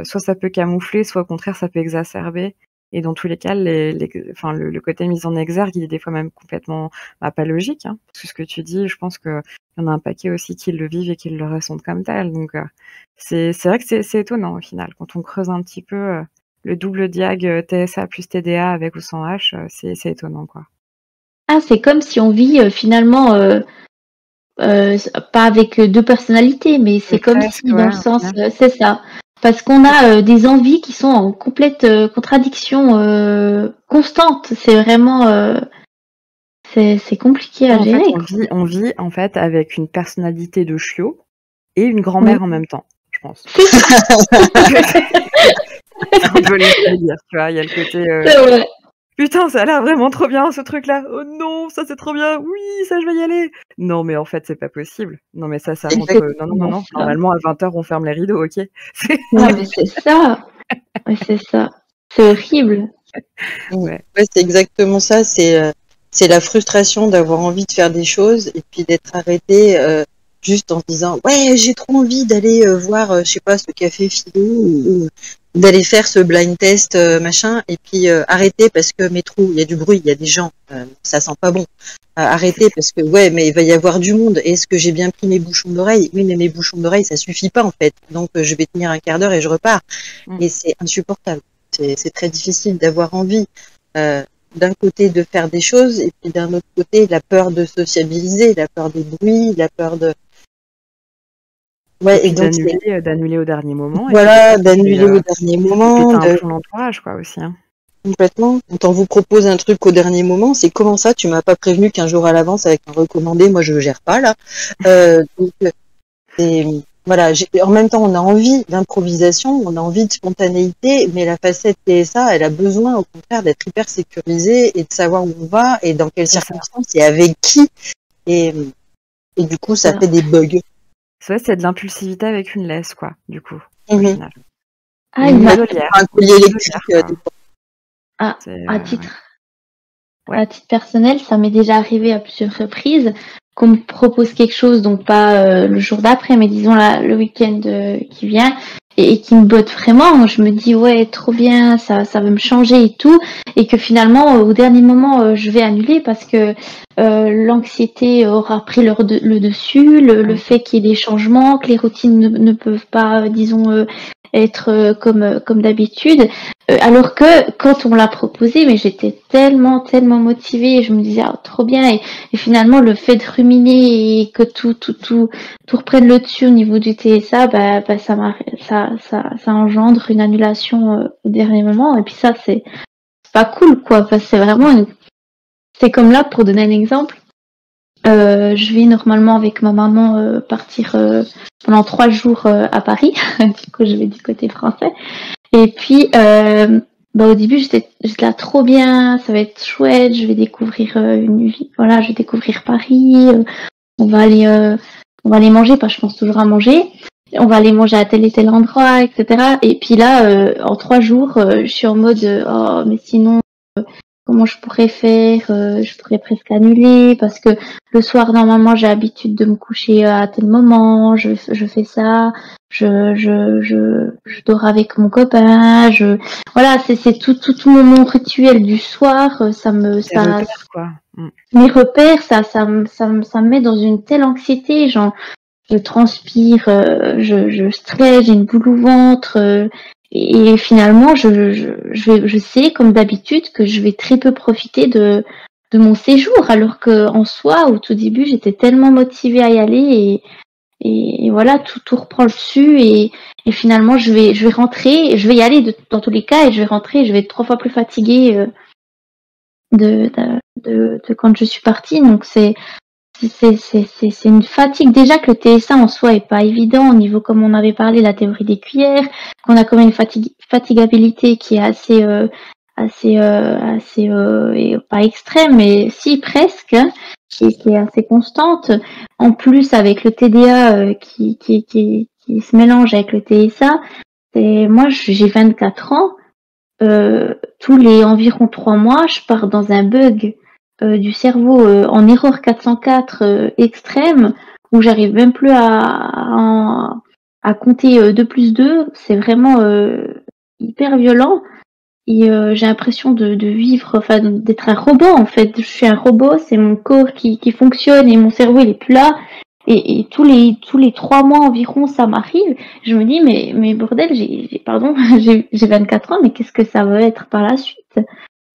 soit ça peut camoufler, soit au contraire ça peut exacerber. Et dans tous les cas, les, enfin, le, côté mis en exergue, il est des fois même complètement bah, pas logique. Hein, parce que ce que tu dis, je pense qu'il y en a un paquet aussi qui le vivent et qui le ressentent comme tel. Donc euh, c'est vrai que c'est étonnant au final. Quand on creuse un petit peu euh, le double diag euh, TSA plus TDA avec ou sans H, c'est étonnant. quoi. Ah, c'est comme si on vit finalement... pas avec deux personnalités, mais c'est comme si, dans le sens, c'est ça. Parce qu'on a euh, des envies qui sont en complète euh, contradiction euh, constante. C'est vraiment c'est compliqué à gérer. on, vit, en fait avec une personnalité de chiot et une grand-mère en même temps, je pense. on *laughs* peut les dire, tu vois, il y a le côté. Putain, ça a l'air vraiment trop bien ce truc-là. Oh non, ça c'est trop bien. Oui, ça je vais y aller. Non, mais en fait, c'est pas possible. Non, mais ça, ça montre. Non, non, non, non. Normalement, à 20h, on ferme les rideaux, ok *laughs* Non, mais c'est ça. c'est ça. C'est horrible. Ouais, c'est exactement ça. C'est euh, c'est la frustration d'avoir envie de faire des choses et puis d'être arrêté euh, juste en se disant ouais j'ai trop envie d'aller euh, voir je sais pas ce café philo ou, d'aller faire ce blind test euh, machin et puis euh, arrêter parce que mes trous il y a du bruit il y a des gens euh, ça sent pas bon. Arrêter parce que ouais mais il va y avoir du monde. Est-ce que j'ai bien pris mes bouchons d'oreille oui mais mes bouchons d'oreille ça suffit pas en fait. Donc je vais tenir un quart d'heure et je repars. Mm. et c'est insupportable. C'est très difficile d'avoir envie d'un côté de faire des choses et puis d'un autre côté la peur de sociabiliser la peur des bruits la peur de Ouais, et, euh, d'annuler, au dernier moment. Voilà, d'annuler au dernier moment. Et de... entourage, quoi, aussi. Hein. Complètement. Quand on vous propose un truc au dernier moment, c'est comment ça, tu m'as pas prévenu qu'un jour à l'avance avec un recommandé, moi je gère pas là. Euh, donc, et, voilà, en même temps, on a envie d'improvisation, on a envie de spontanéité, mais la facette TSA, elle a besoin au contraire d'être hyper sécurisée et de savoir où on va et dans quelles circonstances et avec qui. Et, et du coup, ça fait des bugs. C'est c'est de l'impulsivité avec une laisse, quoi, du coup. Mhm. Ah, une, Un collier électrique. Euh, ah, à titre. À titre personnel, ça m'est déjà arrivé à plusieurs reprises qu'on me propose quelque chose, donc pas euh, le jour d'après, mais disons là, le week-end euh, qui vient, et, qui me botte vraiment. Je me dis ouais, trop bien, ça, ça va me changer et tout, et que finalement au dernier moment euh, je vais annuler parce que euh, l'anxiété aura pris le, le dessus, le, fait qu'il y ait des changements, que les routines ne, ne peuvent pas, disons, euh, être euh, comme euh, comme d'habitude. Euh, alors que quand on l'a proposé, mais j'étais tellement tellement motivée, je me disais ah, trop bien et, finalement le fait de ruminer et que tout tout tout tout reprenne le dessus au niveau du TSA, bah, bah ça, ça ça ça engendre une annulation au dernier moment et puis ça c'est pas cool quoi. Enfin, c'est vraiment c'est comme là pour donner un exemple. Euh, je vais normalement avec ma maman euh, partir euh, pendant trois jours à Paris. *laughs* du coup, je vais du côté français. Et puis, bah, au début, j'étais là trop bien, ça va être chouette, je vais découvrir une vie. Voilà, je vais découvrir Paris. on va aller, on va aller manger, pas je pense toujours à manger. On va aller manger à tel et tel endroit, etc. Et puis là, en trois jours, je suis en mode, oh, mais sinon, comment je pourrais faire, euh, je pourrais presque annuler parce que le soir normalement j'ai l'habitude de me coucher à tel moment, je, je fais ça, je, je, je, je dors avec mon copain, je voilà c'est c'est tout, tout tout mon rituel du soir, euh, ça me ça repères, quoi. Mm. mes repères ça ça me ça me ça me met dans une telle anxiété genre je transpire, euh, je, je stresse, j'ai une boule au ventre. euh, et finalement, je, je, je, sais, comme d'habitude, que je vais très peu profiter de, de mon séjour, alors que en soi, au tout début, j'étais tellement motivée à y aller et, et, voilà, tout, tout reprend le dessus et, et finalement, je vais, je vais rentrer, je vais y aller dans tous les cas et je vais rentrer, je vais être trois fois plus fatiguée euh, de, de, de, de quand je suis partie. Donc c'est c'est une fatigue. Déjà que le TSA en soi est pas évident au niveau comme on avait parlé la théorie des cuillères qu'on a quand même une fatigue, fatigabilité qui est assez euh, assez euh, assez euh, pas extrême mais si presque qui, qui est assez constante. En plus avec le TDA euh, qui, qui qui qui se mélange avec le TSA moi j'ai 24 ans euh, tous les environ trois mois je pars dans un bug du cerveau euh, en erreur 404 euh, extrême où j'arrive même plus à, à, compter euh, 2 plus 2. C'est vraiment euh, hyper violent. Et euh, j'ai l'impression de, de vivre, enfin d'être un robot en fait. Je suis un robot, c'est mon corps qui, qui fonctionne et mon cerveau il est plus là. Et, et tous les tous les trois mois environ ça m'arrive. Je me dis mais mais bordel, j'ai pardon, *laughs* j'ai 24 ans, mais qu'est-ce que ça va être par la suite?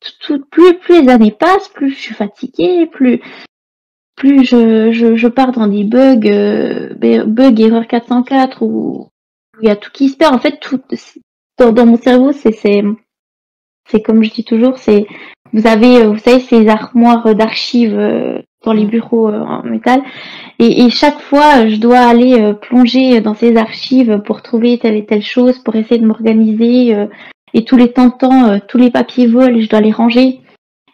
Tout- tout- plus, plus les années passent, plus je suis fatiguée, plus, plus je, je, je pars dans des bugs, euh, be- bugs erreur 404 où il y a tout qui se perd. En fait, tout dans, dans mon cerveau, c'est c'est c'est comme je dis toujours, c'est vous avez, euh, vous savez, ces armoires d'archives euh, dans les Mm. bureaux euh, en métal, et, et chaque fois, je dois aller plonger dans ces archives pour trouver telle et telle chose, pour essayer de m'organiser. Euh, et tous les temps de temps, euh, tous les papiers volent, et je dois les ranger.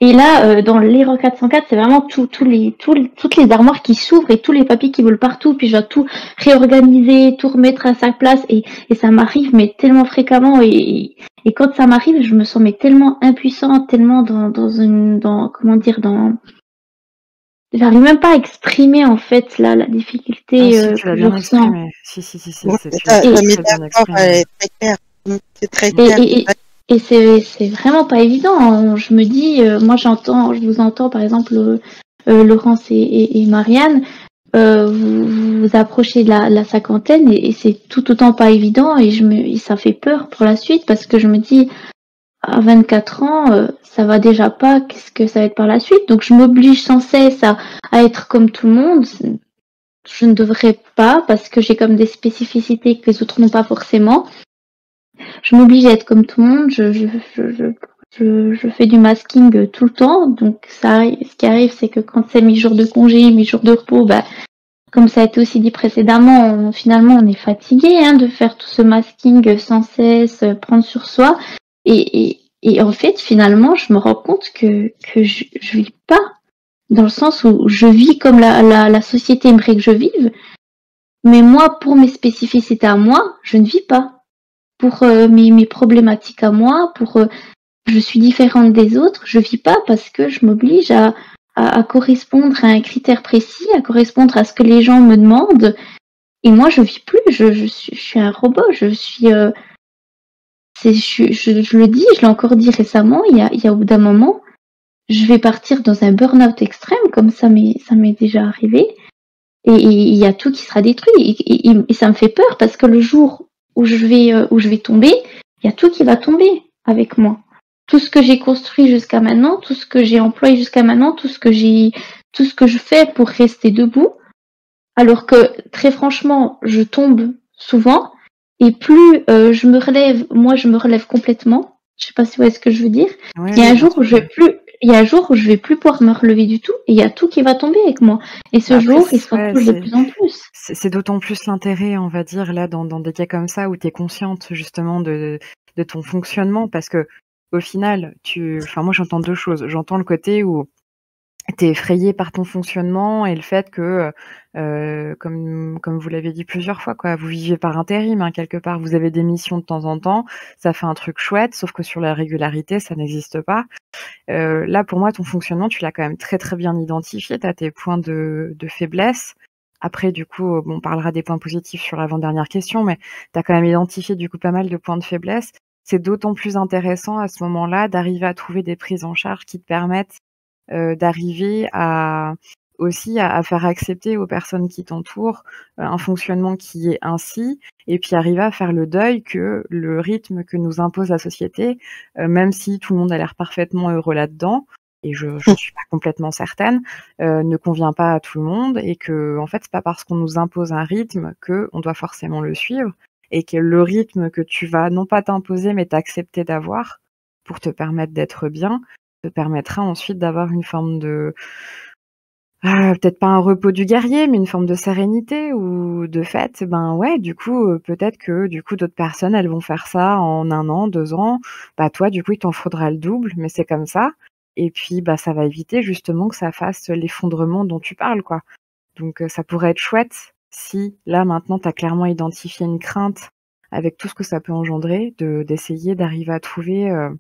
Et là, euh, dans l'Hero 404, c'est vraiment tout, tous les, tous les- toutes les armoires qui s'ouvrent et tous les papiers qui volent partout. Puis je dois tout réorganiser, tout remettre à sa place. Et, et ça m'arrive, mais tellement fréquemment. Et, et quand ça m'arrive, je me sens mais tellement impuissante, tellement dans, dans une, dans, comment dire, dans, j'arrive même pas à exprimer en fait là la Ah, difficulté si, euh, tu l'as que je bien ressens. Si, si, si, si, Ouais, c'est- très bien C'est très Et, clair. et, c'est vraiment pas évident. hein. Je me dis, euh, moi j'entends, je vous entends par exemple euh, euh, Laurence et, Marianne, vous, approchez de la, la cinquantaine et, c'est tout autant pas évident et je me, et ça fait peur pour la suite parce que je me dis à 24 ans, ça va déjà pas, qu'est-ce que ça va être par la suite? Donc je m'oblige sans cesse à, à être comme tout le monde. Je ne devrais pas parce que j'ai comme des spécificités que les autres n'ont pas forcément. Je m'oblige à être comme tout le monde. Je, fais du masking tout le temps. Donc ce qui arrive, c'est que quand c'est mes jours de congé, mes jours de repos, bah, comme ça a été aussi dit précédemment, finalement on est fatigué hein, de faire tout ce masking sans cesse, euh, prendre sur soi. Et, en fait, finalement, je me rends compte que, je, je vis pas dans le sens où je vis comme la, la, la société aimerait que je vive, mais moi, pour mes spécificités à moi, je ne vis pas. Pour euh, mes, mes problématiques à moi, pour euh, je suis différente des autres, je vis pas parce que je m'oblige à, à, à correspondre à un critère précis, à correspondre à ce que les gens me demandent. Et moi, je vis plus. Je, je, suis, je suis un robot. Je suis. euh, je, je, le dis, je l'ai encore dit récemment. Il y a, il y a au bout d'un moment, je vais partir dans un burn-out extrême, comme ça m'est, déjà arrivé. Et il y a tout qui sera détruit. Et, et- et ça me fait peur parce que le jour où je vais, euh, où je vais tomber, il y a tout qui va tomber avec moi. Tout ce que j'ai construit jusqu'à maintenant, tout ce que j'ai employé jusqu'à maintenant, tout ce que j'ai, tout ce que je fais pour rester debout. Alors que très franchement, je tombe souvent et plus euh, je me relève, moi je me relève complètement. Je sais pas si vous voyez ce que je veux dire. Ouais, Il y a ouais, un jour je vais plus, il y a un jour où je vais plus pouvoir me relever du tout et il y a tout qui va tomber avec moi. Et ce Après, jour, il se de plus en plus. C'est c'est d'autant plus l'intérêt, on va dire, là, dans, dans des cas comme ça, où tu es consciente justement de, de ton fonctionnement, parce que au final, tu, enfin, moi j'entends deux choses. J'entends le côté où tu es effrayé par ton fonctionnement et le fait que, euh, comme, comme vous l'avez dit plusieurs fois, quoi, vous vivez par intérim, hein, quelque part, vous avez des missions de temps en temps, ça fait un truc chouette, sauf que sur la régularité, ça n'existe pas. Euh, là, pour moi, ton fonctionnement, tu l'as quand même très très bien identifié, tu as tes points de, de faiblesse. Après, du coup, on parlera des points positifs sur l'avant-dernière question, mais tu as quand même identifié du coup pas mal de points de faiblesse. C'est d'autant plus intéressant à ce moment-là d'arriver à trouver des prises en charge qui te permettent euh, d'arriver à aussi à, faire accepter aux personnes qui t'entourent euh, un fonctionnement qui est ainsi, et puis arriver à faire le deuil que le rythme que nous impose la société, euh, même si tout le monde a l'air parfaitement heureux là-dedans, et je ne suis pas complètement certaine, ne convient pas à tout le monde, et que en fait c'est pas parce qu'on nous impose un rythme que on doit forcément le suivre, et que le rythme que tu vas non pas t'imposer mais t'accepter d'avoir pour te permettre d'être bien, te permettra ensuite d'avoir une forme de ah, peut-être pas un repos du guerrier, mais une forme de sérénité ou de fête. Ben ouais, du coup, euh, peut-être que du coup d'autres personnes, elles vont faire ça en un an, deux ans. Bah toi, du coup, il t'en faudra le double, mais c'est comme ça. Et puis, bah ça va éviter justement que ça fasse l'effondrement dont tu parles, quoi. Donc, euh, ça pourrait être chouette si là maintenant, tu clairement identifié une crainte avec tout ce que ça peut engendrer, de d'essayer d'arriver à trouver euh,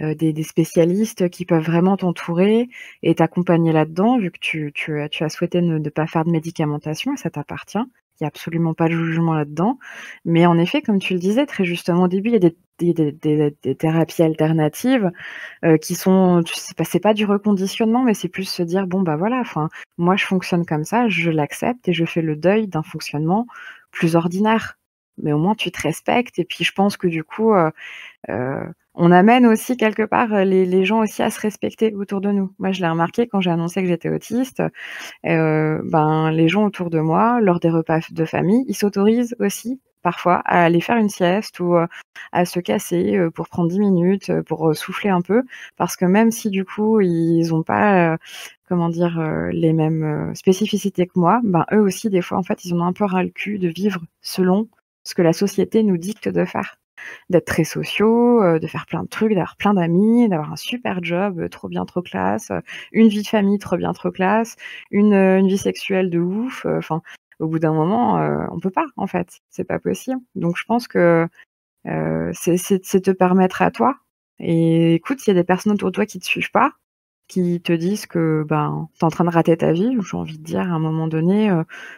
euh, des, spécialistes qui peuvent vraiment t'entourer et t'accompagner là-dedans, vu que tu, as souhaité ne, pas faire de médicamentation, ça t'appartient. Il n'y a absolument pas de jugement là-dedans. Mais en effet, comme tu le disais très justement au début, il y a des, thérapies alternatives euh, qui sont, c'est pas, pas du reconditionnement, mais c'est plus se dire bon bah voilà, enfin moi je fonctionne comme ça, je l'accepte et je fais le deuil d'un fonctionnement plus ordinaire. Mais au moins tu te respectes et puis je pense que du coup euh on amène aussi quelque part euh, les, gens aussi à se respecter autour de nous. Moi, je l'ai remarqué quand j'ai annoncé que j'étais autiste. Euh, ben, les gens autour de moi, lors des repas de famille, ils s'autorisent aussi parfois à aller faire une sieste ou euh, à se casser pour prendre 10 minutes, pour souffler un peu, parce que même si du coup ils n'ont pas, comment dire, les mêmes spécificités que moi, ben eux aussi des fois en fait ils ont un peu ras le cul de vivre selon ce que la société nous dicte de faire d'être très sociaux, euh, de faire plein de trucs, d'avoir plein d'amis, d'avoir un super job, euh, trop bien, trop classe, euh, une vie de famille trop bien, trop classe, une, vie sexuelle de ouf. Au bout d'un moment, on peut pas, en fait. C'est pas possible. Donc, je pense que c'est te permettre à toi. Et écoute, s'il y a des personnes autour de toi qui te suivent pas, qui te disent que ben es en train de rater ta vie, j'ai envie de dire à un moment donné,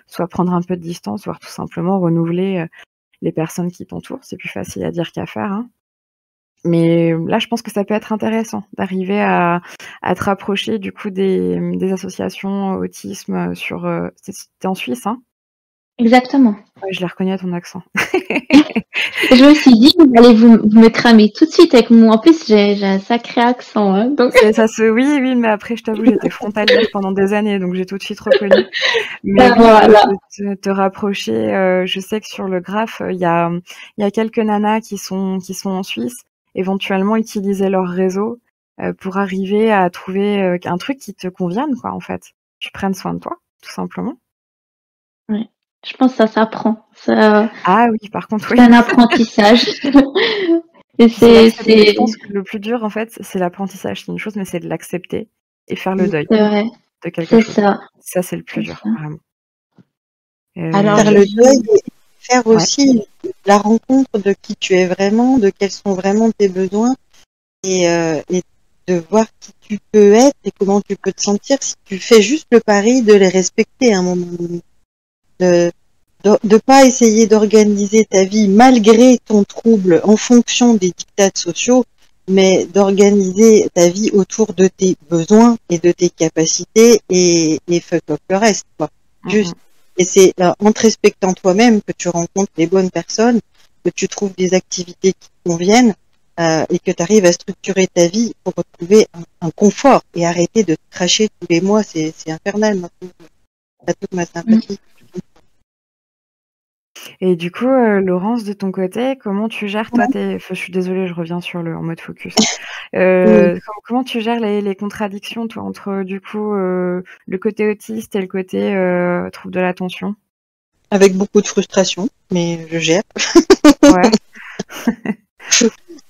soit prendre un peu de distance, voire tout simplement renouveler les personnes qui t'entourent. C'est plus facile à dire qu'à faire. Hein. Mais là, je pense que ça peut être intéressant d'arriver à, te rapprocher du coup des, associations autisme sur. Euh, c'était en Suisse, hein Exactement. je l'ai reconnu à ton accent. *laughs* je me suis dit, vous allez vous, me cramer tout de suite avec moi. En plus, j'ai un sacré accent. Hein, donc... ça se, oui, oui, mais après, je t'avoue, j'étais frontalière pendant des années, donc j'ai tout de suite reconnu. *laughs* Mais ah, te, rapprocher, euh, je sais que sur le graphe, il y a, y a quelques nanas qui sont, qui sont en Suisse, éventuellement utiliser leur réseau euh, pour arriver à trouver euh, un truc qui te convienne, quoi, en fait. Tu prennes soin de toi, tout simplement. Oui. Je pense que ça s'apprend. Ça... Ah oui, par contre, oui. C'est un *laughs* apprentissage. *laughs* et c'est, Je pense que le plus dur, en fait, c'est l'apprentissage. C'est une chose, mais c'est de l'accepter et faire le deuil de quelque chose. Ça, ça c'est le plus dur, vraiment. Euh, Alors, faire le deuil et faire aussi la rencontre de qui tu es vraiment, de quels sont vraiment tes besoins et, euh, et de voir qui tu peux être et comment tu peux te sentir si tu fais juste le pari de les respecter à un moment donné de ne pas essayer d'organiser ta vie malgré ton trouble en fonction des dictats sociaux, mais d'organiser ta vie autour de tes besoins et de tes capacités et, et fuck up le reste. Quoi. Mm-hmm. Juste. Et c'est euh, en te respectant toi-même que tu rencontres les bonnes personnes, que tu trouves des activités qui te conviennent euh, et que tu arrives à structurer ta vie pour retrouver un, confort et arrêter de te cracher tous les mois. C'est infernal maintenant. Ça toute ma sympathie. Et du coup, euh, Laurence, de ton côté, comment tu gères toi tes je suis désolée, je reviens sur le en mode focus. Euh, comment tu gères les contradictions toi entre, du coup, euh, le côté autiste et le côté, trouble de l'attention? Avec beaucoup de frustration, mais je gère. Ouais. *laughs*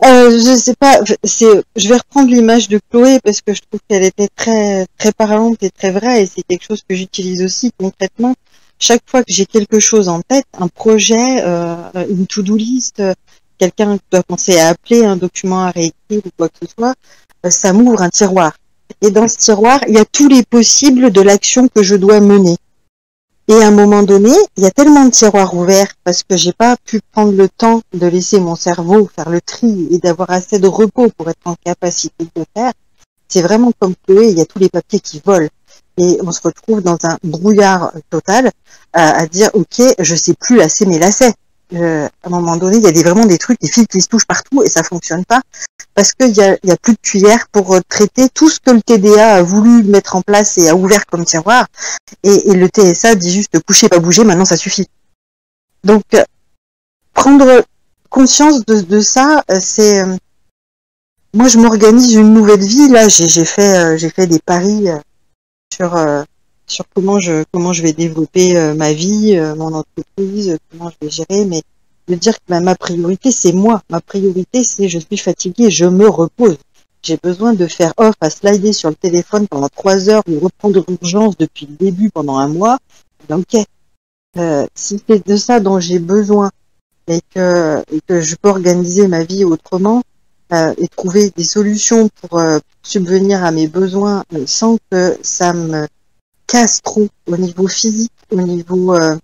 Je sais pas, c'est, je vais reprendre l'image de Chloé parce que je trouve qu'elle était très, très parlante et très vraie et c'est quelque chose que j'utilise aussi concrètement. Chaque fois que j'ai quelque chose en tête, un projet, euh, une to-do list, euh, quelqu'un doit penser à appeler, un document à réécrire ou quoi que ce soit, euh, ça m'ouvre un tiroir. Et dans ce tiroir, il y a tous les possibles de l'action que je dois mener. Et à un moment donné, il y a tellement de tiroirs ouverts parce que j'ai pas pu prendre le temps de laisser mon cerveau faire le tri et d'avoir assez de repos pour être en capacité de le faire. C'est vraiment comme Chloé, il y a tous les papiers qui volent. Et on se retrouve dans un brouillard total à, à dire, OK, je sais plus lasser mes lacets. Euh, à un moment donné, il y a des, vraiment des trucs, des fils qui se touchent partout et ça fonctionne pas parce qu'il y a, y a plus de cuillère pour euh, traiter tout ce que le TDA a voulu mettre en place et a ouvert comme tiroir. Et, et le TSA dit juste coucher, pas bouger, maintenant ça suffit. Donc, euh, prendre conscience de, de ça, euh, c'est... moi, je m'organise une nouvelle vie. Là, j'ai fait, j'ai fait des paris sur sur comment je comment je vais développer ma vie, mon entreprise, comment je vais gérer, mais de dire que ma priorité, c'est moi. Ma priorité, c'est je suis fatiguée, je me repose. J'ai besoin de faire off à slider sur le téléphone pendant trois heures ou reprendre urgence depuis le début pendant un mois. Donc, euh, si c'est de ça dont j'ai besoin et que, et que je peux organiser ma vie autrement euh, et trouver des solutions pour euh, subvenir à mes besoins euh, sans que ça me casse trop au niveau physique, au niveau euh,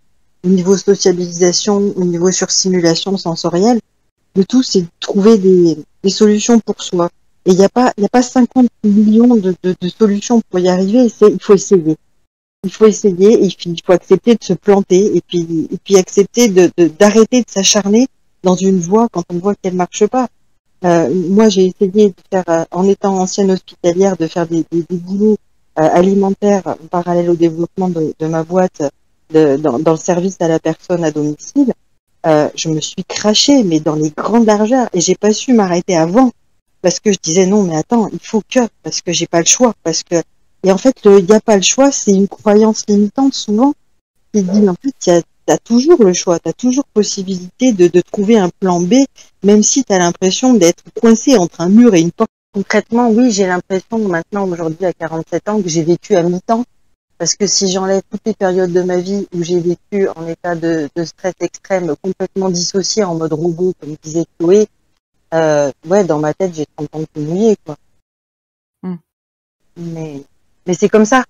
au niveau sociabilisation, au niveau sursimulation sensorielle, le tout c'est de trouver des, des, solutions pour soi. Et il n'y a pas, il a pas 50 millions de, de, de solutions pour y arriver. Il faut essayer. Il faut essayer et il faut accepter de se planter et puis, et puis accepter de, d'arrêter de, s'acharner dans une voie quand on voit qu'elle marche pas. Euh, moi, j'ai essayé de faire, euh, en étant ancienne hospitalière, de faire des, des, des boulots euh, alimentaires en parallèle au développement de, de ma boîte de, dans, dans, le service à la personne à domicile, euh, je me suis crachée, mais dans les grandes largeurs, et j'ai pas su m'arrêter avant, parce que je disais non, mais attends, il faut que, parce que j'ai pas le choix, parce que, et en fait, il n'y a pas le choix, c'est une croyance limitante souvent, qui dit en fait, tu as toujours le choix, tu as toujours possibilité de, de trouver un plan B, même si tu as l'impression d'être coincé entre un mur et une porte. Concrètement, oui, j'ai l'impression maintenant, aujourd'hui, à 47 ans, que j'ai vécu à mi-temps parce que si j'enlève toutes les périodes de ma vie où j'ai vécu en état de, de, stress extrême, complètement dissocié en mode robot, comme disait Chloé, euh, ouais, dans ma tête, j'ai 30 ans de mouillé, quoi. Mm. Mais, mais c'est comme ça.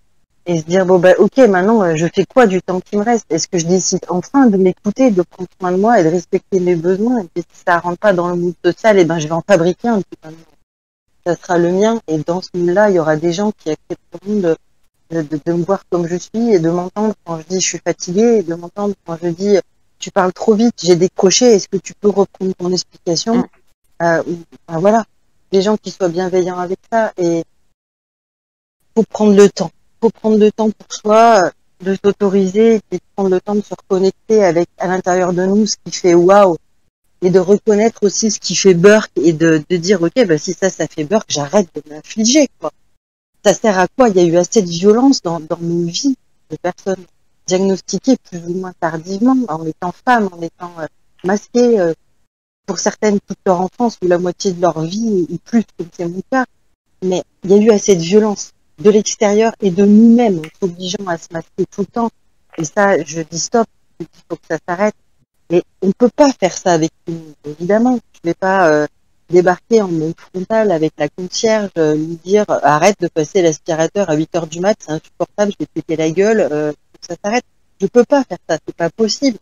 Et se dire, bon, bah, ok, maintenant, euh, je fais quoi du temps qui me reste? Est-ce que je décide enfin de m'écouter, de prendre soin de moi et de respecter mes besoins? Et puis, si ça rentre pas dans le monde social, et eh ben, je vais en fabriquer un. Ça sera le mien. Et dans ce monde-là, il y aura des gens qui accepteront de de, de, me voir comme je suis et de m'entendre quand je dis je suis fatiguée et de m'entendre quand je dis tu parles trop vite, j'ai décroché, est-ce que tu peux reprendre ton explication? Mm. euh, ben Voilà, des gens qui soient bienveillants avec ça et faut prendre le temps, faut prendre le temps pour soi, de s'autoriser de prendre le temps de se reconnecter avec à l'intérieur de nous ce qui fait waouh. Et de reconnaître aussi ce qui fait burk et de, dire ok bah si ça ça fait burk j'arrête de m'affliger quoi. Ça sert à quoi? Il y a eu assez de violence dans, dans nos vies de personnes diagnostiquées plus ou moins tardivement, en étant femmes, en étant euh, masquées, euh, pour certaines toute leur enfance ou la moitié de leur vie, ou plus, comme c'est mon cas. Mais il y a eu assez de violence de l'extérieur et de nous-mêmes, en s'obligeant à se masquer tout le temps. Et ça, je dis stop, il faut que ça s'arrête. Mais on ne peut pas faire ça avec nous, évidemment. Je vais pas euh, débarquer en mode frontal avec la concierge, euh, lui dire arrête de passer l'aspirateur à 8 heures du mat, c'est insupportable, je vais te péter la gueule, euh, ça s'arrête. Je peux pas faire ça, c'est pas possible.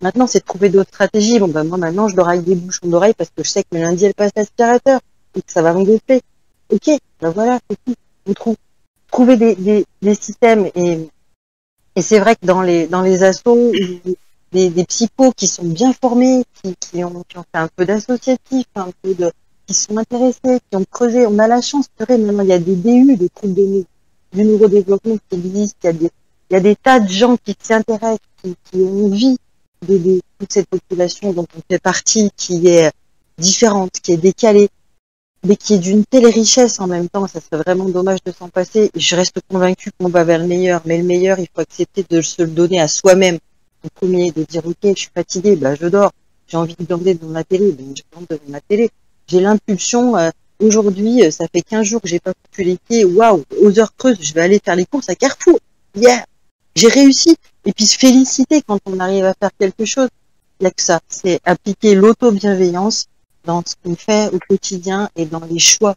Maintenant, c'est de trouver d'autres stratégies. Bon, ben, moi, maintenant, je avec des bouchons d'oreilles parce que je sais que le lundi, elle passe l'aspirateur et que ça va m'engager. Ok, ben voilà, c'est tout. On trouve, trouver des, des, des systèmes et, et c'est vrai que dans les, dans les assos, des, des psychos qui sont bien formés, qui, qui, ont, qui ont fait un peu d'associatif, un peu de, qui sont intéressés, qui ont creusé. On a la chance, vrai, maintenant, il y a des DU, des troubles de, du neurodéveloppement qui existent, il y a des, il y a des tas de gens qui s'y intéressent, qui, qui ont envie de toute cette population dont on fait partie, qui est différente, qui est décalée, mais qui est d'une telle richesse en même temps, ça serait vraiment dommage de s'en passer. Je reste convaincue qu'on va vers le meilleur, mais le meilleur, il faut accepter de se le donner à soi-même le premier, de dire ok, je suis fatigué, bah je dors. J'ai envie de glander devant ma télé, ben je glande devant ma télé. j'ai l'impulsion. euh, Aujourd'hui, euh, ça fait 15 jours que j'ai pas foutu les pieds. Waouh, aux heures creuses, je vais aller faire les courses à Carrefour. Yeah, j'ai réussi. Et puis se féliciter quand on arrive à faire quelque chose. Il n'y a que ça. C'est appliquer l'auto-bienveillance dans ce qu'on fait au quotidien et dans les choix.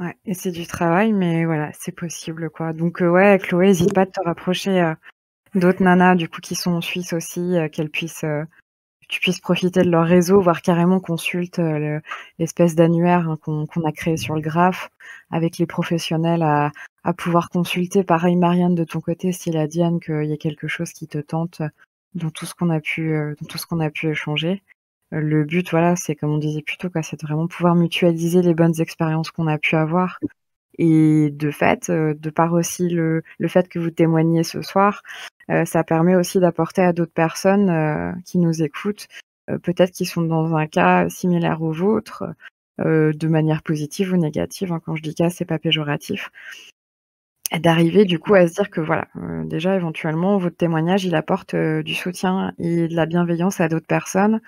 Ouais, et c'est du travail, mais voilà, c'est possible, quoi. Donc, euh, ouais, Chloé, n'hésite pas de te rapprocher euh, d'autres nanas, du coup, qui sont en Suisse aussi, euh, qu'elles puissent, euh, tu puisses profiter de leur réseau, voire carrément consulte le- l'espèce d'annuaire hein, qu'on a créé sur le graphe avec les professionnels à, pouvoir consulter. Pareil, Marianne, de ton côté, s'il a Diane qu'il y a quelque chose qui te tente dans tout ce qu'on a pu, dans tout ce qu'on a pu échanger. Le but, voilà, c'est comme on disait plus tôt, c'est de vraiment pouvoir mutualiser les bonnes expériences qu'on a pu avoir. Et de fait, euh, de par aussi le, fait que vous témoignez ce soir, euh, ça permet aussi d'apporter à d'autres personnes euh, qui nous écoutent, peut-être qui sont dans un cas similaire au vôtre, de manière positive ou négative. Quand je dis cas, c'est pas péjoratif. D'arriver du coup à se dire que voilà, euh, déjà éventuellement votre témoignage il apporte euh, du soutien et de la bienveillance à d'autres personnes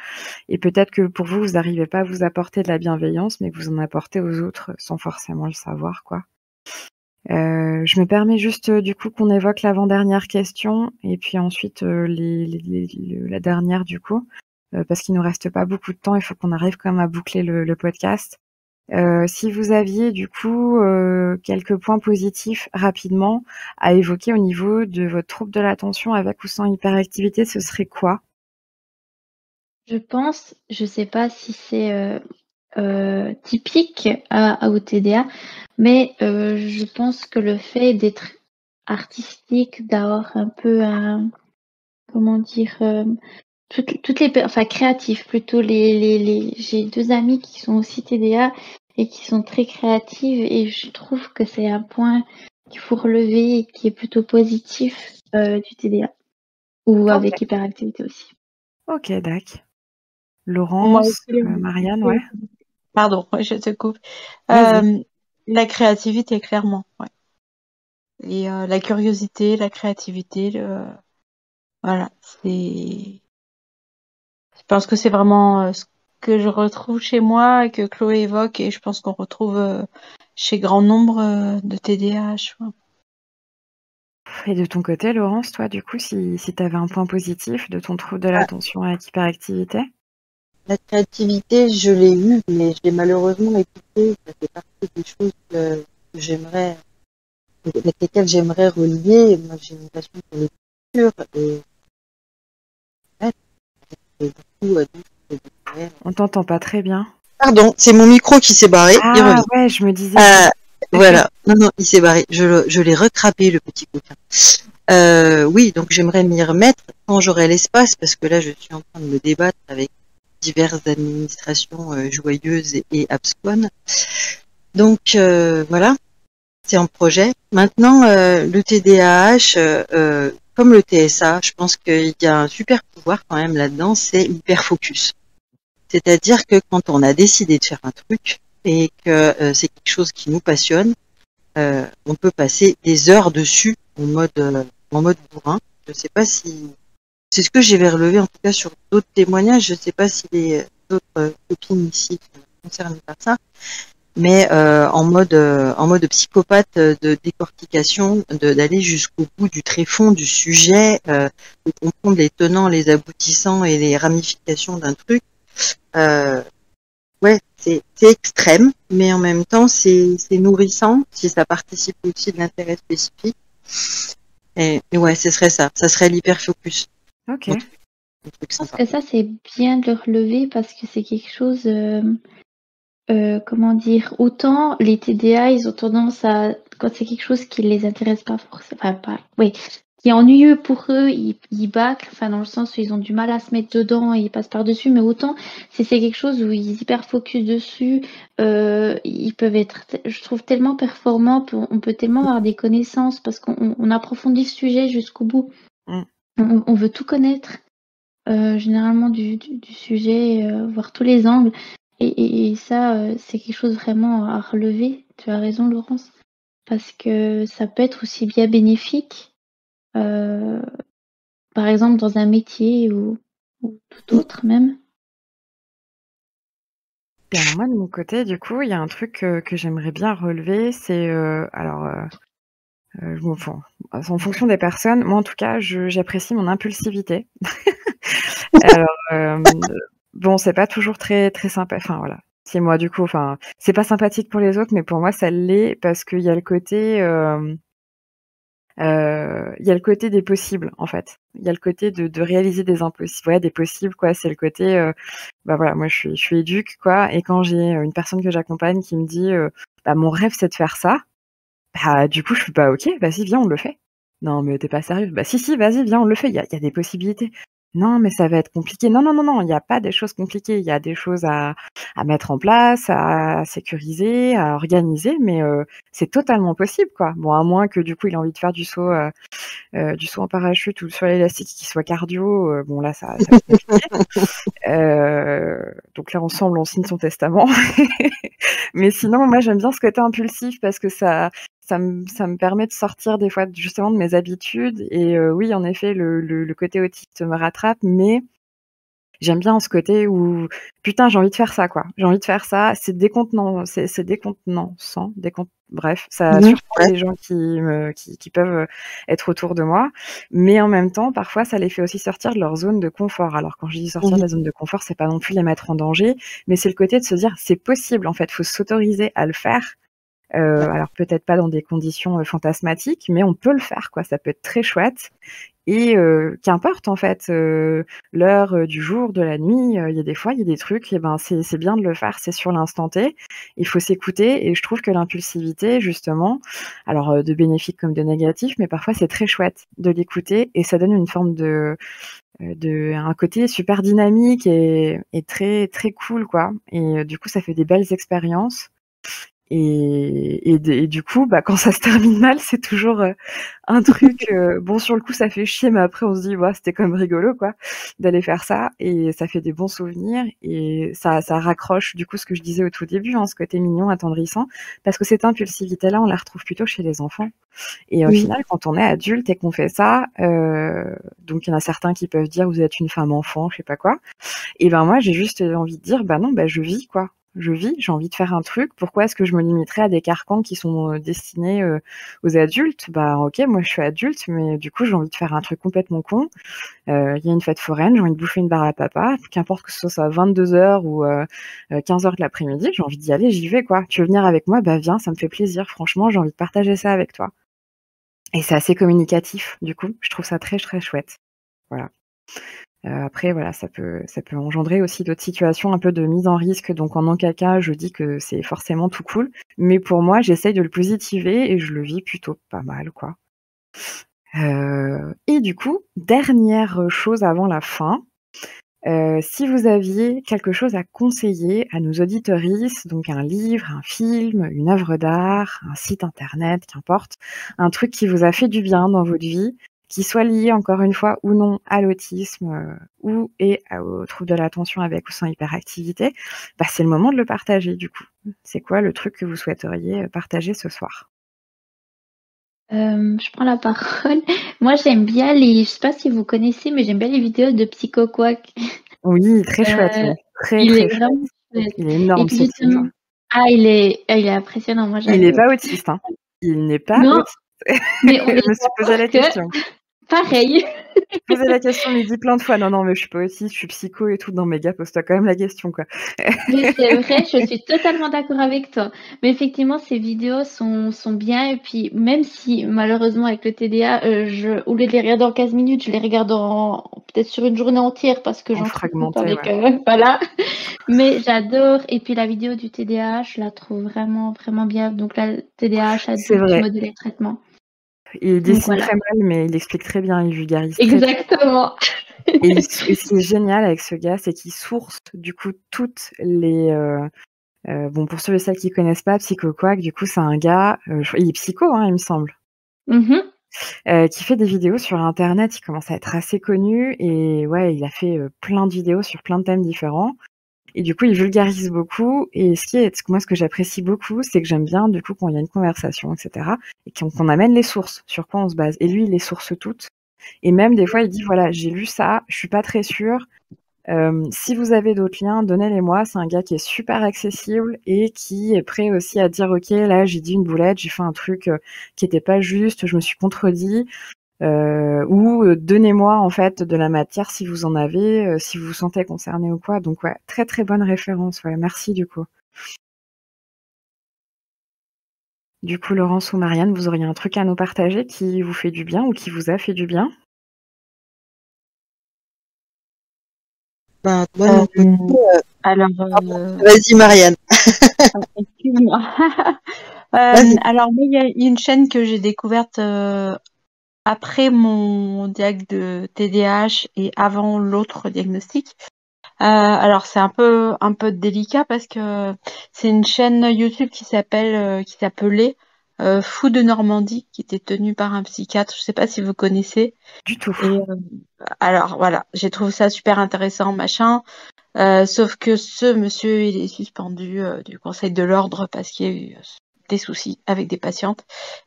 et peut-être que pour vous vous n'arrivez pas à vous apporter de la bienveillance mais que vous en apportez aux autres sans forcément le savoir quoi. Euh, je me permets juste du coup qu'on évoque l'avant-dernière question et puis ensuite la dernière du coup parce qu'il nous reste pas beaucoup de temps, il faut qu'on arrive quand même à boucler le, le podcast. Euh, si vous aviez du coup euh, quelques points positifs rapidement à évoquer au niveau de votre trouble de l'attention avec ou sans hyperactivité, ce serait quoi? Je pense, je sais pas si c'est euh, typique à, à au TDA, mais je pense que le fait d'être artistique, d'avoir un peu un, comment dire, toutes, toutes les, enfin créatifs plutôt. Les, les, les, j'ai deux amis qui sont aussi TDA et qui sont très créatives et je trouve que c'est un point qu'il faut relever et qui est plutôt positif euh, du TDA ou avec hyperactivité aussi. Ok, Dac. Moi Laurence, aussi, euh, Marianne, ouais. Pardon, *laughs* je te coupe. Euh, la créativité, clairement. Ouais. Et euh, la curiosité, la créativité, le... voilà, c'est. Je pense que c'est vraiment euh, ce que je retrouve chez moi et que Chloé évoque, et je pense qu'on retrouve euh, chez grand nombre euh, de TDAH. ouais. Et de ton côté, Laurence, toi, du coup, si, si tu avais un point positif de ton trouble de l'attention avec hyperactivité La créativité, je l'ai eue, mais je l'ai malheureusement écoutée. Ça fait partie des choses que, que j'aimerais, avec lesquelles j'aimerais relier. Moi, j'ai une passion pour l'écriture et, ouais, On t'entend pas très bien. Pardon, c'est mon micro qui s'est barré. Ah ouais, je me disais. Euh, voilà. Non, non, il s'est barré. Je, l'ai recrapé, le petit coquin. Euh, oui, donc j'aimerais m'y remettre quand j'aurai l'espace, parce que là, je suis en train de me débattre avec diverses administrations euh, joyeuses et, et absconnes. Donc, voilà, c'est en projet. Maintenant, le TDAH, comme le TSA, je pense qu'il y a un super pouvoir quand même là-dedans, c'est l'hyperfocus. C'est-à-dire que quand on a décidé de faire un truc, et que euh, c'est quelque chose qui nous passionne, euh, on peut passer des heures dessus en mode euh, en mode bourrin. Je sais pas si c'est ce que j'ai relevé en tout cas sur d'autres témoignages. Je sais pas si les autres copines ici sont concernées par ça, mais euh, en mode euh, en mode psychopathe euh, de décortication, de- d'aller jusqu'au bout du tréfond du sujet, euh, de comprendre les tenants, les aboutissants et les ramifications d'un truc. Euh, ouais, c'est c'est extrême, mais en même temps, c'est c'est nourrissant si ça participe aussi de l'intérêt spécifique. Et, et ouais, ce serait ça. Ça serait l'hyperfocus. Ok. Un truc Je pense que ça, c'est bien de le relever parce que c'est quelque chose, euh, comment dire, autant les TDA, ils ont tendance à, quand c'est quelque chose qui les intéresse pas forcément, enfin, pas, oui, qui est ennuyeux pour eux, ils, ils bâclent, enfin, dans le sens où ils ont du mal à se mettre dedans et ils passent par-dessus, mais autant si c'est quelque chose où ils hyper focus dessus, euh, ils peuvent être, je trouve, tellement performants, on peut tellement avoir des connaissances parce qu'on on- on approfondit le sujet jusqu'au bout. Mm. On, on veut tout connaître euh, généralement du, du, du sujet, voir tous les angles. Et, et, ça, euh, c'est quelque chose vraiment à relever. Tu as raison, Laurence, parce que ça peut être aussi bien bénéfique, euh, par exemple dans un métier ou, ou tout autre même. Moi de mon côté, du coup, il y a un truc que j'aimerais bien relever, c'est euh, alors en fonction des personnes, moi en tout cas, j'apprécie mon impulsivité. *laughs* Alors bon, c'est pas toujours très très sympa. Enfin voilà, c'est moi du coup. Enfin, c'est pas sympathique pour les autres, mais pour moi ça l'est parce qu'il y a le côté euh, euh, il y a le côté des possibles en fait. Il y a le côté de, réaliser des impossibles, ouais, des possibles quoi. C'est le côté, euh, bah voilà, moi je suis je éduque quoi, et quand j'ai une personne que j'accompagne qui me dit, bah mon rêve c'est de faire ça, bah du coup je suis pas ok, vas-y viens on le fait. Non mais t'es pas sérieux. Bah si si, vas-y viens on le fait. Il y a des possibilités. Non mais ça va être compliqué. Non non non non, il n'y a pas des choses compliquées. Il y a des choses à, à mettre en place, à sécuriser, à organiser, mais euh, c'est totalement possible quoi. Bon à moins que du coup il a envie de faire du saut euh, euh, du saut en parachute ou sur l'élastique qui soit cardio, euh, bon là ça, ça va être compliqué. *laughs* Euh, donc là ensemble on signe son testament. *laughs* Mais sinon moi j'aime bien ce côté impulsif parce que ça ça me, ça me permet de sortir des fois justement de mes habitudes. Et euh, oui en effet le, le, le côté autiste me rattrape mais j'aime bien ce côté où putain j'ai envie de faire ça quoi. J'ai envie de faire ça. C'est décontenant c'est c'est décontenançant décont bref ça Mhm, surprend ouais. les gens qui me qui, qui peuvent être autour de moi. Mais en même temps parfois ça les fait aussi sortir de leur zone de confort. Alors quand je dis sortir de la zone de confort c'est pas non plus les mettre en danger mais c'est le côté de se dire c'est possible en fait. Faut s'autoriser à le faire euh, alors peut-être pas dans des conditions euh, fantasmatiques, mais on peut le faire, quoi. Ça peut être très chouette. Et euh, qu'importe en fait euh, l'heure du jour, de la nuit, il y a des fois, il y a des trucs, et ben c'est bien de le faire, c'est sur l'instant T. Il faut s'écouter, et je trouve que l'impulsivité, justement, alors de bénéfique comme de négatif, mais parfois c'est très chouette de l'écouter, et ça donne une forme de de un côté super dynamique et, et très très cool quoi. Et du coup, ça fait des belles expériences. Et, et, de- et du coup, bah, quand ça se termine mal, c'est toujours euh, un truc. *laughs* euh, bon, sur le coup, ça fait chier, mais après, on se dit, ouais, c'était quand même rigolo, quoi, d'aller faire ça. Et ça fait des bons souvenirs. Et ça, ça raccroche, du coup, ce que je disais au tout début, hein, ce côté mignon, attendrissant. Parce que cette impulsivité-là, on la retrouve plutôt chez les enfants. Et au Oui. final, quand on est adulte et qu'on fait ça, euh, donc il y en a certains qui peuvent dire, vous êtes une femme enfant, je sais pas quoi. Et ben moi, j'ai juste envie de dire, bah non, bah je vis quoi. Je vis, j'ai envie de faire un truc. Pourquoi est-ce que je me limiterais à des carcans qui sont euh, destinés euh, aux adultes? Bah ok, moi je suis adulte, mais du coup j'ai envie de faire un truc complètement con. Euh, Il y a une fête foraine, j'ai envie de bouffer une barre à papa, qu'importe que ce soit à 22h ou euh, 15h de l'après-midi, j'ai envie d'y aller, j'y vais quoi. Tu veux venir avec moi? Bah viens, ça me fait plaisir. Franchement, j'ai envie de partager ça avec toi. Et c'est assez communicatif, du coup. Je trouve ça très très chouette. Voilà. Euh, après, voilà, ça peut, ça peut engendrer aussi d'autres situations un peu de mise en risque. Donc, en aucun cas, je dis que c'est forcément tout cool. Mais pour moi, j'essaye de le positiver et je le vis plutôt pas mal, quoi. Euh, et du coup, dernière chose avant la fin. Euh, si vous aviez quelque chose à conseiller à nos auditoristes, donc un livre, un film, une œuvre d'art, un site internet, qu'importe, un truc qui vous a fait du bien dans votre vie, qui soit lié encore une fois ou non à l'autisme euh, ou et au trouble de l'attention avec ou sans hyperactivité, bah, c'est le moment de le partager du coup. C'est quoi le truc que vous souhaiteriez euh, partager ce soir? Euh, je prends la parole. *laughs* Moi, j'aime bien les, je sais pas si vous connaissez, mais j'aime bien les vidéos de Psycho Quack. Oui, très chouette. Euh. Très il très est chouette. vraiment. Il est énorme justement, ah, il est, ah, il est impressionnant. Moi, Il n'est pas autiste, hein. Il n'est pas Non, autiste. mais on *laughs* Je me suis posé la que, question. Pareil. Je posé la question, il dit plein de fois. Non, non, mais je suis pas autiste, je suis psycho et tout. Non, mais gars, pose-toi quand même la question, quoi. Mais c'est vrai, je suis totalement d'accord avec toi. Mais effectivement, ces vidéos sont, sont bien. Et puis, même si malheureusement, avec le TDA, euh, je, au lieu de les regarder en 15 minutes, je les regarde en, peut-être sur une journée entière parce que En j'en fragmenté, avec. ouais. euh, *laughs* voilà. Mais j'adore. Et puis, la vidéo du TDAH, je la trouve vraiment, vraiment bien. Donc, la adulte vrai. modèle et traitement. Il dessine voilà. très mal, mais il explique très bien, il vulgarise très bien. Exactement. *laughs* Et, ce qui est génial avec ce gars, c'est qu'il source du coup toutes les. euh, euh, bon, pour ceux et celles qui connaissent pas, Psycho Quack, du coup, c'est un gars, euh, il est psycho, hein, il me semble, Mhm. euh, qui fait des vidéos sur Internet. Il commence à être assez connu et ouais, il a fait plein de vidéos sur plein de thèmes différents. Et du coup, il vulgarise beaucoup. Et ce qui est, moi, ce que j'apprécie beaucoup, c'est que j'aime bien, du coup, quand il y a une conversation, etc., et qu'on amène les sources, sur quoi on se base. Et lui, il les source toutes. Et même des fois, il dit, voilà, j'ai lu ça, je suis pas très sûre. Euh, si vous avez d'autres liens, donnez-les-moi. C'est un gars qui est super accessible et qui est prêt aussi à dire ok, là j'ai dit une boulette, j'ai fait un truc euh, qui était pas juste, je me suis contredit. Euh, ou euh, donnez-moi en fait de la matière si vous en avez, euh, si vous vous sentez concerné ou quoi. Donc ouais, très très bonne référence. Ouais, merci du coup. Du coup, Laurence ou Marianne, vous auriez un truc à nous partager qui vous fait du bien ou qui vous a fait du bien? Ben, moi, Euh, Alors, euh, Vas-y, Marianne. *laughs* excuse-moi. *laughs* Euh, alors, moi, il y a une chaîne que j'ai découverte euh, après mon diag de TDAH et avant l'autre diagnostic. Euh, alors, c'est un peu un peu délicat parce que c'est une chaîne YouTube qui s'appelle euh, qui s'appelait euh, Fou de Normandie, qui était tenue par un psychiatre. Je sais pas si vous connaissez. Du tout. Et euh, alors voilà, j'ai trouvé ça super intéressant, machin. Euh, sauf que ce monsieur, il est suspendu euh, du Conseil de l'ordre parce qu'il y a eu des soucis avec des patientes.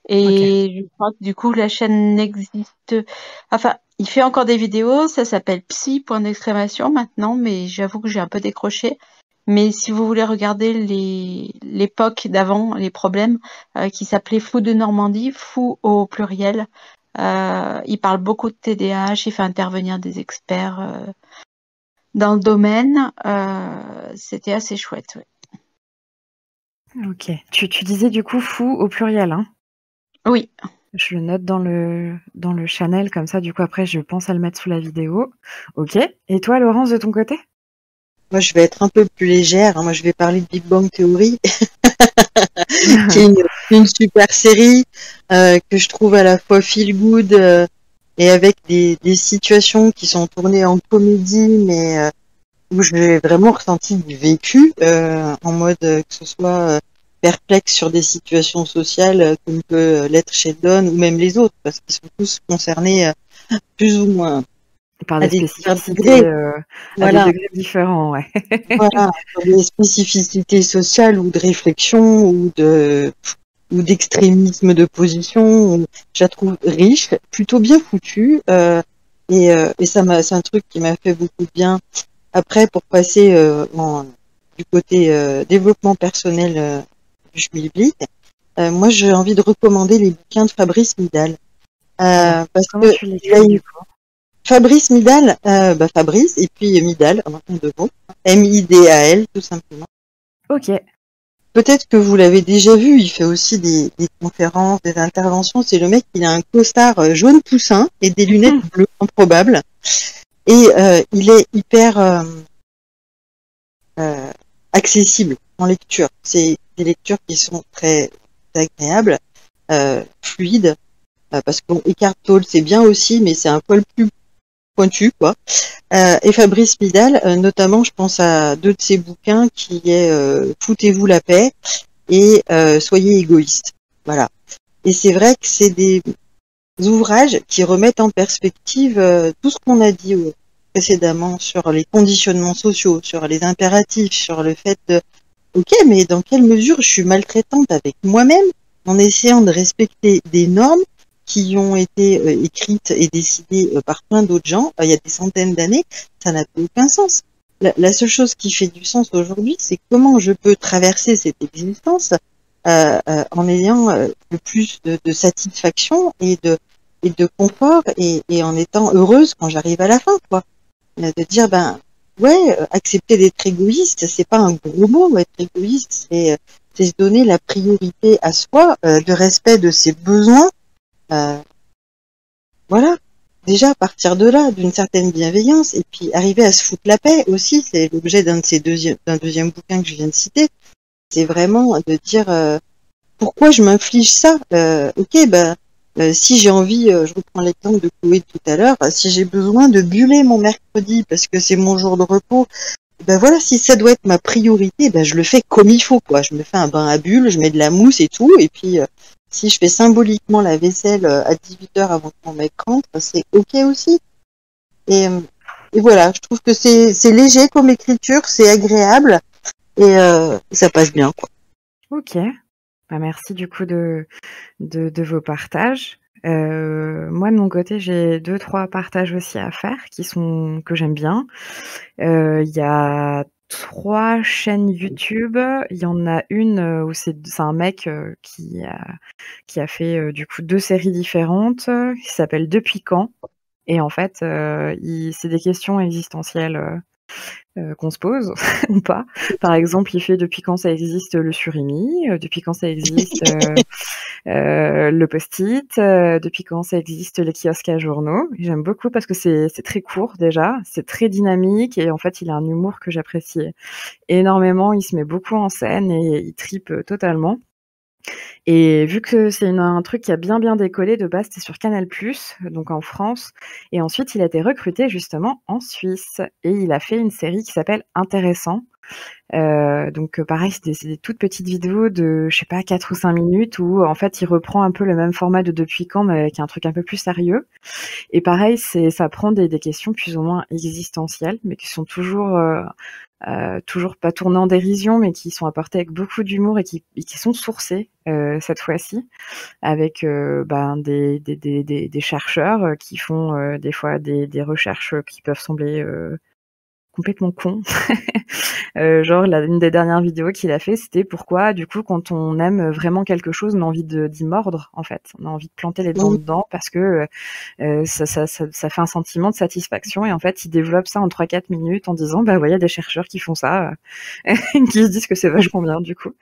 Et je crois que du coup, la chaîne n'existe. Enfin, il fait encore des vidéos. Ça s'appelle Psy point d'exclamation maintenant, mais j'avoue que j'ai un peu décroché. Mais si vous voulez regarder les l'époque d'avant, les problèmes, euh, qui s'appelait Fou de Normandie, fou au pluriel. Euh, il parle beaucoup de TDAH, il fait intervenir des experts euh, dans le domaine. C'était assez chouette. ouais. Ok. Tu, tu disais du coup fou au pluriel, hein? Oui. Je le note dans le dans le channel comme ça. Du coup après, je pense à le mettre sous la vidéo. Ok. Et toi, Laurence, de ton côté? Moi, je vais être un peu plus légère. hein. Moi, je vais parler de Big Bang Theory, *laughs* qui est une, une super série euh, que je trouve à la fois feel good euh, et avec des, des situations qui sont tournées en comédie, mais euh, où j'ai vraiment ressenti du vécu, euh, en mode euh, que ce soit euh, perplexe sur des situations sociales euh, comme peut l'être Sheldon ou même les autres, parce qu'ils sont tous concernés euh, plus ou moins. Par À des des spécificités degrés. euh, à Voilà. des degrés différents, ouais. voilà, des spécificités sociales ou de réflexion ou de ou d'extrémisme de position. Je la trouve riche, plutôt bien foutue, euh, et, euh, et ça m'a, c'est un truc qui m'a fait beaucoup de bien. Après, pour passer euh, en- du côté euh, développement personnel euh, du schmilblick, euh, moi j'ai envie de recommander les bouquins de Fabrice Midal. Parce Comment que tu il Fabrice Midal, bah Fabrice, et puis Midal, en un de mots. M-I-D-A-L, tout simplement. Ok. Peut-être que vous l'avez déjà vu, il fait aussi des, des conférences, des interventions. C'est le mec, il a un costard jaune poussin et des lunettes *laughs* bleues improbables. Et euh, il est hyper euh, euh, accessible en lecture. C'est des lectures qui sont très agréables, euh, fluides, euh, parce qu'on Eckhart Tolle, c'est bien aussi, mais c'est un poil plus pointu, quoi. Et Fabrice Midal, notamment, je pense à deux de ses bouquins qui est Foutez-vous la paix et Soyez égoïste. Voilà. Et c'est vrai que c'est des ouvrages qui remettent en perspective euh, tout ce qu'on a dit euh, précédemment sur les conditionnements sociaux, sur les impératifs, sur le fait de ok, mais dans quelle mesure je suis maltraitante avec moi-même en essayant de respecter des normes qui ont été euh, écrites et décidées euh, par plein d'autres gens il y a des centaines d'années, ça n'a aucun sens. La, seule chose qui fait du sens aujourd'hui, c'est comment je peux traverser cette existence euh, euh, en ayant le plus de, de satisfaction et de, de confort et, en étant heureuse quand j'arrive à la fin, quoi. De dire, ben, ouais, euh, accepter d'être égoïste, c'est pas un gros mot, être égoïste, c'est euh, se donner la priorité à soi, euh, de respect de ses besoins. voilà. Déjà, partir de là, d'une certaine bienveillance, et puis arriver à se foutre la paix aussi, c'est l'objet d'un de ces deuxième bouquin que je viens de citer. C'est vraiment de dire pourquoi je m'inflige ça. Ok, ben euh, si j'ai envie, euh, je reprends l'exemple de Chloé tout à l'heure, euh, si j'ai besoin de buller mon mercredi parce que c'est mon jour de repos, ben voilà, si ça doit être ma priorité, ben je le fais comme il faut, quoi. Je me fais un bain à bulles, je mets de la mousse et tout, et puis si je fais symboliquement la vaisselle à 18h avant que mon mec rentre, c'est ok aussi. Et, et voilà, je trouve que c'est c'est léger comme écriture, c'est agréable et euh, ça passe bien, quoi. Ok. Bah, merci du coup de, vos partages. moi de mon côté, j'ai deux trois partages aussi à faire qui sont que j'aime bien. Il y a trois chaînes YouTube. Il y en a une où c'est un mec qui a, qui a fait du coup deux séries différentes qui s'appelle Depuis quand? Et en fait, c'est des questions existentielles euh, qu'on se pose *laughs* ou pas. Par exemple, il fait depuis quand ça existe le surimi, euh, depuis quand ça existe euh, *laughs* le post-it, depuis quand ça existe les kiosques à journaux. J'aime beaucoup parce que c'est très court déjà, c'est très dynamique et en fait, il a un humour que j'apprécie énormément. Il se met beaucoup en scène et il tripe totalement. Et vu que c'est un truc qui a bien bien décollé, de base c'était sur Canal+, donc en France, et ensuite il a été recruté justement en Suisse et il a fait une série qui s'appelle Intéressant. Euh, donc pareil, c'est des, toutes petites vidéos de, je sais pas, 4 ou 5 minutes où en fait il reprend un peu le même format de Depuis quand, mais avec un truc un peu plus sérieux. Et pareil, ça prend des, des, questions plus ou moins existentielles, mais qui sont toujours euh, euh, toujours pas tournés en dérision, mais qui sont apportés avec beaucoup d'humour et qui, sont sourcés euh, cette fois-ci, avec euh, ben, des, des, chercheurs qui font des fois des, recherches qui peuvent sembler complètement con. *laughs* euh, genre, la, une des dernières vidéos qu'il a fait, c'était pourquoi, du coup, quand on aime vraiment quelque chose, on a envie d'y mordre, en fait. On a envie de planter les dents dedans parce que euh, ça, ça, ça, ça, fait un sentiment de satisfaction. Et en fait, il développe ça en 3-4 minutes en disant, bah, ouais, il y a des chercheurs qui font ça, euh, *laughs* qui se disent que c'est vachement bien, du coup.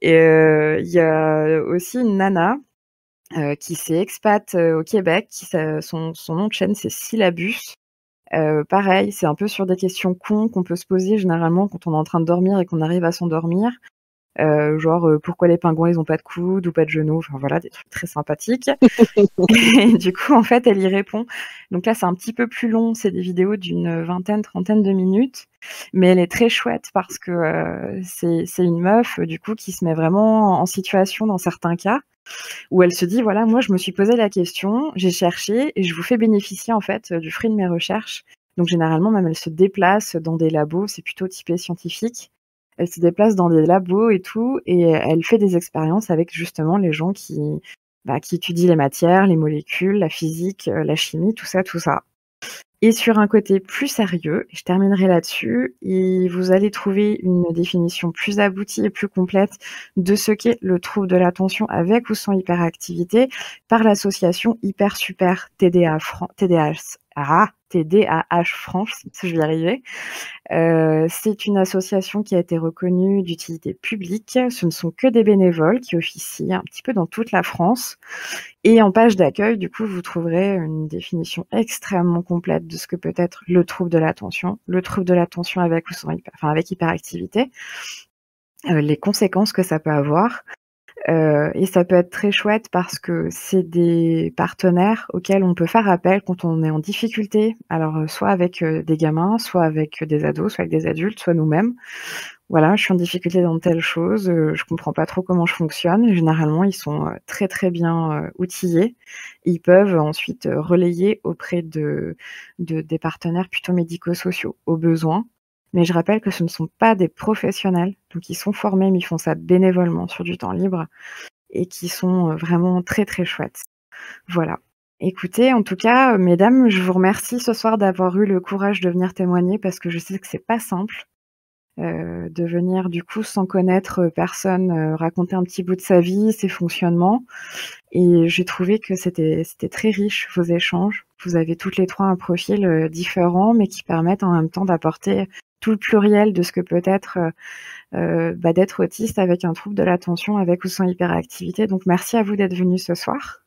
Et euh, il y a aussi une nana euh, qui s'est expat au Québec, qui, son, son nom de chaîne, c'est Syllabus. Euh, pareil, c'est un peu sur des questions cons qu'on peut se poser généralement quand on est en train de dormir et qu'on arrive à s'endormir. Euh, genre euh, pourquoi les pingouins ils ont pas de coude ou pas de genoux, enfin voilà des trucs très sympathiques. *laughs* et du coup en fait elle y répond. Donc là c'est un petit peu plus long, c'est des vidéos d'une vingtaine, trentaine de minutes, mais elle est très chouette parce que euh, c'est une meuf du coup qui se met vraiment en situation dans certains cas où elle se dit voilà, moi je me suis posé la question, j'ai cherché et je vous fais bénéficier en fait du fruit de mes recherches. Donc généralement même elle se déplace dans des labos, c'est plutôt typé scientifique. Elle se déplace dans des labos et tout et elle fait des expériences avec justement les gens qui bah, étudient les matières, les molécules, la physique, euh, la chimie, tout ça, tout ça. Et sur un côté plus sérieux, je terminerai là-dessus, et vous allez trouver une définition plus aboutie et plus complète de ce qu'est le trouble de l'attention avec ou sans hyperactivité par l'association Hyper Super TDA, TDAH, ah, TDAH France, je vais y arriver. Euh, c'est une association qui a été reconnue d'utilité publique. Ce ne sont que des bénévoles qui officient un petit peu dans toute la France. Et en page d'accueil, du coup, vous trouverez une définition extrêmement complète de ce que peut être le trouble de l'attention, le trouble de l'attention avec ou sans hyperactivité, euh, les conséquences que ça peut avoir, euh, et ça peut être très chouette parce que c'est des partenaires auxquels on peut faire appel quand on est en difficulté. Alors, euh, soit avec euh, des gamins, soit avec des ados, soit avec des adultes, soit nous-mêmes. Voilà, je suis en difficulté dans telle chose, je comprends pas trop comment je fonctionne. Généralement, ils sont très très bien outillés. Ils peuvent ensuite relayer auprès de, de des partenaires plutôt médico-sociaux au besoin mais je rappelle que ce ne sont pas des professionnels, donc ils sont formés, mais ils font ça bénévolement sur du temps libre et qui sont euh, vraiment très très chouettes. Voilà. Écoutez, en tout cas, euh, mesdames, je vous remercie ce soir d'avoir eu le courage de venir témoigner parce que je sais que c'est pas simple euh, de venir du coup sans connaître personne raconter un petit bout de sa vie, ses fonctionnements. Et j'ai trouvé que c'était c'était très riche vos échanges. Vous avez toutes les trois un profil différent, mais qui permettent en même temps d'apporter tout le pluriel de ce que peut être euh, euh, bah, d'être autiste avec un trouble de l'attention, avec ou sans hyperactivité. Donc merci à vous d'être venu ce soir.